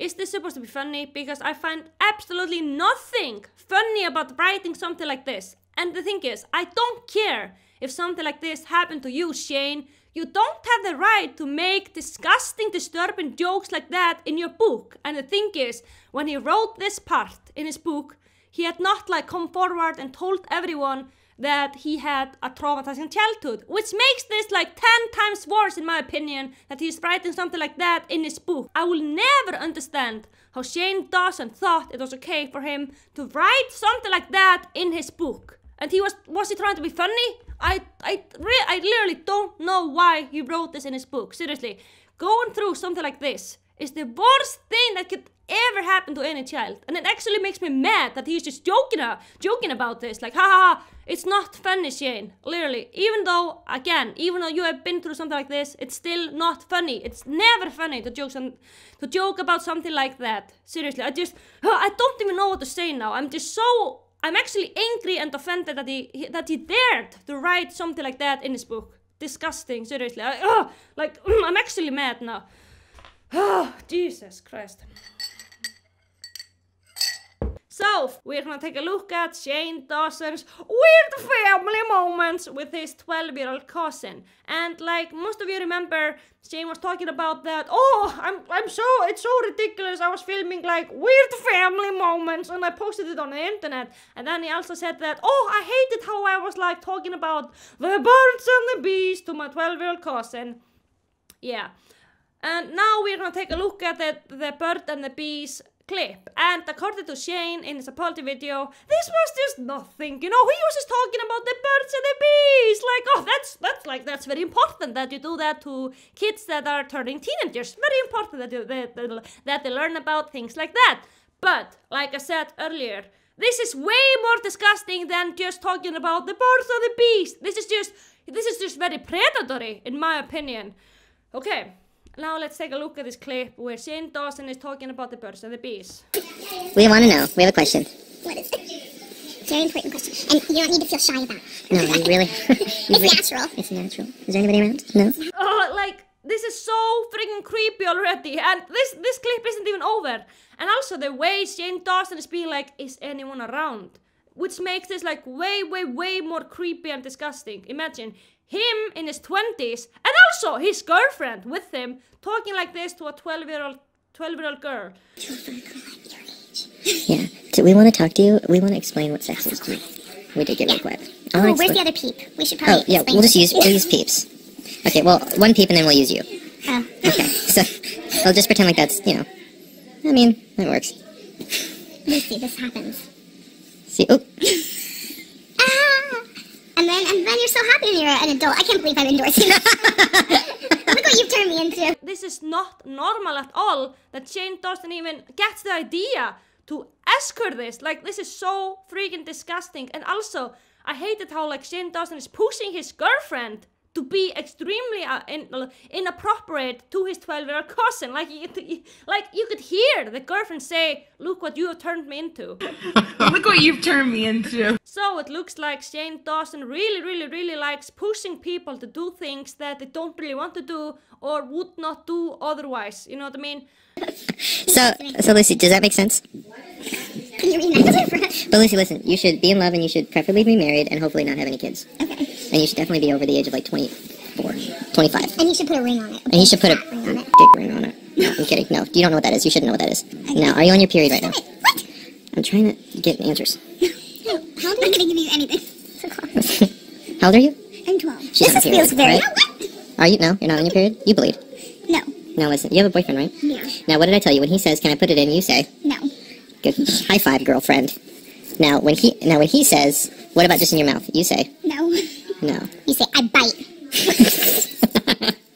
[SPEAKER 1] Is this supposed to be funny? Because I find absolutely nothing funny about writing something like this. And the thing is, I don't care if something like this happened to you, Shane. You don't have the right to make disgusting, disturbing jokes like that in your book. And the thing is, when he wrote this part in his book, he had not like come forward and told everyone that he had a traumatizing childhood, which makes this like 10 times worse in my opinion that he's writing something like that in his book. I will never understand how Shane Dawson thought it was okay for him to write something like that in his book. And he was was he trying to be funny? I I re- I literally don't know why he wrote this in his book. Seriously, going through something like this is the worst thing that could ever happen to any child. And it actually makes me mad that he's just joking, uh, joking about this. Like, ha ha ha, it's not funny, Shane. Literally. Even though, again, even though you have been through something like this, it's still not funny. It's never funny to joke, some, to joke about something like that. Seriously, I just, (sighs) I don't even know what to say now. I'm just so, I'm actually angry and offended that he, that he dared to write something like that in his book. Disgusting, seriously. I, like, (clears throat) I'm actually mad now. (sighs) Oh, Jesus Christ. So, we're gonna take a look at Shane Dawson's weird family moments with his 12 year old cousin. And like most of you remember, Shane was talking about that, oh, I'm, I'm so, it's so ridiculous. I was filming like weird family moments and I posted it on the internet. And then he also said that, oh, I hated how I was like talking about the birds and the bees to my 12 year old cousin. Yeah. And now we're gonna take a look at the, the bird and the bees clip. And according to Shane in his apology video, this was just nothing. You know, he was just talking about the birds and the bees. Like, oh, that's that's like that's very important that you do that to kids that are turning teenagers. Very important that you, that, that they learn about things like that. But like I said earlier, this is way more disgusting than just talking about the birds and the bees. This is just this is just very predatory in my opinion. Okay, now let's take a look at this clip where Shane Dawson is talking about the birds and the bees.
[SPEAKER 10] We want to know. We have a question. What is it? Very important question. And you don't need to feel shy about it.
[SPEAKER 5] No, you (laughs) really.
[SPEAKER 10] it's (laughs) natural.
[SPEAKER 5] It's natural. Is there anybody around? No.
[SPEAKER 1] Oh, like this is so freaking creepy already, and this this clip isn't even over. And also the way Shane Dawson is being like, "Is anyone around?" Which makes this like way, way, way more creepy and disgusting. Imagine him in his 20s and also his girlfriend with him talking like this to a 12 year old 12 year old girl.
[SPEAKER 5] Yeah do we want to talk to you. We want to explain what sex is. To you we did get
[SPEAKER 10] yeah.
[SPEAKER 5] real quiet
[SPEAKER 10] oh where's explain. the other peep? We should oh, probably
[SPEAKER 5] oh yeah we'll just use we'll use peeps. Okay well one peep and then we'll use you.
[SPEAKER 10] Oh.
[SPEAKER 5] Okay so i'll just pretend like that's you know. I mean that works.
[SPEAKER 21] Lucy, this happens.
[SPEAKER 8] See, oh!
[SPEAKER 21] And then, and then you're so happy when you're an adult. I can't believe I'm endorsing this. (laughs) Look what you've turned me into.
[SPEAKER 1] This is not normal at all that Shane doesn't even get the idea to ask her this. Like, this is so freaking disgusting. And also, I hated how, like, Shane Dawson is pushing his girlfriend to be extremely uh, in, uh, inappropriate to his 12 year old cousin. Like you, like, you could hear the girlfriend say, Look what you have turned me into. (laughs)
[SPEAKER 17] Look what you've turned me into.
[SPEAKER 1] So it looks like Shane Dawson really, really, really likes pushing people to do things that they don't really want to do or would not do otherwise. You know what I mean?
[SPEAKER 8] So, so Lucy, does that make sense?
[SPEAKER 21] Can you read
[SPEAKER 8] But Lucy, listen, you should be in love and you should preferably be married and hopefully not have any kids.
[SPEAKER 21] Okay.
[SPEAKER 8] And you should definitely be over the age of like 24, 25.
[SPEAKER 21] And you should put a ring on it.
[SPEAKER 8] And you should put a
[SPEAKER 21] ring on it.
[SPEAKER 8] dick ring on it. No, I'm kidding. No, you don't know what that is. You shouldn't know what that is. Now, are you on your period right now?
[SPEAKER 21] What?
[SPEAKER 8] I'm trying to get answers. (laughs)
[SPEAKER 21] How am I going to give you anything? (laughs)
[SPEAKER 8] How old are you?
[SPEAKER 21] I'm 12.
[SPEAKER 8] She's
[SPEAKER 21] this
[SPEAKER 8] on period,
[SPEAKER 21] feels very.
[SPEAKER 8] right? Are you? No, you're not on your period? You bleed.
[SPEAKER 21] No.
[SPEAKER 8] Now listen, you have a boyfriend, right?
[SPEAKER 21] Yeah.
[SPEAKER 8] Now, what did I tell you? When he says, "Can I put it in?" You say,
[SPEAKER 21] No.
[SPEAKER 8] "Good, high five, girlfriend." Now, when he now when he says, "What about just in your mouth?" You say,
[SPEAKER 21] No.
[SPEAKER 8] "No."
[SPEAKER 21] You say, I bite. (laughs)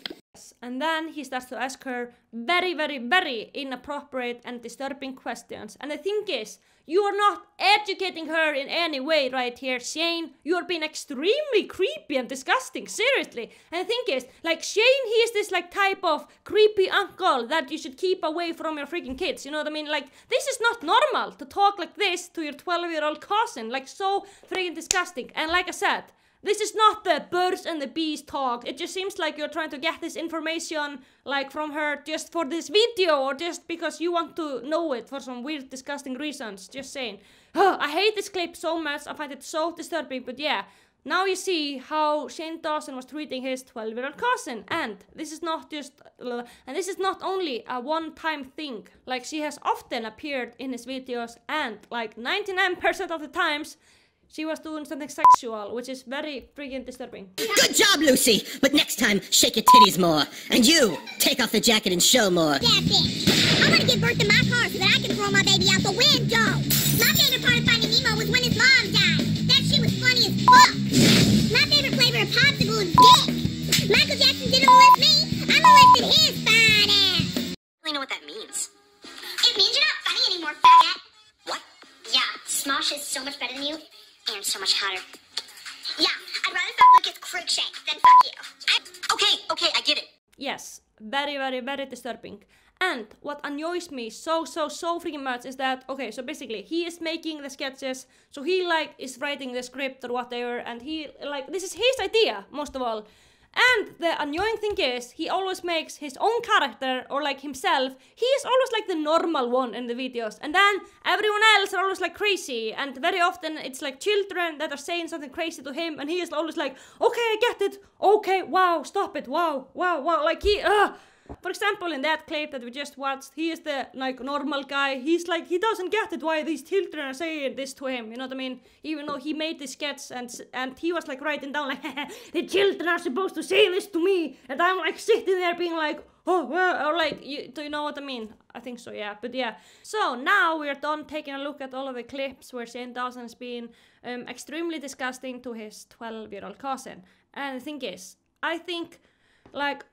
[SPEAKER 1] And then he starts to ask her very, very, very inappropriate and disturbing questions. And the thing is, you are not educating her in any way right here, Shane. You are being extremely creepy and disgusting, seriously. And the thing is, like Shane, he is this like type of creepy uncle that you should keep away from your freaking kids. You know what I mean? Like this is not normal to talk like this to your 12-year-old cousin. Like so freaking disgusting. And like I said, this is not the birds and the bees talk. It just seems like you're trying to get this information like from her just for this video or just because you want to know it for some weird disgusting reasons. Just saying. I hate this clip so much. I find it so disturbing. But yeah, now you see how Shane Dawson was treating his 12 year old cousin. And this is not just, and this is not only a one time thing. Like she has often appeared in his videos and like 99% of the times she was doing something sexual, which is very freaking disturbing.
[SPEAKER 8] Good job, Lucy. But next time, shake your titties more, and you take off the jacket and show more.
[SPEAKER 21] Yeah, bitch. I'm gonna give birth to my car so that I can throw my baby out the window. My favorite part of Finding Nemo was when his mom died. That shit was funny as fuck. My favorite flavor of popsicle is dick. Michael Jackson didn't molest me. I'm molested his fine ass.
[SPEAKER 8] I don't know what that means.
[SPEAKER 21] It means you're not funny anymore, faggot. What? Yeah, Smosh is so much better than you and so much hotter. Yeah, I'd rather fuck Lucas Cruikshank than fuck you. I-
[SPEAKER 8] Okay, okay, I get it.
[SPEAKER 1] Yes, very, very, very disturbing. And what annoys me so, so, so freaking much is that, okay, so basically he is making the sketches, so he like is writing the script or whatever, and he like, this is his idea, most of all. And the annoying thing is, he always makes his own character, or like himself, he is always like the normal one in the videos. And then everyone else are always like crazy, and very often it's like children that are saying something crazy to him, and he is always like, okay, I get it, okay, wow, stop it, wow, wow, wow, like he, ugh. For example, in that clip that we just watched, he is the like normal guy. He's like he doesn't get it why these children are saying this to him. You know what I mean? Even though he made the sketch and and he was like writing down like (laughs) the children are supposed to say this to me, and I'm like sitting there being like, oh well, or like you, do you know what I mean? I think so, yeah. But yeah. So now we're done taking a look at all of the clips where Shane Dawson has been um, extremely disgusting to his 12-year-old cousin. And the thing is, I think like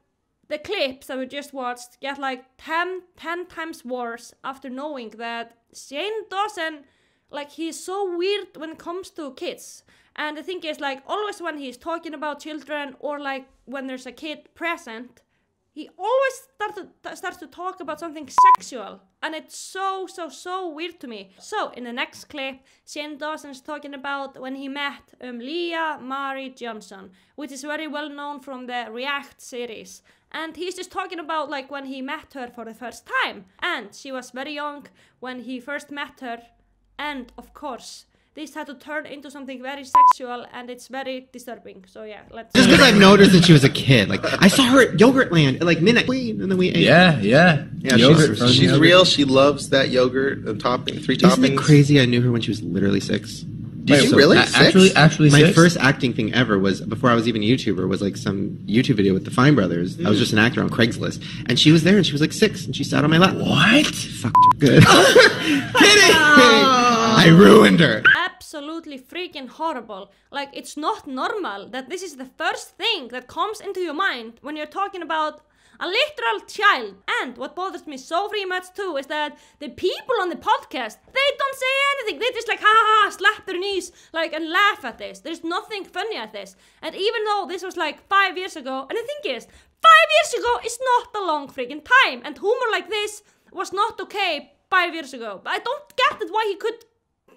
[SPEAKER 1] the clips that we just watched get like 10, 10 times worse after knowing that Shane Dawson, like, he's so weird when it comes to kids. And the thing is, like, always when he's talking about children or like when there's a kid present, he always starts to, starts to talk about something sexual. And it's so, so, so weird to me. So, in the next clip, Shane Dawson is talking about when he met um, Lia Marie Johnson, which is very well known from the React series. And he's just talking about like when he met her for the first time. And she was very young when he first met her. And of course, this had to turn into something very sexual and it's very disturbing. So yeah, let's
[SPEAKER 11] Just because I've noticed that she was a kid, like I saw her at Yogurtland at like midnight, and then we ate.
[SPEAKER 13] Yeah, yeah.
[SPEAKER 23] Yeah,
[SPEAKER 13] Yogurt,
[SPEAKER 23] she's, she's
[SPEAKER 13] yogurt.
[SPEAKER 23] real. She loves that yogurt, the topping, three
[SPEAKER 11] Isn't
[SPEAKER 23] toppings.
[SPEAKER 11] it crazy? I knew her when she was literally six. Did
[SPEAKER 13] Wait,
[SPEAKER 11] you
[SPEAKER 13] so
[SPEAKER 11] really?
[SPEAKER 13] a-
[SPEAKER 11] Six?
[SPEAKER 13] actually- actually
[SPEAKER 11] my
[SPEAKER 13] six?
[SPEAKER 11] first acting thing ever was before I was even a YouTuber was like some YouTube video with the Fine Brothers. I was just an mm. actor on Craigslist, and she was there, and she was like six, and she sat on my lap. What? Fucked her good. (laughs) Kidding. (laughs) I ruined her.
[SPEAKER 1] absolutely freaking horrible. Like, it's not normal that this is the first thing that comes into your mind when you're talking about a literal child. And what bothers me so very much too is that the people on the podcast, they don't say anything. They just like, ha ha ha, slap their knees, like, and laugh at this. There's nothing funny at this. And even though this was like five years ago, and the thing is, five years ago is not a long freaking time. And humor like this was not okay five years ago. But I don't get it why he could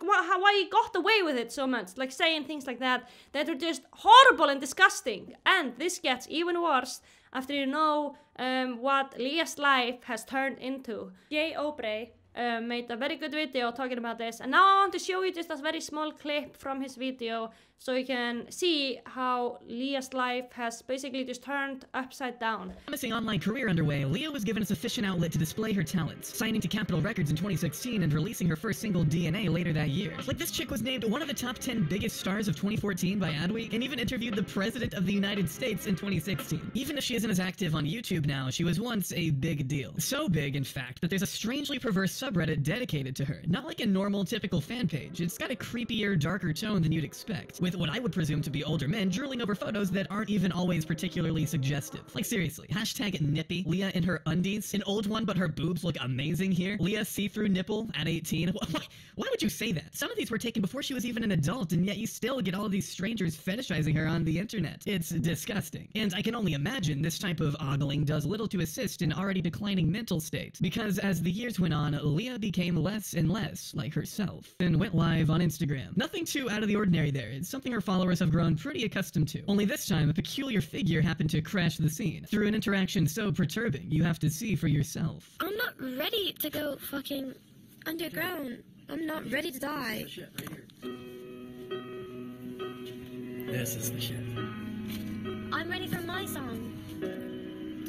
[SPEAKER 1] why he got away with it so much, like saying things like that that are just horrible and disgusting. And this gets even worse after you know um, what Leah's life has turned into. Jay Obrey uh, made a very good video talking about this, and now I want to show you just a very small clip from his video so you can see how Lia's life has basically just turned upside down.
[SPEAKER 24] promising online career underway, Lia was given a sufficient outlet to display her talents, signing to Capitol Records in 2016 and releasing her first single DNA later that year. Like this chick was named one of the top 10 biggest stars of 2014 by Adweek and even interviewed the President of the United States in 2016. Even if she isn't as active on YouTube now, she was once a big deal. So big, in fact, that there's a strangely perverse subreddit dedicated to her. Not like a normal, typical fan page. It's got a creepier, darker tone than you'd expect, with what I would presume to be older men drooling over photos that aren't even always particularly suggestive. Like seriously, hashtag nippy, Lia in her undies, an old one but her boobs look amazing here. Lia see-through nipple at 18. Why, why would you say that? Some of these were taken before she was even an adult, and yet you still get all these strangers fetishizing her on the internet. It's disgusting. And I can only imagine this type of ogling does little to assist an already declining mental state. Because as the years went on, Lia became less and less like herself, and went live on Instagram. Nothing too out of the ordinary there. It's something her followers have grown pretty accustomed to. Only this time, a peculiar figure happened to crash the scene. Through an interaction so perturbing, you have to see for yourself.
[SPEAKER 25] I'm not ready to go fucking underground. I'm not ready to die.
[SPEAKER 24] This is the shit.
[SPEAKER 25] I'm ready for my song.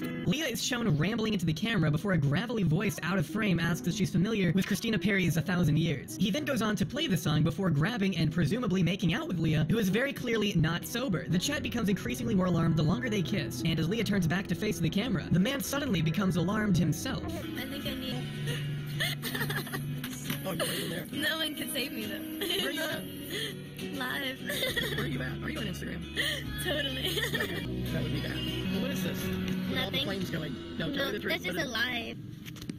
[SPEAKER 24] Lia is shown rambling into the camera before a gravelly voice out of frame asks if she's familiar with Christina Perri's A Thousand Years. He then goes on to play the song before grabbing and presumably making out with Lia, who is very clearly not sober. The chat becomes increasingly more alarmed the longer they kiss, and as Lia turns back to face the camera, the man suddenly becomes alarmed himself.
[SPEAKER 25] I think I need. oh, (laughs) no one can save me though.
[SPEAKER 24] Where you at? (laughs)
[SPEAKER 25] Live.
[SPEAKER 24] Where are you at? Are you on Instagram? (laughs)
[SPEAKER 25] totally.
[SPEAKER 24] That would be bad. What is this?
[SPEAKER 25] Nothing.
[SPEAKER 24] Plane's going. No, tell
[SPEAKER 25] No,
[SPEAKER 24] me the truth.
[SPEAKER 25] this is
[SPEAKER 24] What
[SPEAKER 25] a live.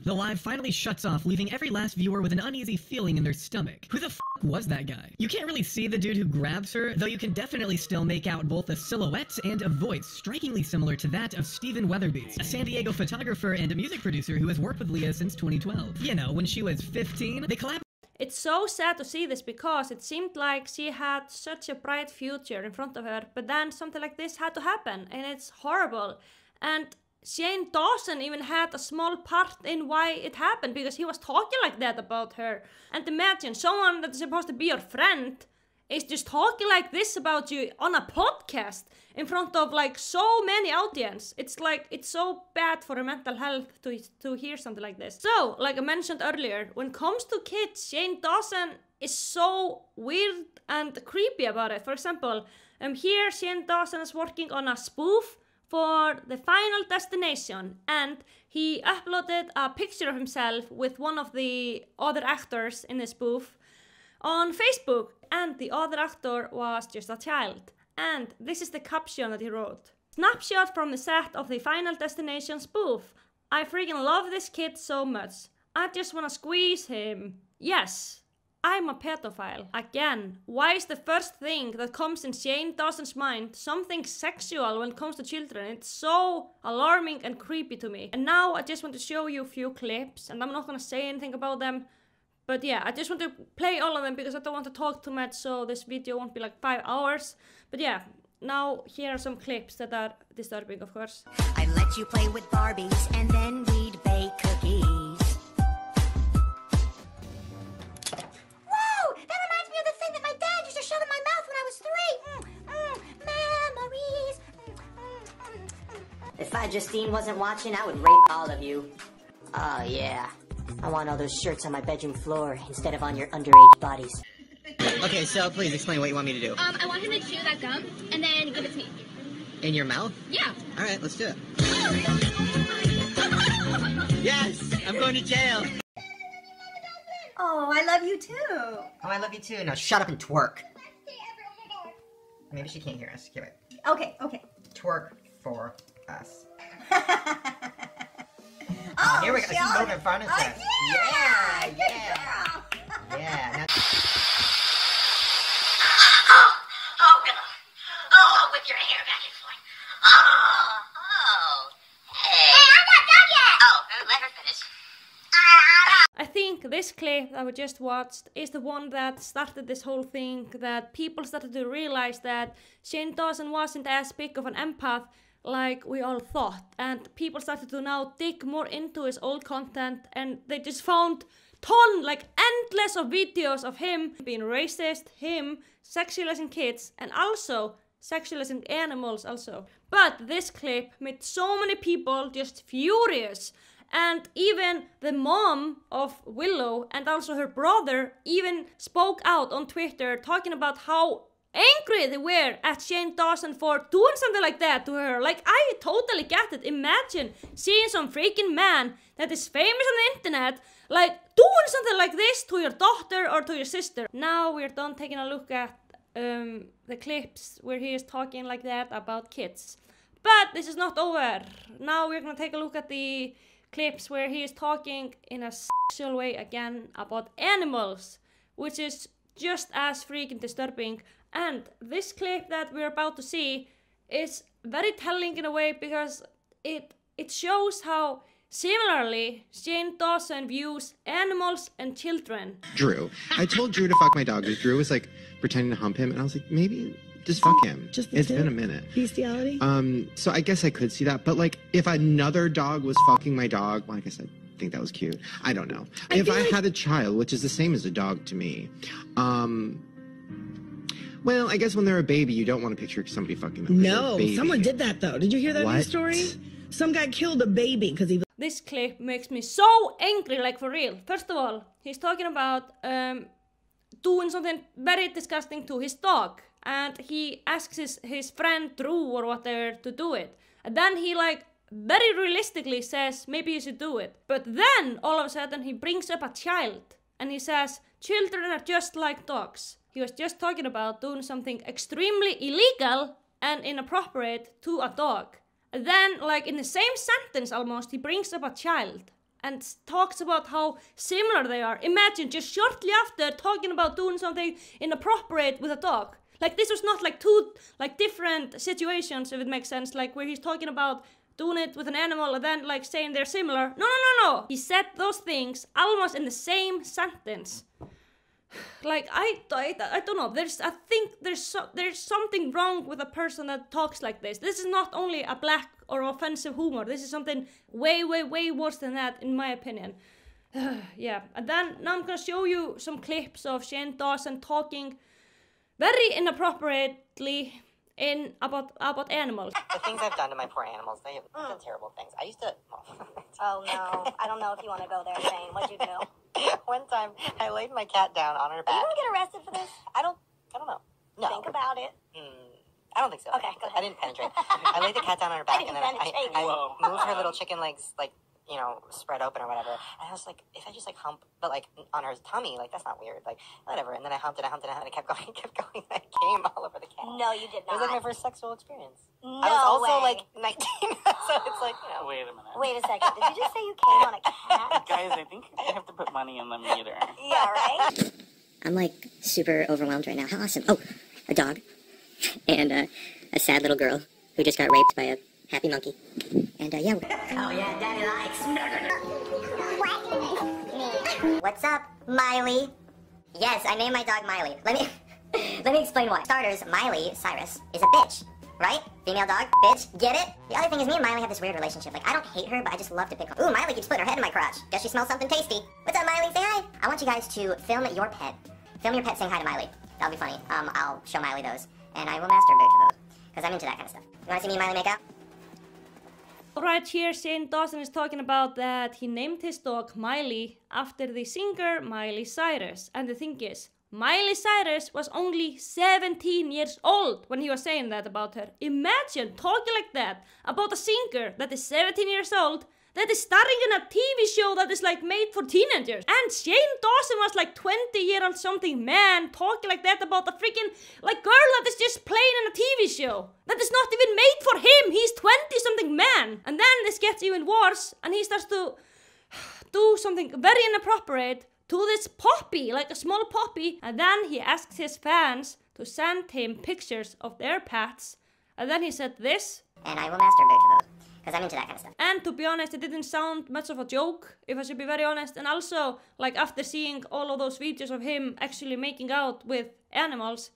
[SPEAKER 24] The live finally shuts off, leaving every last viewer with an uneasy feeling in their stomach. Who the f was that guy? You can't really see the dude who grabs her, though you can definitely still make out both a silhouette and a voice strikingly similar to that of Stephen Weatherbees, a San Diego photographer and a music producer who has worked with Lia since 2012. You know, when she was 15, they collaborated.
[SPEAKER 1] It's so sad to see this because it seemed like she had such a bright future in front of her, but then something like this had to happen, and it's horrible. And Shane Dawson even had a small part in why it happened because he was talking like that about her. And imagine someone that's supposed to be your friend is just talking like this about you on a podcast in front of like so many audience. It's like it's so bad for mental health to to hear something like this. So, like I mentioned earlier, when it comes to kids, Shane Dawson is so weird and creepy about it. For example, um here Shane Dawson is working on a spoof for the final destination and he uploaded a picture of himself with one of the other actors in the spoof on Facebook, and the other actor was just a child. And this is the caption that he wrote Snapshot from the set of the Final Destination spoof. I freaking love this kid so much. I just wanna squeeze him. Yes, I'm a pedophile. Again, why is the first thing that comes in Shane Dawson's mind something sexual when it comes to children? It's so alarming and creepy to me. And now I just want to show you a few clips, and I'm not gonna say anything about them. But yeah, I just want to play all of them because I don't want to talk too much, so this video won't be like five hours. But yeah, now here are some clips that are disturbing, of course.
[SPEAKER 26] I'd let you play with Barbies and then
[SPEAKER 8] If I Justine wasn't watching, I would rape all of you. Oh, yeah. I want all those shirts on my bedroom floor instead of on your underage bodies.
[SPEAKER 13] Okay, so please explain what you want me to do.
[SPEAKER 27] Um, I want him to chew that gum and then give it to me.
[SPEAKER 13] In your mouth?
[SPEAKER 27] Yeah.
[SPEAKER 13] All right, let's do it. (laughs) Yes, I'm going to jail.
[SPEAKER 8] Oh, I love you too. Oh, I love you too. Now shut up and twerk. Maybe she can't hear us. Give it.
[SPEAKER 26] Okay, okay.
[SPEAKER 8] Twerk for us. (laughs)
[SPEAKER 26] Oh,
[SPEAKER 8] Here we go. She's moving in front of us.
[SPEAKER 26] yeah,
[SPEAKER 8] Yeah, yeah. Yeah. Now,
[SPEAKER 14] Oh, God. Oh, whip your hair back and forth. Oh, oh. Hey. Hey, I'm not done yet. Oh, let her finish.
[SPEAKER 1] I think this clip that we just watched is the one that started this whole thing that people started to realize that Shane Dawson wasn't as big of an empath like we all thought and people started to now dig more into his old content and they just found ton like endless of videos of him being racist, him sexualizing kids and also sexualizing animals also. But this clip made so many people just furious and even the mom of Willow and also her brother even spoke out on Twitter talking about how angry they were at Shane Dawson for doing something like that to her. Like, I totally get it. Imagine seeing some freaking man that is famous on the internet, like, doing something like this to your daughter or to your sister. Now we're done taking a look at um, the clips where he is talking like that about kids. But this is not over. Now we're gonna take a look at the clips where he is talking in a sexual way again about animals, which is just as freaking disturbing. And this clip that we're about to see is very telling in a way because it it shows how similarly Shane Dawson views animals and children.
[SPEAKER 11] Drew. I told Drew to fuck my dog because Drew was like pretending to hump him, and I was like, maybe just fuck him.
[SPEAKER 28] Just the
[SPEAKER 11] it's
[SPEAKER 28] tip?
[SPEAKER 11] been a minute.
[SPEAKER 28] Bestiality?
[SPEAKER 11] Um, so I guess I could see that, but like if another dog was fucking my dog, well, I guess I think that was cute. I don't know. if I had a child, which is the same as a dog to me, um, well, I guess when they're a baby, you don't want to picture somebody fucking them. 'cause they're
[SPEAKER 28] No, someone did that though. Did you hear that
[SPEAKER 11] What?
[SPEAKER 28] news story? Some guy killed a baby because he.
[SPEAKER 1] This clip makes me so angry, like for real. First of all, he's talking about um, doing something very disgusting to his dog, and he asks his, his friend Drew or whatever to do it. And then he like very realistically says maybe you should do it. But then all of a sudden he brings up a child and he says children are just like dogs. He was just talking about doing something extremely illegal and inappropriate to a dog. And then, like in the same sentence almost, he brings up a child and talks about how similar they are. Imagine just shortly after talking about doing something inappropriate with a dog. Like this was not like two like different situations, if it makes sense. Like where he's talking about doing it with an animal and then like saying they're similar. No, no, no, no. He said those things almost in the same sentence like I, I, I don't know. There's i think there's so, there's something wrong with a person that talks like this. This is not only a black or offensive humor. This is something way way way worse than that in my opinion. (sighs) Yeah. And then now i'm gonna show you some clips of shane dawson talking very inappropriately in about about animals
[SPEAKER 8] the things I've done to my poor animals, they have done terrible things. I used to. (laughs)
[SPEAKER 10] Oh no, I don't know if you want to go there, Shane. What'd you do? (laughs)
[SPEAKER 8] One time, I laid my cat down on her
[SPEAKER 10] Are you
[SPEAKER 8] back.
[SPEAKER 10] gonna get arrested for this?
[SPEAKER 8] I don't. I don't know. No.
[SPEAKER 10] Think about it.
[SPEAKER 8] Hmm, I don't think so.
[SPEAKER 10] Okay, go ahead.
[SPEAKER 8] I didn't penetrate. I laid the cat down on her (laughs) back,
[SPEAKER 10] didn't
[SPEAKER 8] and then I,
[SPEAKER 10] penetrate.
[SPEAKER 8] I, I
[SPEAKER 10] Whoa.
[SPEAKER 8] moved her little chicken legs, like you know, spread open or whatever. And I was like, if I just like hump, but like on her tummy, like that's not weird, like whatever. And then I humped and I humped and I humped and I kept (laughs) going, kept going. And I came all over the cat.
[SPEAKER 10] No, you did not.
[SPEAKER 8] It was like my first sexual experience.
[SPEAKER 10] No
[SPEAKER 8] I was also
[SPEAKER 10] way.
[SPEAKER 8] like 19, (laughs) so it's like you know.
[SPEAKER 29] Wait a minute.
[SPEAKER 10] Wait a second. Did you just say you came on a cat? (laughs)
[SPEAKER 29] Guys, I think I have to put money in the meter.
[SPEAKER 10] Yeah, right.
[SPEAKER 5] I'm like super overwhelmed right now. How awesome. Oh, a dog. And uh, a sad little girl who just got raped by a happy monkey. And uh, yeah.
[SPEAKER 10] Oh yeah, Daddy likes. (laughs) What's up, Miley? Yes, I named my dog Miley. Let me (laughs) let me explain why. Starters, Miley Cyrus is a bitch, right? Female dog, bitch. Get it? The other thing is, me and Miley have this weird relationship. Like, I don't hate her, but I just love to pick on. Ooh, Miley keeps putting her head in my crotch. Guess she smells something tasty. What's up, Miley? Say hi. I want you guys to film your pet. Film your pet saying hi to Miley. That'll be funny. Um, I'll show Miley those, and I will masturbate to those because I'm into that kind of stuff. You want to see me and Miley make out?
[SPEAKER 1] Right here, Shane Dawson is talking about that he named his dog Miley after the singer Miley Cyrus. And the thing is, Miley Cyrus was only 17 years old when he was saying that about her. Imagine talking like that about a singer that is 17 years old that is starring in a TV show that is like made for teenagers. And Shane Dawson was like 20 year old something man talking like that about a freaking like girl that is just playing in a TV show. That is not even made for him. He's 20 something man. And then this gets even worse and he starts to (sighs) do something very inappropriate to this poppy, like a small poppy, and then he asks his fans to send him pictures of their pets, and then he said this.
[SPEAKER 10] And I will masturbate to those, because I'm into that kind of stuff.
[SPEAKER 1] And to be honest, it didn't sound much of a joke, if I should be very honest. And also, like after seeing all of those videos of him actually making out with animals,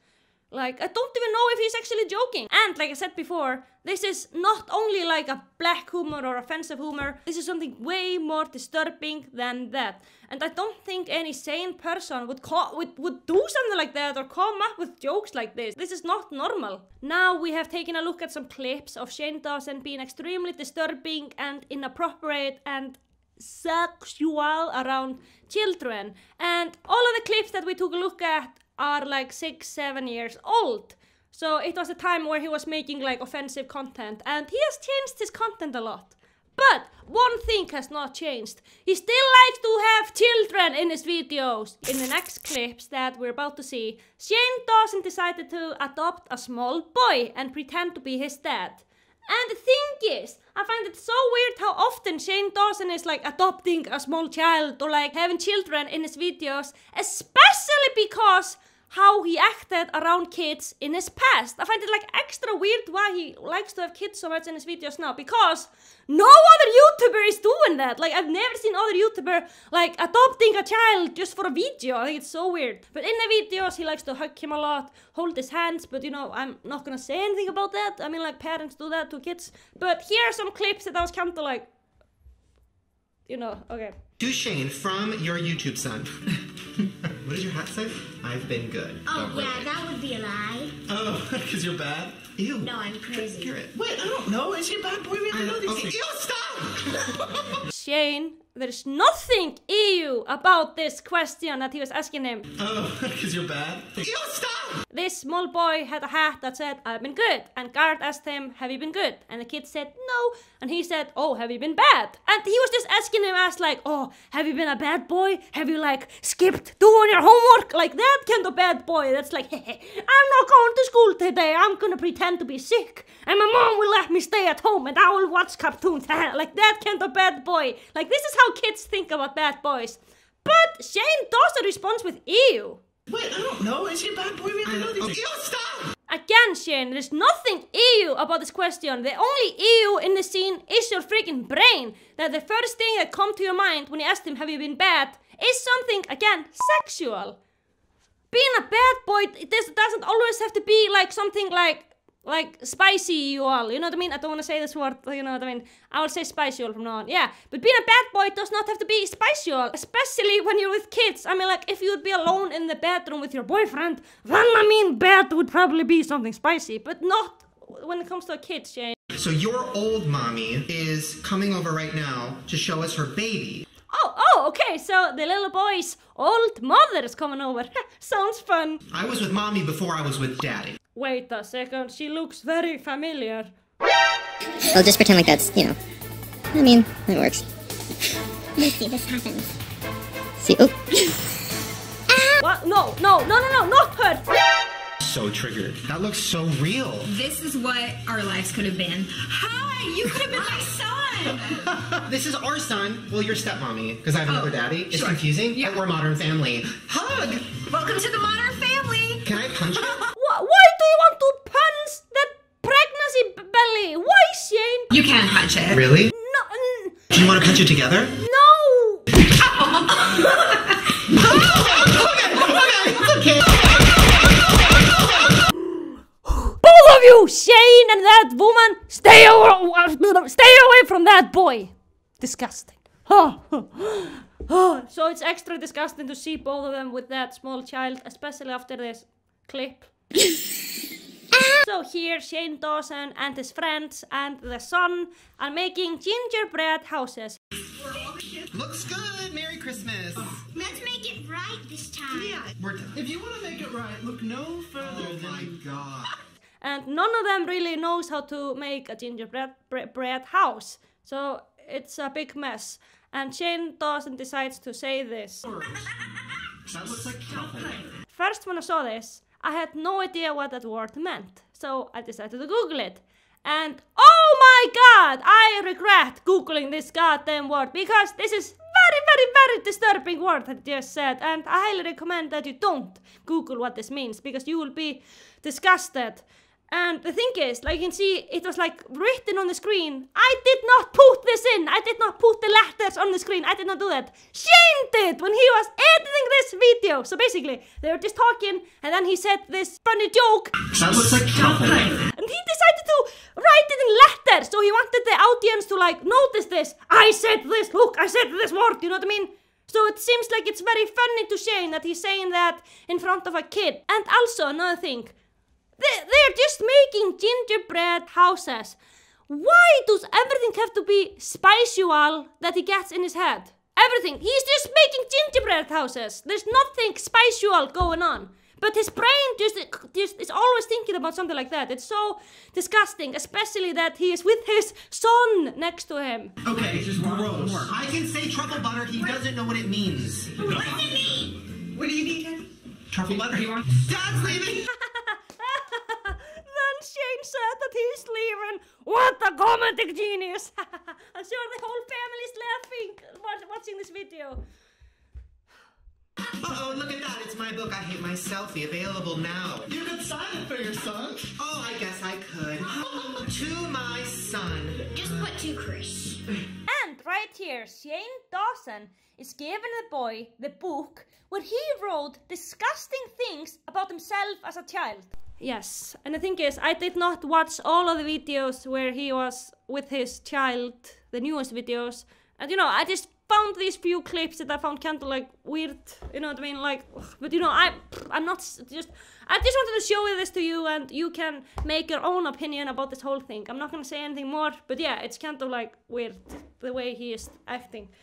[SPEAKER 1] like I don't even know if he's actually joking. And like I said before, this is not only like a black humor or offensive humor, this is something way more disturbing than that. And I don't think any sane person would co- would, would do something like that or come up with jokes like this. This is not normal. Now we have taken a look at some clips of Shane Dawson being extremely disturbing and inappropriate and sexual around children. And all of the clips that we took a look at are like six, seven years old. So it was a time where he was making like offensive content and he has changed his content a lot. But one thing has not changed. He still likes to have children in his videos. In the next clips that we're about to see, Shane Dawson decided to adopt a small boy and pretend to be his dad. And the thing is, I find it so weird how often Shane Dawson is like adopting a small child or like having children in his videos, especially because how he acted around kids in his past. I find it like extra weird why he likes to have kids so much in his videos now because no other YouTuber is doing that. Like I've never seen other YouTuber like adopting a child just for a video. I think it's so weird. But in the videos he likes to hug him a lot, hold his hands, but you know, I'm not gonna say anything about that. I mean like parents do that to kids. But here are some clips that I was kind of like you know, okay.
[SPEAKER 11] To Shane from your YouTube son. (laughs) what does your hat say? I've been good.
[SPEAKER 26] Oh,
[SPEAKER 11] Don't
[SPEAKER 26] yeah, that would be a lie.
[SPEAKER 11] Oh, (laughs) because you're bad? Ew.
[SPEAKER 26] No, I'm crazy.
[SPEAKER 11] You're it. Wait, I don't know. Is he a bad boy? We
[SPEAKER 26] I
[SPEAKER 11] don't know
[SPEAKER 26] know
[SPEAKER 11] these
[SPEAKER 26] these
[SPEAKER 11] Ew, stop! (laughs)
[SPEAKER 1] Shane, there's nothing EU about this question that he was asking him.
[SPEAKER 11] Oh, because you're bad? Ew, stop!
[SPEAKER 1] This small boy had a hat that said, I've been good. And Guard asked him, Have you been good? And the kid said, No. And he said, Oh, have you been bad? And he was just asking him, as like, Oh, have you been a bad boy? Have you like skipped doing your homework? Like that kind of bad boy. That's like, (laughs) I'm not going to school today. I'm gonna pretend to be sick. And my mom will let me stay at home and I will watch cartoons. (laughs) like that kind of bad boy. Like this is how kids think about bad boys. But Shane Dawson responds with ew.
[SPEAKER 11] Wait, I don't know. Is he a bad boy? We don't know these Ew, stop!
[SPEAKER 1] Again, Shane, there's nothing EU about this question. The only EU in the scene is your freaking brain. That the first thing that comes to your mind when you ask him, have you been bad, is something, again, sexual. Being a bad boy, it doesn't always have to be like something like, like spicy you all, you know what I mean? I don't want to say this word, you know what I mean? I will say spicy all from now on, yeah. But being a bad boy does not have to be spicy all, especially when you're with kids. I mean, like, if you would be alone in the bedroom with your boyfriend, then I mean, bad would probably be something spicy, but not when it comes to a kid, Shane.
[SPEAKER 11] So your old mommy is coming over right now to show us her baby.
[SPEAKER 1] Oh, oh, okay, so the little boy's old mother is coming over. (laughs) Sounds fun.
[SPEAKER 11] I was with mommy before I was with daddy.
[SPEAKER 1] Wait a second, she looks very familiar.
[SPEAKER 10] Well, just pretend like that's, you know. I mean, it works.
[SPEAKER 26] Let's see this happens.
[SPEAKER 10] See, oh, (laughs)
[SPEAKER 1] What? No, no, no, no, no, not her!
[SPEAKER 11] So triggered. That looks so real.
[SPEAKER 21] This is what our lives could have been. Hi, you could have been my son. (laughs)
[SPEAKER 11] This is our son. Well, your stepmommy, because I have another oh, daddy. It's
[SPEAKER 21] sure.
[SPEAKER 11] confusing. Yeah. We're a modern family. Hug!
[SPEAKER 21] Welcome to the modern family.
[SPEAKER 11] Can I punch you? (laughs)
[SPEAKER 1] Wh- why you want to punch that pregnancy belly? Why, Shane?
[SPEAKER 21] You can punch it.
[SPEAKER 11] Really?
[SPEAKER 1] No,
[SPEAKER 11] Do you want to punch it together?
[SPEAKER 1] no! Okay! (laughs) Okay Both of you, Shane and that woman, stay away, uh, stay away from that boy. Disgusting. (laughs) so it's extra disgusting to see both of them with that small child, especially after this clip. (laughs) so here, Shane Dawson and his friends and the son are making gingerbread houses.
[SPEAKER 11] Looks good. Merry Christmas.
[SPEAKER 21] Let's make it right this time.
[SPEAKER 11] Yeah, we're done.
[SPEAKER 19] If you want to make it right, look no further
[SPEAKER 11] Oh
[SPEAKER 19] than
[SPEAKER 11] my god.
[SPEAKER 1] and none of them really knows how to make a gingerbread bre- bread house. So it's a big mess. And Shane Dawson decides to say this.
[SPEAKER 19] That looks like cowpea.
[SPEAKER 1] First, when I saw this, I had no idea what that word meant. So I decided to Google it. And oh my god, I regret Googling this goddamn word because this is very, very, very disturbing word that I just said. And I highly recommend that you don't Google what this means because you will be disgusted. And the thing is, like you can see, it was like written on the screen. I did not put this in. I did not put the letters on the screen. I did not do that. Shane did when he was editing this video. So basically, they were just talking, and then he said this funny joke.
[SPEAKER 19] Looks like.
[SPEAKER 1] And he decided to write it in letters. So he wanted the audience to like notice this. I said this. Look, I said this word. You know what I mean? So it seems like it's very funny to Shane that he's saying that in front of a kid. And also another thing. They- They're just making gingerbread houses. Why does everything have to be spiritual that he gets in his head? Everything. He's just making gingerbread houses. There's nothing spiritual going on. But his brain just, just is always thinking about something like that. It's so disgusting, especially that he is with his son next to him.
[SPEAKER 11] Okay, just gross. I can say truffle butter. He doesn't know what it means.
[SPEAKER 21] What does it mean?
[SPEAKER 11] What do you need? Truffle butter. Dad's (laughs) leaving. (laughs)
[SPEAKER 1] then Shane said that he's leaving. What a comedic genius! (laughs) I'm sure the whole family's laughing wa- watching this video.
[SPEAKER 11] Oh, look at that. It's my book. I Hate My Selfie. Available now.
[SPEAKER 19] You could sign it for your son.
[SPEAKER 11] Oh, I guess I could. (laughs) to my son.
[SPEAKER 21] Just put to Chris.
[SPEAKER 1] And right here, Shane Dawson is giving the boy the book where he wrote disgusting things about himself as a child. Yes, and the thing is, I did not watch all of the videos where he was with his child, the newest videos, and you know, I just found these few clips that I found kind of like weird, you know what I mean? Like, ugh, but you know, I, I'm not just, I just wanted to show this to you, and you can make your own opinion about this whole thing. I'm not gonna say anything more, but yeah, it's kind of like weird the way he is acting. (sighs)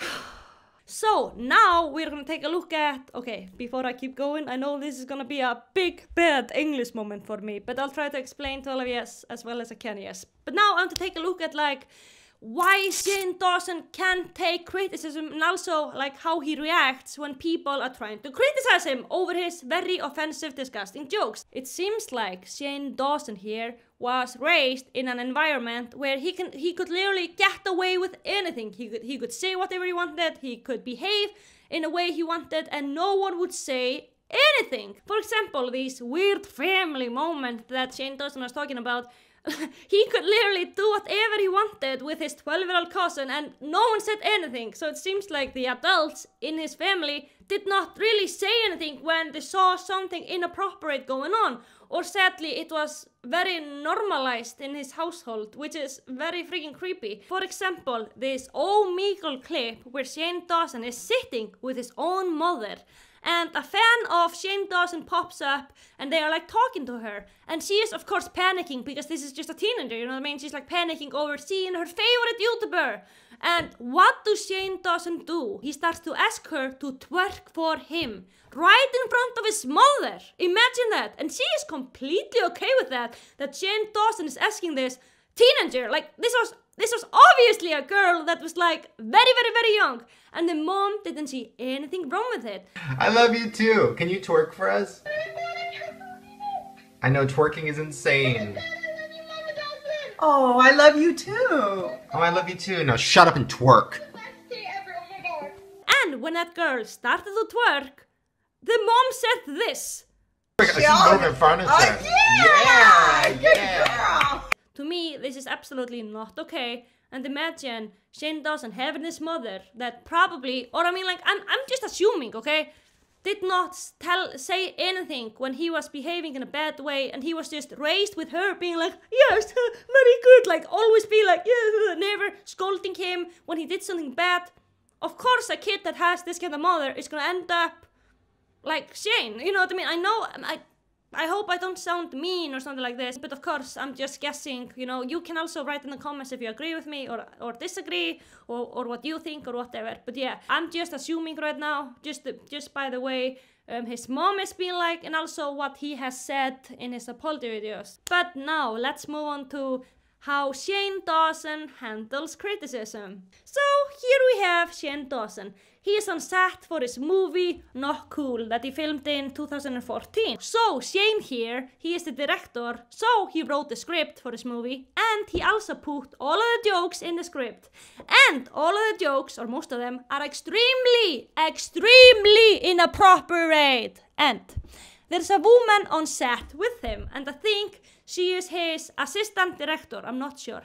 [SPEAKER 1] (sighs) (sighs) So now we're gonna take a look at. Okay, before I keep going, I know this is gonna be a big bad English moment for me, but I'll try to explain to all of you as, as well as I can. Yes, but now I want to take a look at like why Shane Dawson can't take criticism and also like how he reacts when people are trying to criticize him over his very offensive, disgusting jokes. It seems like Shane Dawson here was raised in an environment where he can he could literally get away with anything. He could he could say whatever he wanted, he could behave in a way he wanted, and no one would say anything. For example, this weird family moment that Shane Dawson was talking about. (laughs) he could literally do whatever he wanted with his 12 year old cousin and no one said anything. So it seems like the adults in his family did not really say anything when they saw something inappropriate going on. Or sadly, it was very normalized in his household, which is very freaking creepy. For example, this old Omegle clip where Shane Dawson is sitting with his own mother and a fan of Shane Dawson pops up and they are like talking to her. And she is of course panicking because this is just a teenager you know what I mean? She's like panicking over seeing her favorite YouTuber. And what does Shane Dawson do? He starts to ask her to twerk for him right in front of his mother. Imagine that. And she is completely okay with that that Shane Dawson is asking this teenager. Like this was this was obviously a girl that was like very very very young and the mom didn't see anything wrong with it
[SPEAKER 30] I love you too. Can you twerk for us? I know twerking is insane.
[SPEAKER 31] Oh, I love you too.
[SPEAKER 30] Oh, I love you too. Now shut up and twerk.
[SPEAKER 1] And when that girl started to twerk, the mom said this.
[SPEAKER 30] She's moving furniture.
[SPEAKER 31] Yeah, good girl.
[SPEAKER 1] To me, this is absolutely not okay. And imagine Shane Dawson having this mother that probably, or I mean, like, I'm, I'm just assuming, okay, did not tell, say anything when he was behaving in a bad way, and he was just raised with her being like, yes, (laughs) very good, like, always be like, yeah, (laughs) never scolding him when he did something bad. Of course, a kid that has this kind of mother is gonna end up like Shane. You know what I mean? I know, I, I hope I don't sound mean or something like this, but of course I'm just guessing. You know, you can also write in the comments if you agree with me or or disagree or, or what you think or whatever. But yeah, I'm just assuming right now, just just by the way um, his mom has been like, and also what he has said in his apology videos. But now let's move on to how Shane Dawson handles criticism. So here we have Shane Dawson. He is on set for his movie Not Cool that he filmed in 2014. So Shane here, he is the director, so he wrote the script for his movie and he also put all of the jokes in the script. And all of the jokes, or most of them, are extremely, extremely inappropriate. And there's a woman on set with him and I think she is his assistant director, I'm not sure.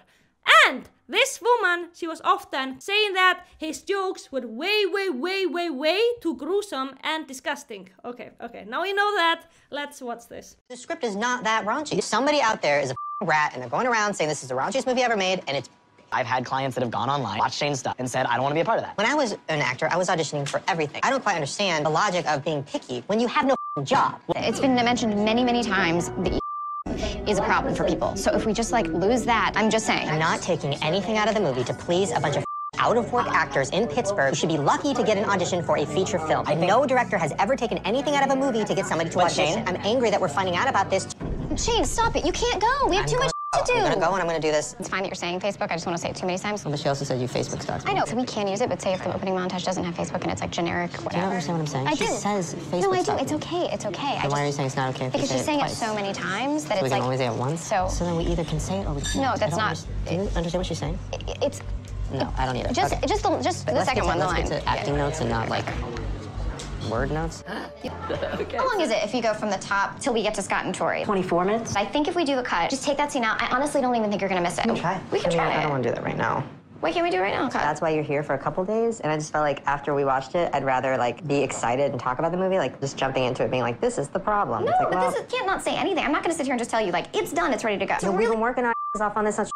[SPEAKER 1] And this woman, she was often saying that his jokes were way, way, way, way, way too gruesome and disgusting. Okay, okay, now we know that. Let's watch this.
[SPEAKER 8] The script is not that raunchy. Somebody out there is a rat and they're going around saying this is the raunchiest movie ever made and it's
[SPEAKER 32] I've had clients that have gone online, watched Shane's stuff, and said, I don't want to be a part of that.
[SPEAKER 8] When I was an actor, I was auditioning for everything. I don't quite understand the logic of being picky when you have no job.
[SPEAKER 33] It's been mentioned many, many times. The is a problem for people. So if we just like lose that, I'm just saying.
[SPEAKER 8] I'm not taking anything out of the movie to please a bunch of (laughs) out of work actors in Pittsburgh who should be lucky to get an audition for a feature film. no director has ever taken anything out of a movie to get somebody to
[SPEAKER 32] What,
[SPEAKER 8] audition.
[SPEAKER 32] Shane?
[SPEAKER 8] I'm angry that we're finding out about this.
[SPEAKER 33] Shane, stop it. You can't go. We have
[SPEAKER 8] I'm
[SPEAKER 33] too much
[SPEAKER 8] going-
[SPEAKER 33] to do.
[SPEAKER 8] I'm gonna go and I'm gonna do this.
[SPEAKER 33] It's fine that you're saying Facebook. I just want to say it too many times.
[SPEAKER 8] But she also said you Facebook stalked.
[SPEAKER 33] I know, so we can use it, but say if the opening montage doesn't have Facebook and it's like generic,
[SPEAKER 8] Do you understand what I'm saying?
[SPEAKER 33] I
[SPEAKER 8] she
[SPEAKER 33] do.
[SPEAKER 8] says Facebook
[SPEAKER 33] No, I do.
[SPEAKER 8] stalked
[SPEAKER 33] It's okay. It's okay. I
[SPEAKER 8] Then why are you saying it's not okay if
[SPEAKER 33] because she's
[SPEAKER 8] say it
[SPEAKER 33] saying it
[SPEAKER 8] twice?
[SPEAKER 33] so many times that
[SPEAKER 8] So we can
[SPEAKER 33] like.
[SPEAKER 8] only say it once?
[SPEAKER 33] So-
[SPEAKER 8] So then we either can say it or we can't.
[SPEAKER 33] No, that's
[SPEAKER 8] don't understand- Do you understand what she's saying?
[SPEAKER 33] It's
[SPEAKER 8] No, I don't either.
[SPEAKER 33] just,
[SPEAKER 8] Okay.
[SPEAKER 33] just, the, just the second one, the
[SPEAKER 8] let's
[SPEAKER 33] line.
[SPEAKER 8] get to acting
[SPEAKER 33] Yeah.
[SPEAKER 8] notes and not like word notes. (gasps)
[SPEAKER 33] How long is it if you go from the top till we get to Scott and Tori?
[SPEAKER 8] 24 minutes?
[SPEAKER 33] I think if we do a cut, just take that scene out. I honestly don't even think you're gonna miss it.
[SPEAKER 8] We can try.
[SPEAKER 33] We can
[SPEAKER 8] I mean,
[SPEAKER 33] try
[SPEAKER 8] I don't want to do that right now.
[SPEAKER 33] Why can't we do it right now? Cut.
[SPEAKER 8] That's why you're here for a couple days, and I just felt like after we watched it, I'd rather like be excited and talk about the movie, like just jumping into it, being like, "This is the problem."
[SPEAKER 33] No,
[SPEAKER 8] it's like,
[SPEAKER 33] but
[SPEAKER 8] well,
[SPEAKER 33] this is, can't not say anything. I'm not gonna sit here and just tell you like it's done, it's ready to go.
[SPEAKER 8] so we've been working our (laughs) asses off on this for.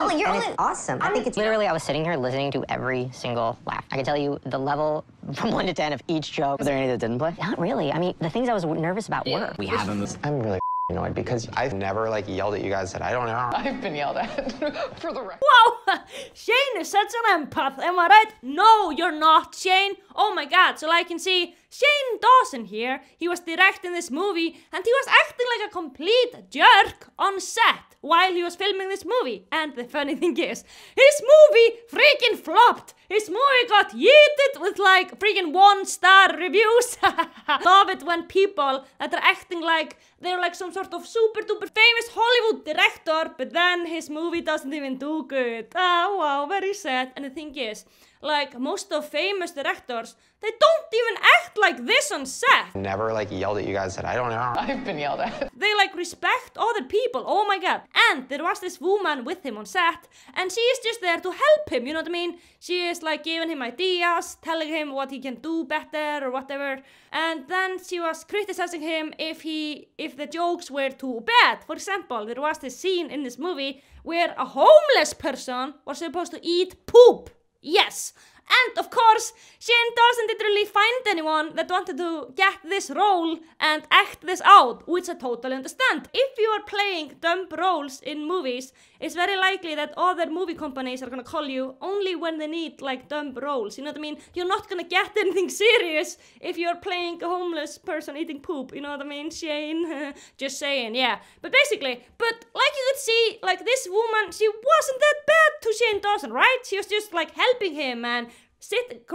[SPEAKER 33] Oh, you're
[SPEAKER 8] and
[SPEAKER 33] only-
[SPEAKER 8] it's awesome. I think it's literally. I was sitting here listening to every single laugh. I can tell you the level (laughs) from one to ten of each joke.
[SPEAKER 32] Was there any that didn't play?
[SPEAKER 8] Not really. I mean, the things I was nervous about were.
[SPEAKER 32] We have them.
[SPEAKER 34] I'm really (laughs) annoyed because I've never like yelled at you guys said I don't know.
[SPEAKER 35] I've been yelled at (laughs) for the record.
[SPEAKER 1] Wow, Shane is such an empath, am I right? No, you're not, Shane. Oh my god, so I can see Shane Dawson here. He was directing this movie and he was acting like a complete jerk on set while he was filming this movie. And the funny thing is, his movie freaking flopped. His movie got yeeted with like freaking one star reviews. (laughs) Love it when people that are acting like they're like some sort of super duper famous Hollywood director, but then his movie doesn't even do good. Ah, wow, very sad. And the thing is, like most of famous directors, they don't even act like this on set.
[SPEAKER 34] Never like yelled at you guys said I don't know.
[SPEAKER 35] I've been yelled at. (laughs)
[SPEAKER 1] They like respect other people. Oh my god. And there was this woman with him on set, and she is just there to help him, you know what I mean? She is like giving him ideas, telling him what he can do better or whatever. And then she was criticizing him if he if the jokes were too bad. For example, there was this scene in this movie where a homeless person was supposed to eat poop. Yes. And of course, Shane doesn't literally find anyone that wanted to get this role and act this out, which I totally understand. If you are playing dumb roles in movies, it's very likely that other movie companies are gonna call you only when they need like dumb roles. You know what I mean? You're not gonna get (laughs) anything serious if you're playing a homeless person eating poop. You know what I mean, Shane? (laughs) Just saying, yeah. But basically, but like you could see, like this woman, she wasn't that bad to Shane Dawson, right? She was just like helping him and sit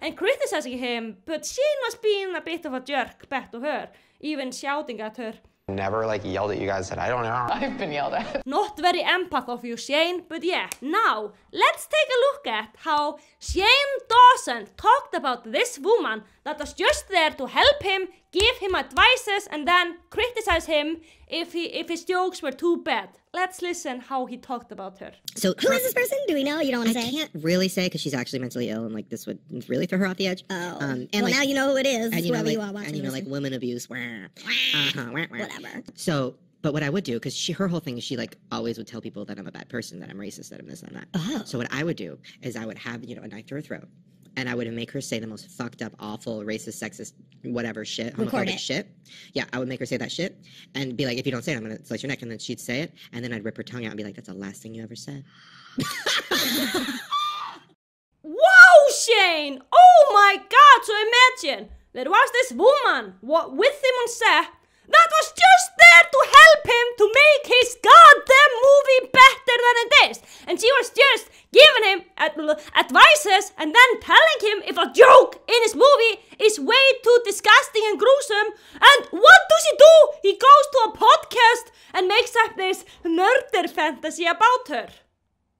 [SPEAKER 1] and criticizing him, but Shane was being a bit of a jerk back to her, even shouting at her.
[SPEAKER 34] Never like yelled at you guys said I don't know.
[SPEAKER 35] I've been yelled at. (laughs)
[SPEAKER 1] Not very empath of you, Shane, but yeah, now let's take a look at how Shane Dawson talked about this woman that was just there to help him, give him advices, and then criticize him if he if his jokes were too bad. Let's listen how he talked about her.
[SPEAKER 36] So who is this person? Do we know? You don't want to say.
[SPEAKER 37] I can't really say because she's actually mentally ill, and like this would really throw her off the edge.
[SPEAKER 36] Oh,
[SPEAKER 37] um, and
[SPEAKER 36] well
[SPEAKER 37] like,
[SPEAKER 36] now you know who it is.
[SPEAKER 37] and you know, like,
[SPEAKER 36] you are watching
[SPEAKER 37] and you know, like women abuse. Wah, uh-huh, wah, wah.
[SPEAKER 36] Whatever.
[SPEAKER 37] So, but what I would do, because she, her whole thing is she like always would tell people that I'm a bad person, that I'm racist, that I'm this and that.
[SPEAKER 36] Oh.
[SPEAKER 37] So what I would do is I would have you know a knife to her throat, and I would make her say the most fucked up, awful, racist, sexist, whatever shit, homophobic
[SPEAKER 36] it.
[SPEAKER 37] shit. Yeah, I would make her say that shit and be like, if you don't say it, I'm gonna slice your neck. And then she'd say it, and then I'd rip her tongue out and be like, that's the last thing you ever said. (laughs)
[SPEAKER 1] Wow, Shane! Oh my god, so imagine there was this woman wa- with him on set that was just there to help him to make his goddamn movie better than it is. And she was just giving him ad- advices and then telling him if a joke in his movie is way too disgusting and gruesome. And what does he do? He goes to a podcast and makes up this murder fantasy about her.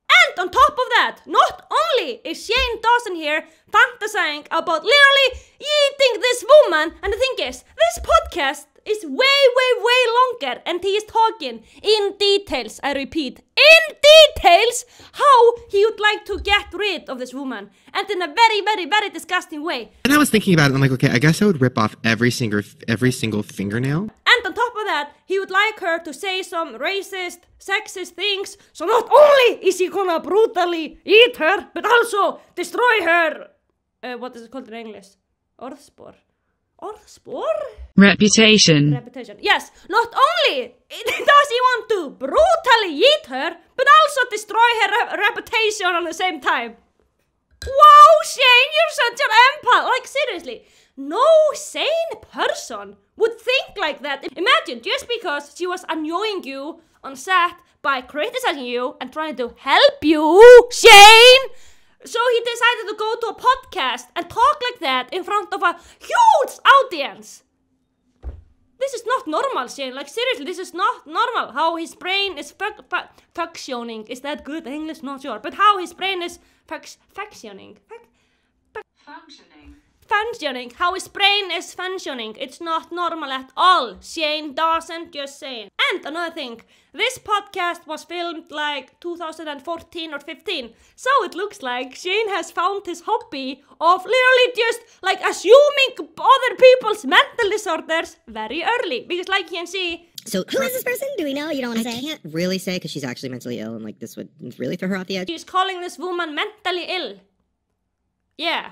[SPEAKER 1] And on top of that, not only is Shane Dawson here fantasizing about literally eating this woman, and the thing is, this podcast is way, way, way longer, and he is talking in details, I repeat, in details, how he would like to get rid of this woman, and in a very, very, very disgusting way.
[SPEAKER 11] And I was thinking about it. I'm like, okay, I guess I would rip off every single every single fingernail.
[SPEAKER 1] And on top of that, he would like her to say some racist, sexist things. So not only is he gonna brutally eat her, but also destroy her. Uh, what is it called in English? Orðspor. Orðspor?
[SPEAKER 38] Reputation.
[SPEAKER 1] Reputation. Yes, not only (laughs) does he want to brutally eat her, but also destroy her re- reputation on the same time. Wow, Shane, you're such an empath. Like, seriously, no sane person would think like that. Imagine just because she was annoying you on set by criticizing you and trying to help you, Shane. So he decided to go to a podcast and talk like that in front of a huge audience. This is not normal, Shane. Like seriously, this is not normal. How his brain is fuck, fuck, functioning. Is that good English? Not sure. But how his brain is fuck, functioning.
[SPEAKER 38] Functioning.
[SPEAKER 1] Functioning. How his brain is functioning. It's not normal at all. Shane Dawson, just saying. And another thing. This podcast was filmed like 2014 or 15. So it looks like Shane has found his hobby of literally just like assuming other people's mental disorders very early. Because like you can see,
[SPEAKER 37] So
[SPEAKER 36] Who is this person? Do we know? You don't want
[SPEAKER 37] I
[SPEAKER 36] to say?
[SPEAKER 37] I can't really say because she's actually mentally ill, and like this would really throw her off the edge.
[SPEAKER 1] She's calling this woman mentally ill. Yeah.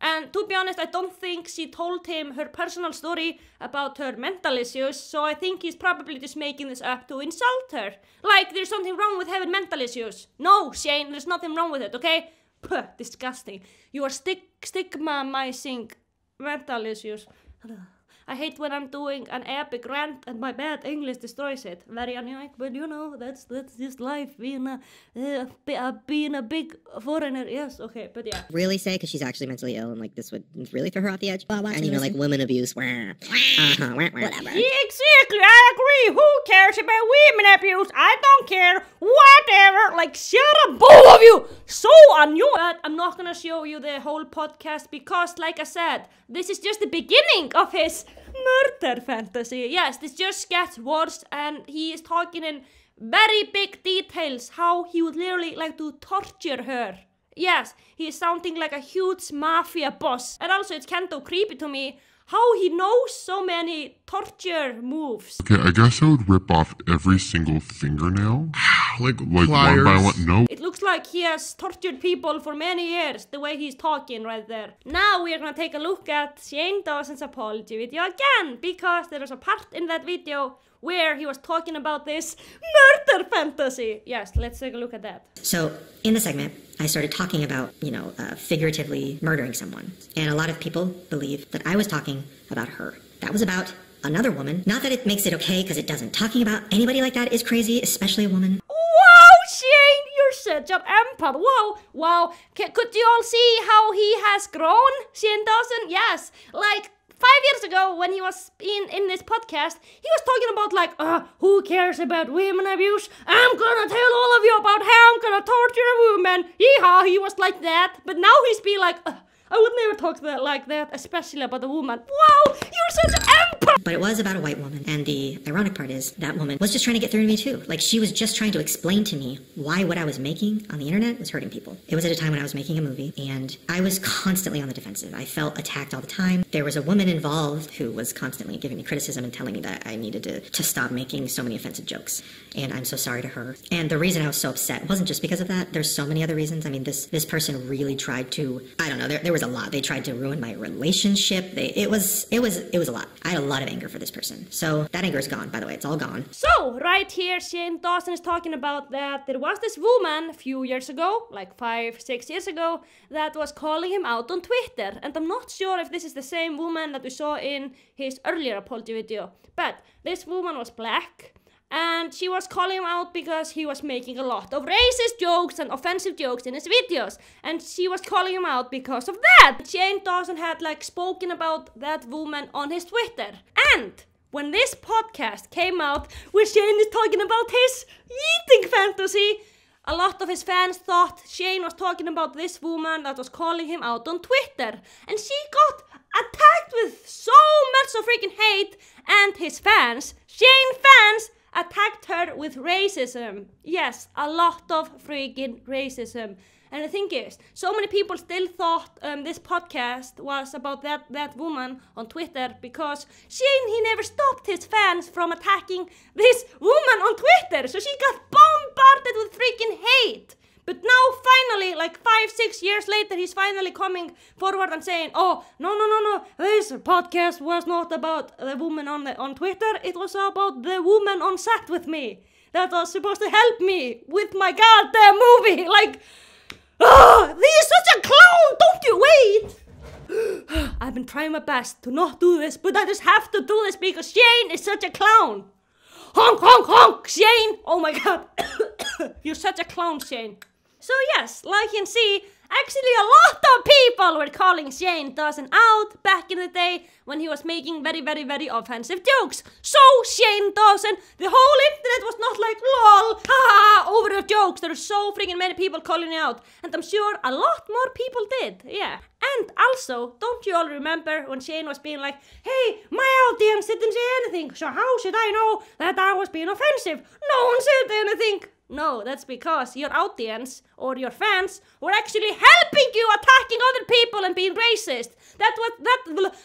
[SPEAKER 1] And to be honest, I don't think she told him her personal story about her mental issues, so I think he's probably just making this up to insult her. Like, there's something wrong with having mental issues. No, Shane, there's nothing wrong with it, okay? Puh, disgusting. You are stig- stigmatizing mental issues. (sighs) I hate when I'm doing an epic rant and my bad English destroys it. Very annoying, but you know that's that's just life. Being a uh, uh, being a big foreigner. Yes, okay, but yeah.
[SPEAKER 37] Really say because she's actually mentally ill, and like this would really throw her off the edge.
[SPEAKER 36] Well, watch
[SPEAKER 37] and
[SPEAKER 36] and
[SPEAKER 37] you know, like women abuse. Wah. Uh-huh, wah, wah.
[SPEAKER 36] Whatever.
[SPEAKER 1] Exactly, I agree. Who cares about women abuse? I don't care. Whatever. Like, shut up, both of you. So annoying. But I'm not gonna show you the whole podcast because, like I said, this is just the beginning of his murder fantasy. Yes, this just gets worse, and he is talking in very big details how he would literally like to torture her. Yes, he is sounding like a huge mafia boss. And also, it's kind of creepy to me how he knows so many torture moves.
[SPEAKER 39] Okay, I guess I would rip off every single fingernail. (sighs)
[SPEAKER 11] Like,
[SPEAKER 39] Like one by one. No.
[SPEAKER 1] It looks like he has tortured people for many years, the way he's talking right there. Now we are gonna take a look at Shane Dawson's apology video again, because there was a part in that video where he was talking about this murder fantasy. Yes, let's take a look at that.
[SPEAKER 5] So, in the segment, I started talking about, you know, uh, figuratively murdering someone. And a lot of people believe that I was talking about her. That was about another woman. Not that it makes it okay, because it doesn't. Talking about anybody like that is crazy, especially a woman.
[SPEAKER 1] Wow, Shane, you're such an empath. Wow, wow. C- could you all see how he has grown, Shane Dawson? Yes, like five years ago when he was in in this podcast, he was talking about like, uh, who cares about women abuse? I'm gonna tell all of you about how I'm gonna torture a woman. Yeehaw, he was like that. But now he's be like, uh, I would never talk that like that, especially about a woman. Wow, you're such an empire!
[SPEAKER 5] But it was about a white woman, and the ironic part is that woman was just trying to get through to me too. Like she was just trying to explain to me why what I was making on the internet was hurting people. It was at a time when I was making a movie, and I was constantly on the defensive. I felt attacked all the time. There was a woman involved who was constantly giving me criticism and telling me that I needed to, to stop making so many offensive jokes. And I'm so sorry to her. And the reason I was so upset wasn't just because of that. There's so many other reasons. I mean, this this person really tried to. I don't know. There, there was a lot. They tried to ruin my relationship. They, it was it was it was a lot. I had a lot of anger for this person. So that anger is gone. By the way, it's all gone.
[SPEAKER 1] So, right here, Shane Dawson is talking about that there was this woman a few years ago, like five, six years ago, that was calling him out on Twitter. And I'm not sure if this is the same woman that we saw in his earlier apology video. But this woman was black. And she was calling him out because he was making a lot of racist jokes and offensive jokes in his videos. And she was calling him out because of that. Shane Dawson had like spoken about that woman on his Twitter. And when this podcast came out where Shane is talking about his eating fantasy, a lot of his fans thought Shane was talking about this woman that was calling him out on Twitter. And she got attacked with so much of freaking hate, and his fans, Shane fans, attacked her with racism. Yes, a lot of freaking racism. And the thing is, so many people still thought um, this podcast was about that, that woman on Twitter because Shane, he never stopped his fans from attacking this woman on Twitter. So she got bombarded with freaking hate. But now, finally, like five, six years later, he's finally coming forward and saying, "Oh, no, no, no, no! This podcast was not about the woman on the, on Twitter. It was about the woman on set with me that was supposed to help me with my goddamn movie. (laughs) Like, ah, he is such a clown! Don't you wait? (gasps) I've been trying my best to not do this, but I just have to do this because Shane is such a clown. Honk, honk, honk, Shane! Oh my god, (coughs) you're such a clown, Shane." So yes, like you can see, actually a lot of people were calling Shane Dawson out back in the day when he was making very, very, very offensive jokes. So Shane Dawson, the whole internet was not like lol, over your jokes. There were so freaking many people calling out, and I'm sure a lot more people did. Yeah. And also, don't you all remember when Shane was being like, hey, my audience didn't say anything, so how should I know that I was being offensive? No one said anything. No, that's because your audience or your fans were actually helping you attacking other people and being racist. That's what that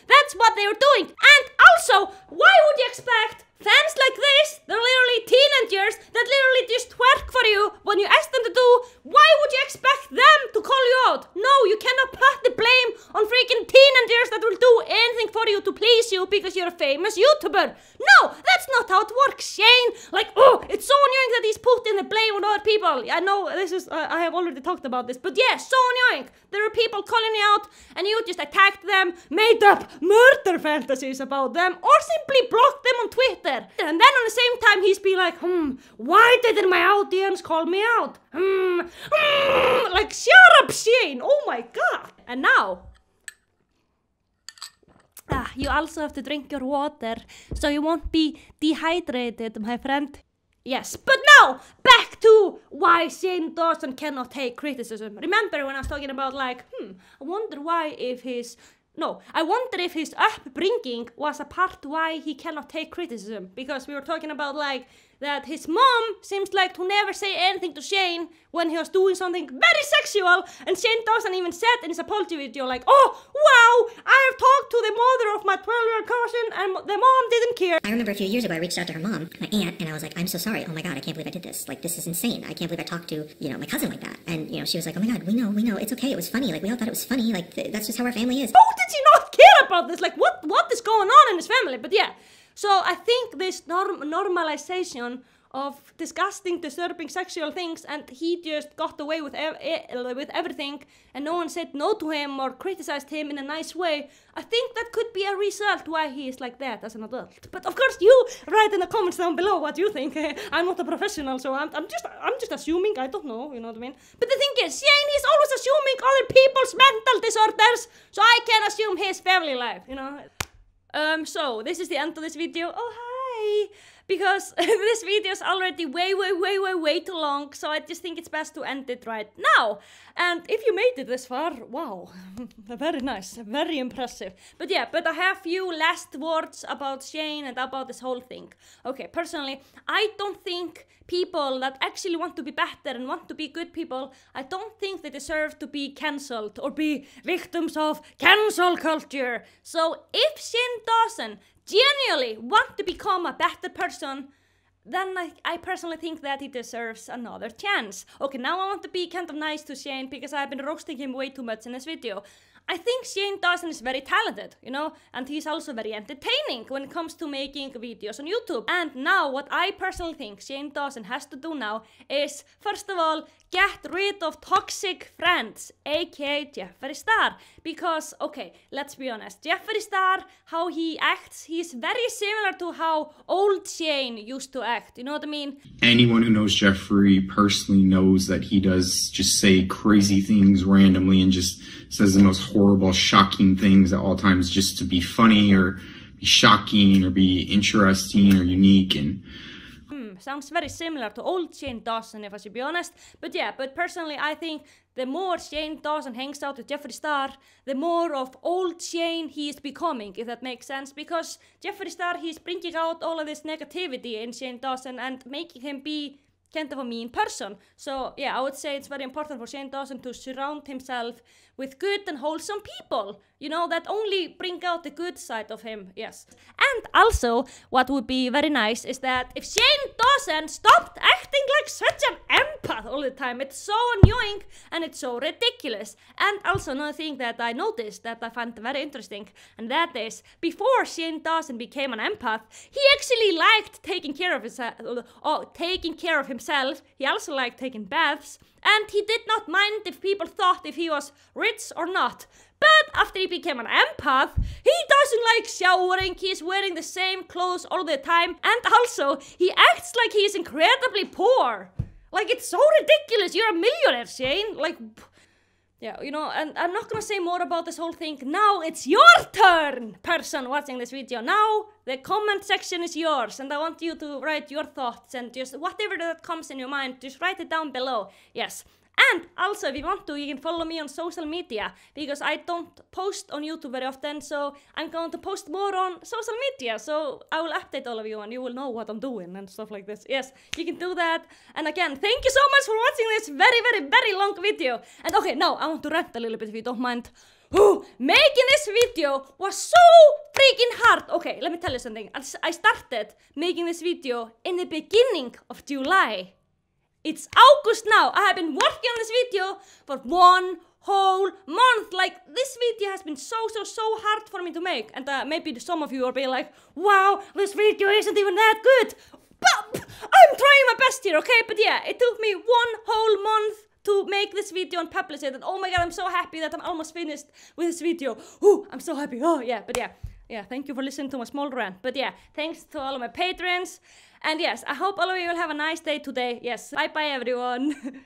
[SPEAKER 1] that's what they were doing. And also, why would you expect fans like this, they're literally teenagers that literally just twerk for you when you ask them to do, why would you expect them to call you out? No, you cannot put the blame on freaking teenagers that will do anything for you to please you because you're a famous YouTuber. No, that's not how it works, Shane. Like, oh, it's so annoying that he's putting the blame on other people. I know this is, uh, I have already talked about this, but yeah, so annoying. There are people calling you out and you just attacked them, made up murder fantasies about them, or simply blocked them on Twitter. And then on the same time, he's be like, hmm, why didn't my audience call me out? Hmm, hmm, like, shut up, Shane. Oh my god. And now, ah, you also have to drink your water so you won't be dehydrated, my friend. Yes, but now back to why Shane Dawson cannot take criticism. Remember when I was talking about like, hmm, I wonder why if his no, I wonder if his upbringing was a part why he cannot take criticism. Because we were talking about like that his mom seems like to never say anything to Shane when he was doing something very sexual, and Shane Dawson even said in his apology video like, "Oh wow, I have talked to the mother of my 12-year-old cousin, and the mom didn't care."
[SPEAKER 5] I remember a few years ago I reached out to her mom, my aunt, and I was like, "I'm so sorry. Oh my god, I can't believe I did this. Like this is insane. I can't believe I talked to you know my cousin like that." And you know she was like, "Oh my god, we know, we know. It's okay. It was funny. Like we all thought it was funny. Like th- that's just how our family is."
[SPEAKER 1] How did she not care about this? Like what what is going on in his family? But yeah. So I think this norm- normalization of disgusting, disturbing sexual things, and he just got away with ev- e- with everything, and no one said no to him or criticized him in a nice way. I think that could be a result why he is like that as an adult. But of course, you write in the comments down below what you think. (laughs) I'm not a professional, so I'm, I'm just I'm just assuming. I don't know, you know what I mean. But the thing is, Shane is always assuming other people's mental disorders, so I can assume his family life, you know. Um, so this is the end of this video. Oh hi. Because (laughs) this video is already way, way, way, way, way too long. So I just think it's best to end it right now. And if you made it this far, wow, (laughs) very nice, very impressive. But yeah, but I have few last words about Shane and about this whole thing. Okay, personally, I don't think people that actually want to be better and want to be good people, I don't think they deserve to be cancelled or be victims of cancel culture. So if Shane Dawson genuinely want to become a better person, then I, I personally think that he deserves another chance. Okay, now I want to be kind of nice to Shane because I've been roasting him way too much in this video. I think Shane Dawson is very talented, you know, and he's also very entertaining when it comes to making videos on YouTube. And now, what I personally think Shane Dawson has to do now is, first of all, get rid of toxic friends, aka Jeffree Star. Because, okay, let's be honest, Jeffree Star, how he acts, he's very similar to how old Shane used to act, you know what I mean?
[SPEAKER 40] Anyone who knows Jeffree personally knows that he does just say crazy things randomly and just says the most horrible, shocking things at all times just to be funny or be shocking or be interesting or unique and
[SPEAKER 1] Hmm, sounds very similar to old Shane Dawson, if I should be honest. But yeah, but personally, I think the more Shane Dawson hangs out with Jeffree Star, the more of old Shane he is becoming, if that makes sense. Because Jeffree Star, he's bringing out all of this negativity in Shane Dawson and making him be kind of a mean person. So yeah, I would say it's very important for Shane Dawson to surround himself with good and wholesome people. You know, that only bring out the good side of him, yes. And also, what would be very nice is that if Shane Dawson stopped acting like such an empath all the time, it's so annoying and it's so ridiculous. And also another thing that I noticed that I find very interesting, and that is, before Shane Dawson became an empath, he actually liked taking care of his, uh, oh, taking care of himself. He also liked taking baths, and he did not mind if people thought if he was rich or not. But after he became an empath, he doesn't like showering, he's wearing the same clothes all the time, and also he acts like he's incredibly poor. Like it's so ridiculous, you're a millionaire, Shane. Like, yeah, you know, and I'm not gonna say more about this whole thing. Now it's your turn, person watching this video. Now the comment section is yours, and I want you to write your thoughts and just whatever that comes in your mind, just write it down below. Yes. And also, if you want to, you can follow me on social media because I don't post on YouTube very often, so I'm going to post more on social media. So I will update all of you and you will know what I'm doing and stuff like this. Yes, you can do that. And again, thank you so much for watching this very, very, very long video. And okay, now I want to rant a little bit if you don't mind. Ooh, making this video was so freaking hard. Okay, let me tell you something. I started making this video in the beginning of July. It's August now. I have been working on this video for one whole month. Like, this video has been so, so, so hard for me to make. And uh, maybe some of you are being like, wow, this video isn't even that good. But I'm trying my best here, okay? But yeah, it took me one whole month to make this video and publish it. And oh my god, I'm so happy that I'm almost finished with this video. Ooh, I'm so happy. Oh, yeah, but yeah. Yeah, thank you for listening to my small rant. But yeah, thanks to all of my patrons. And yes, I hope all of you will have a nice day today. Yes, bye bye everyone. (laughs)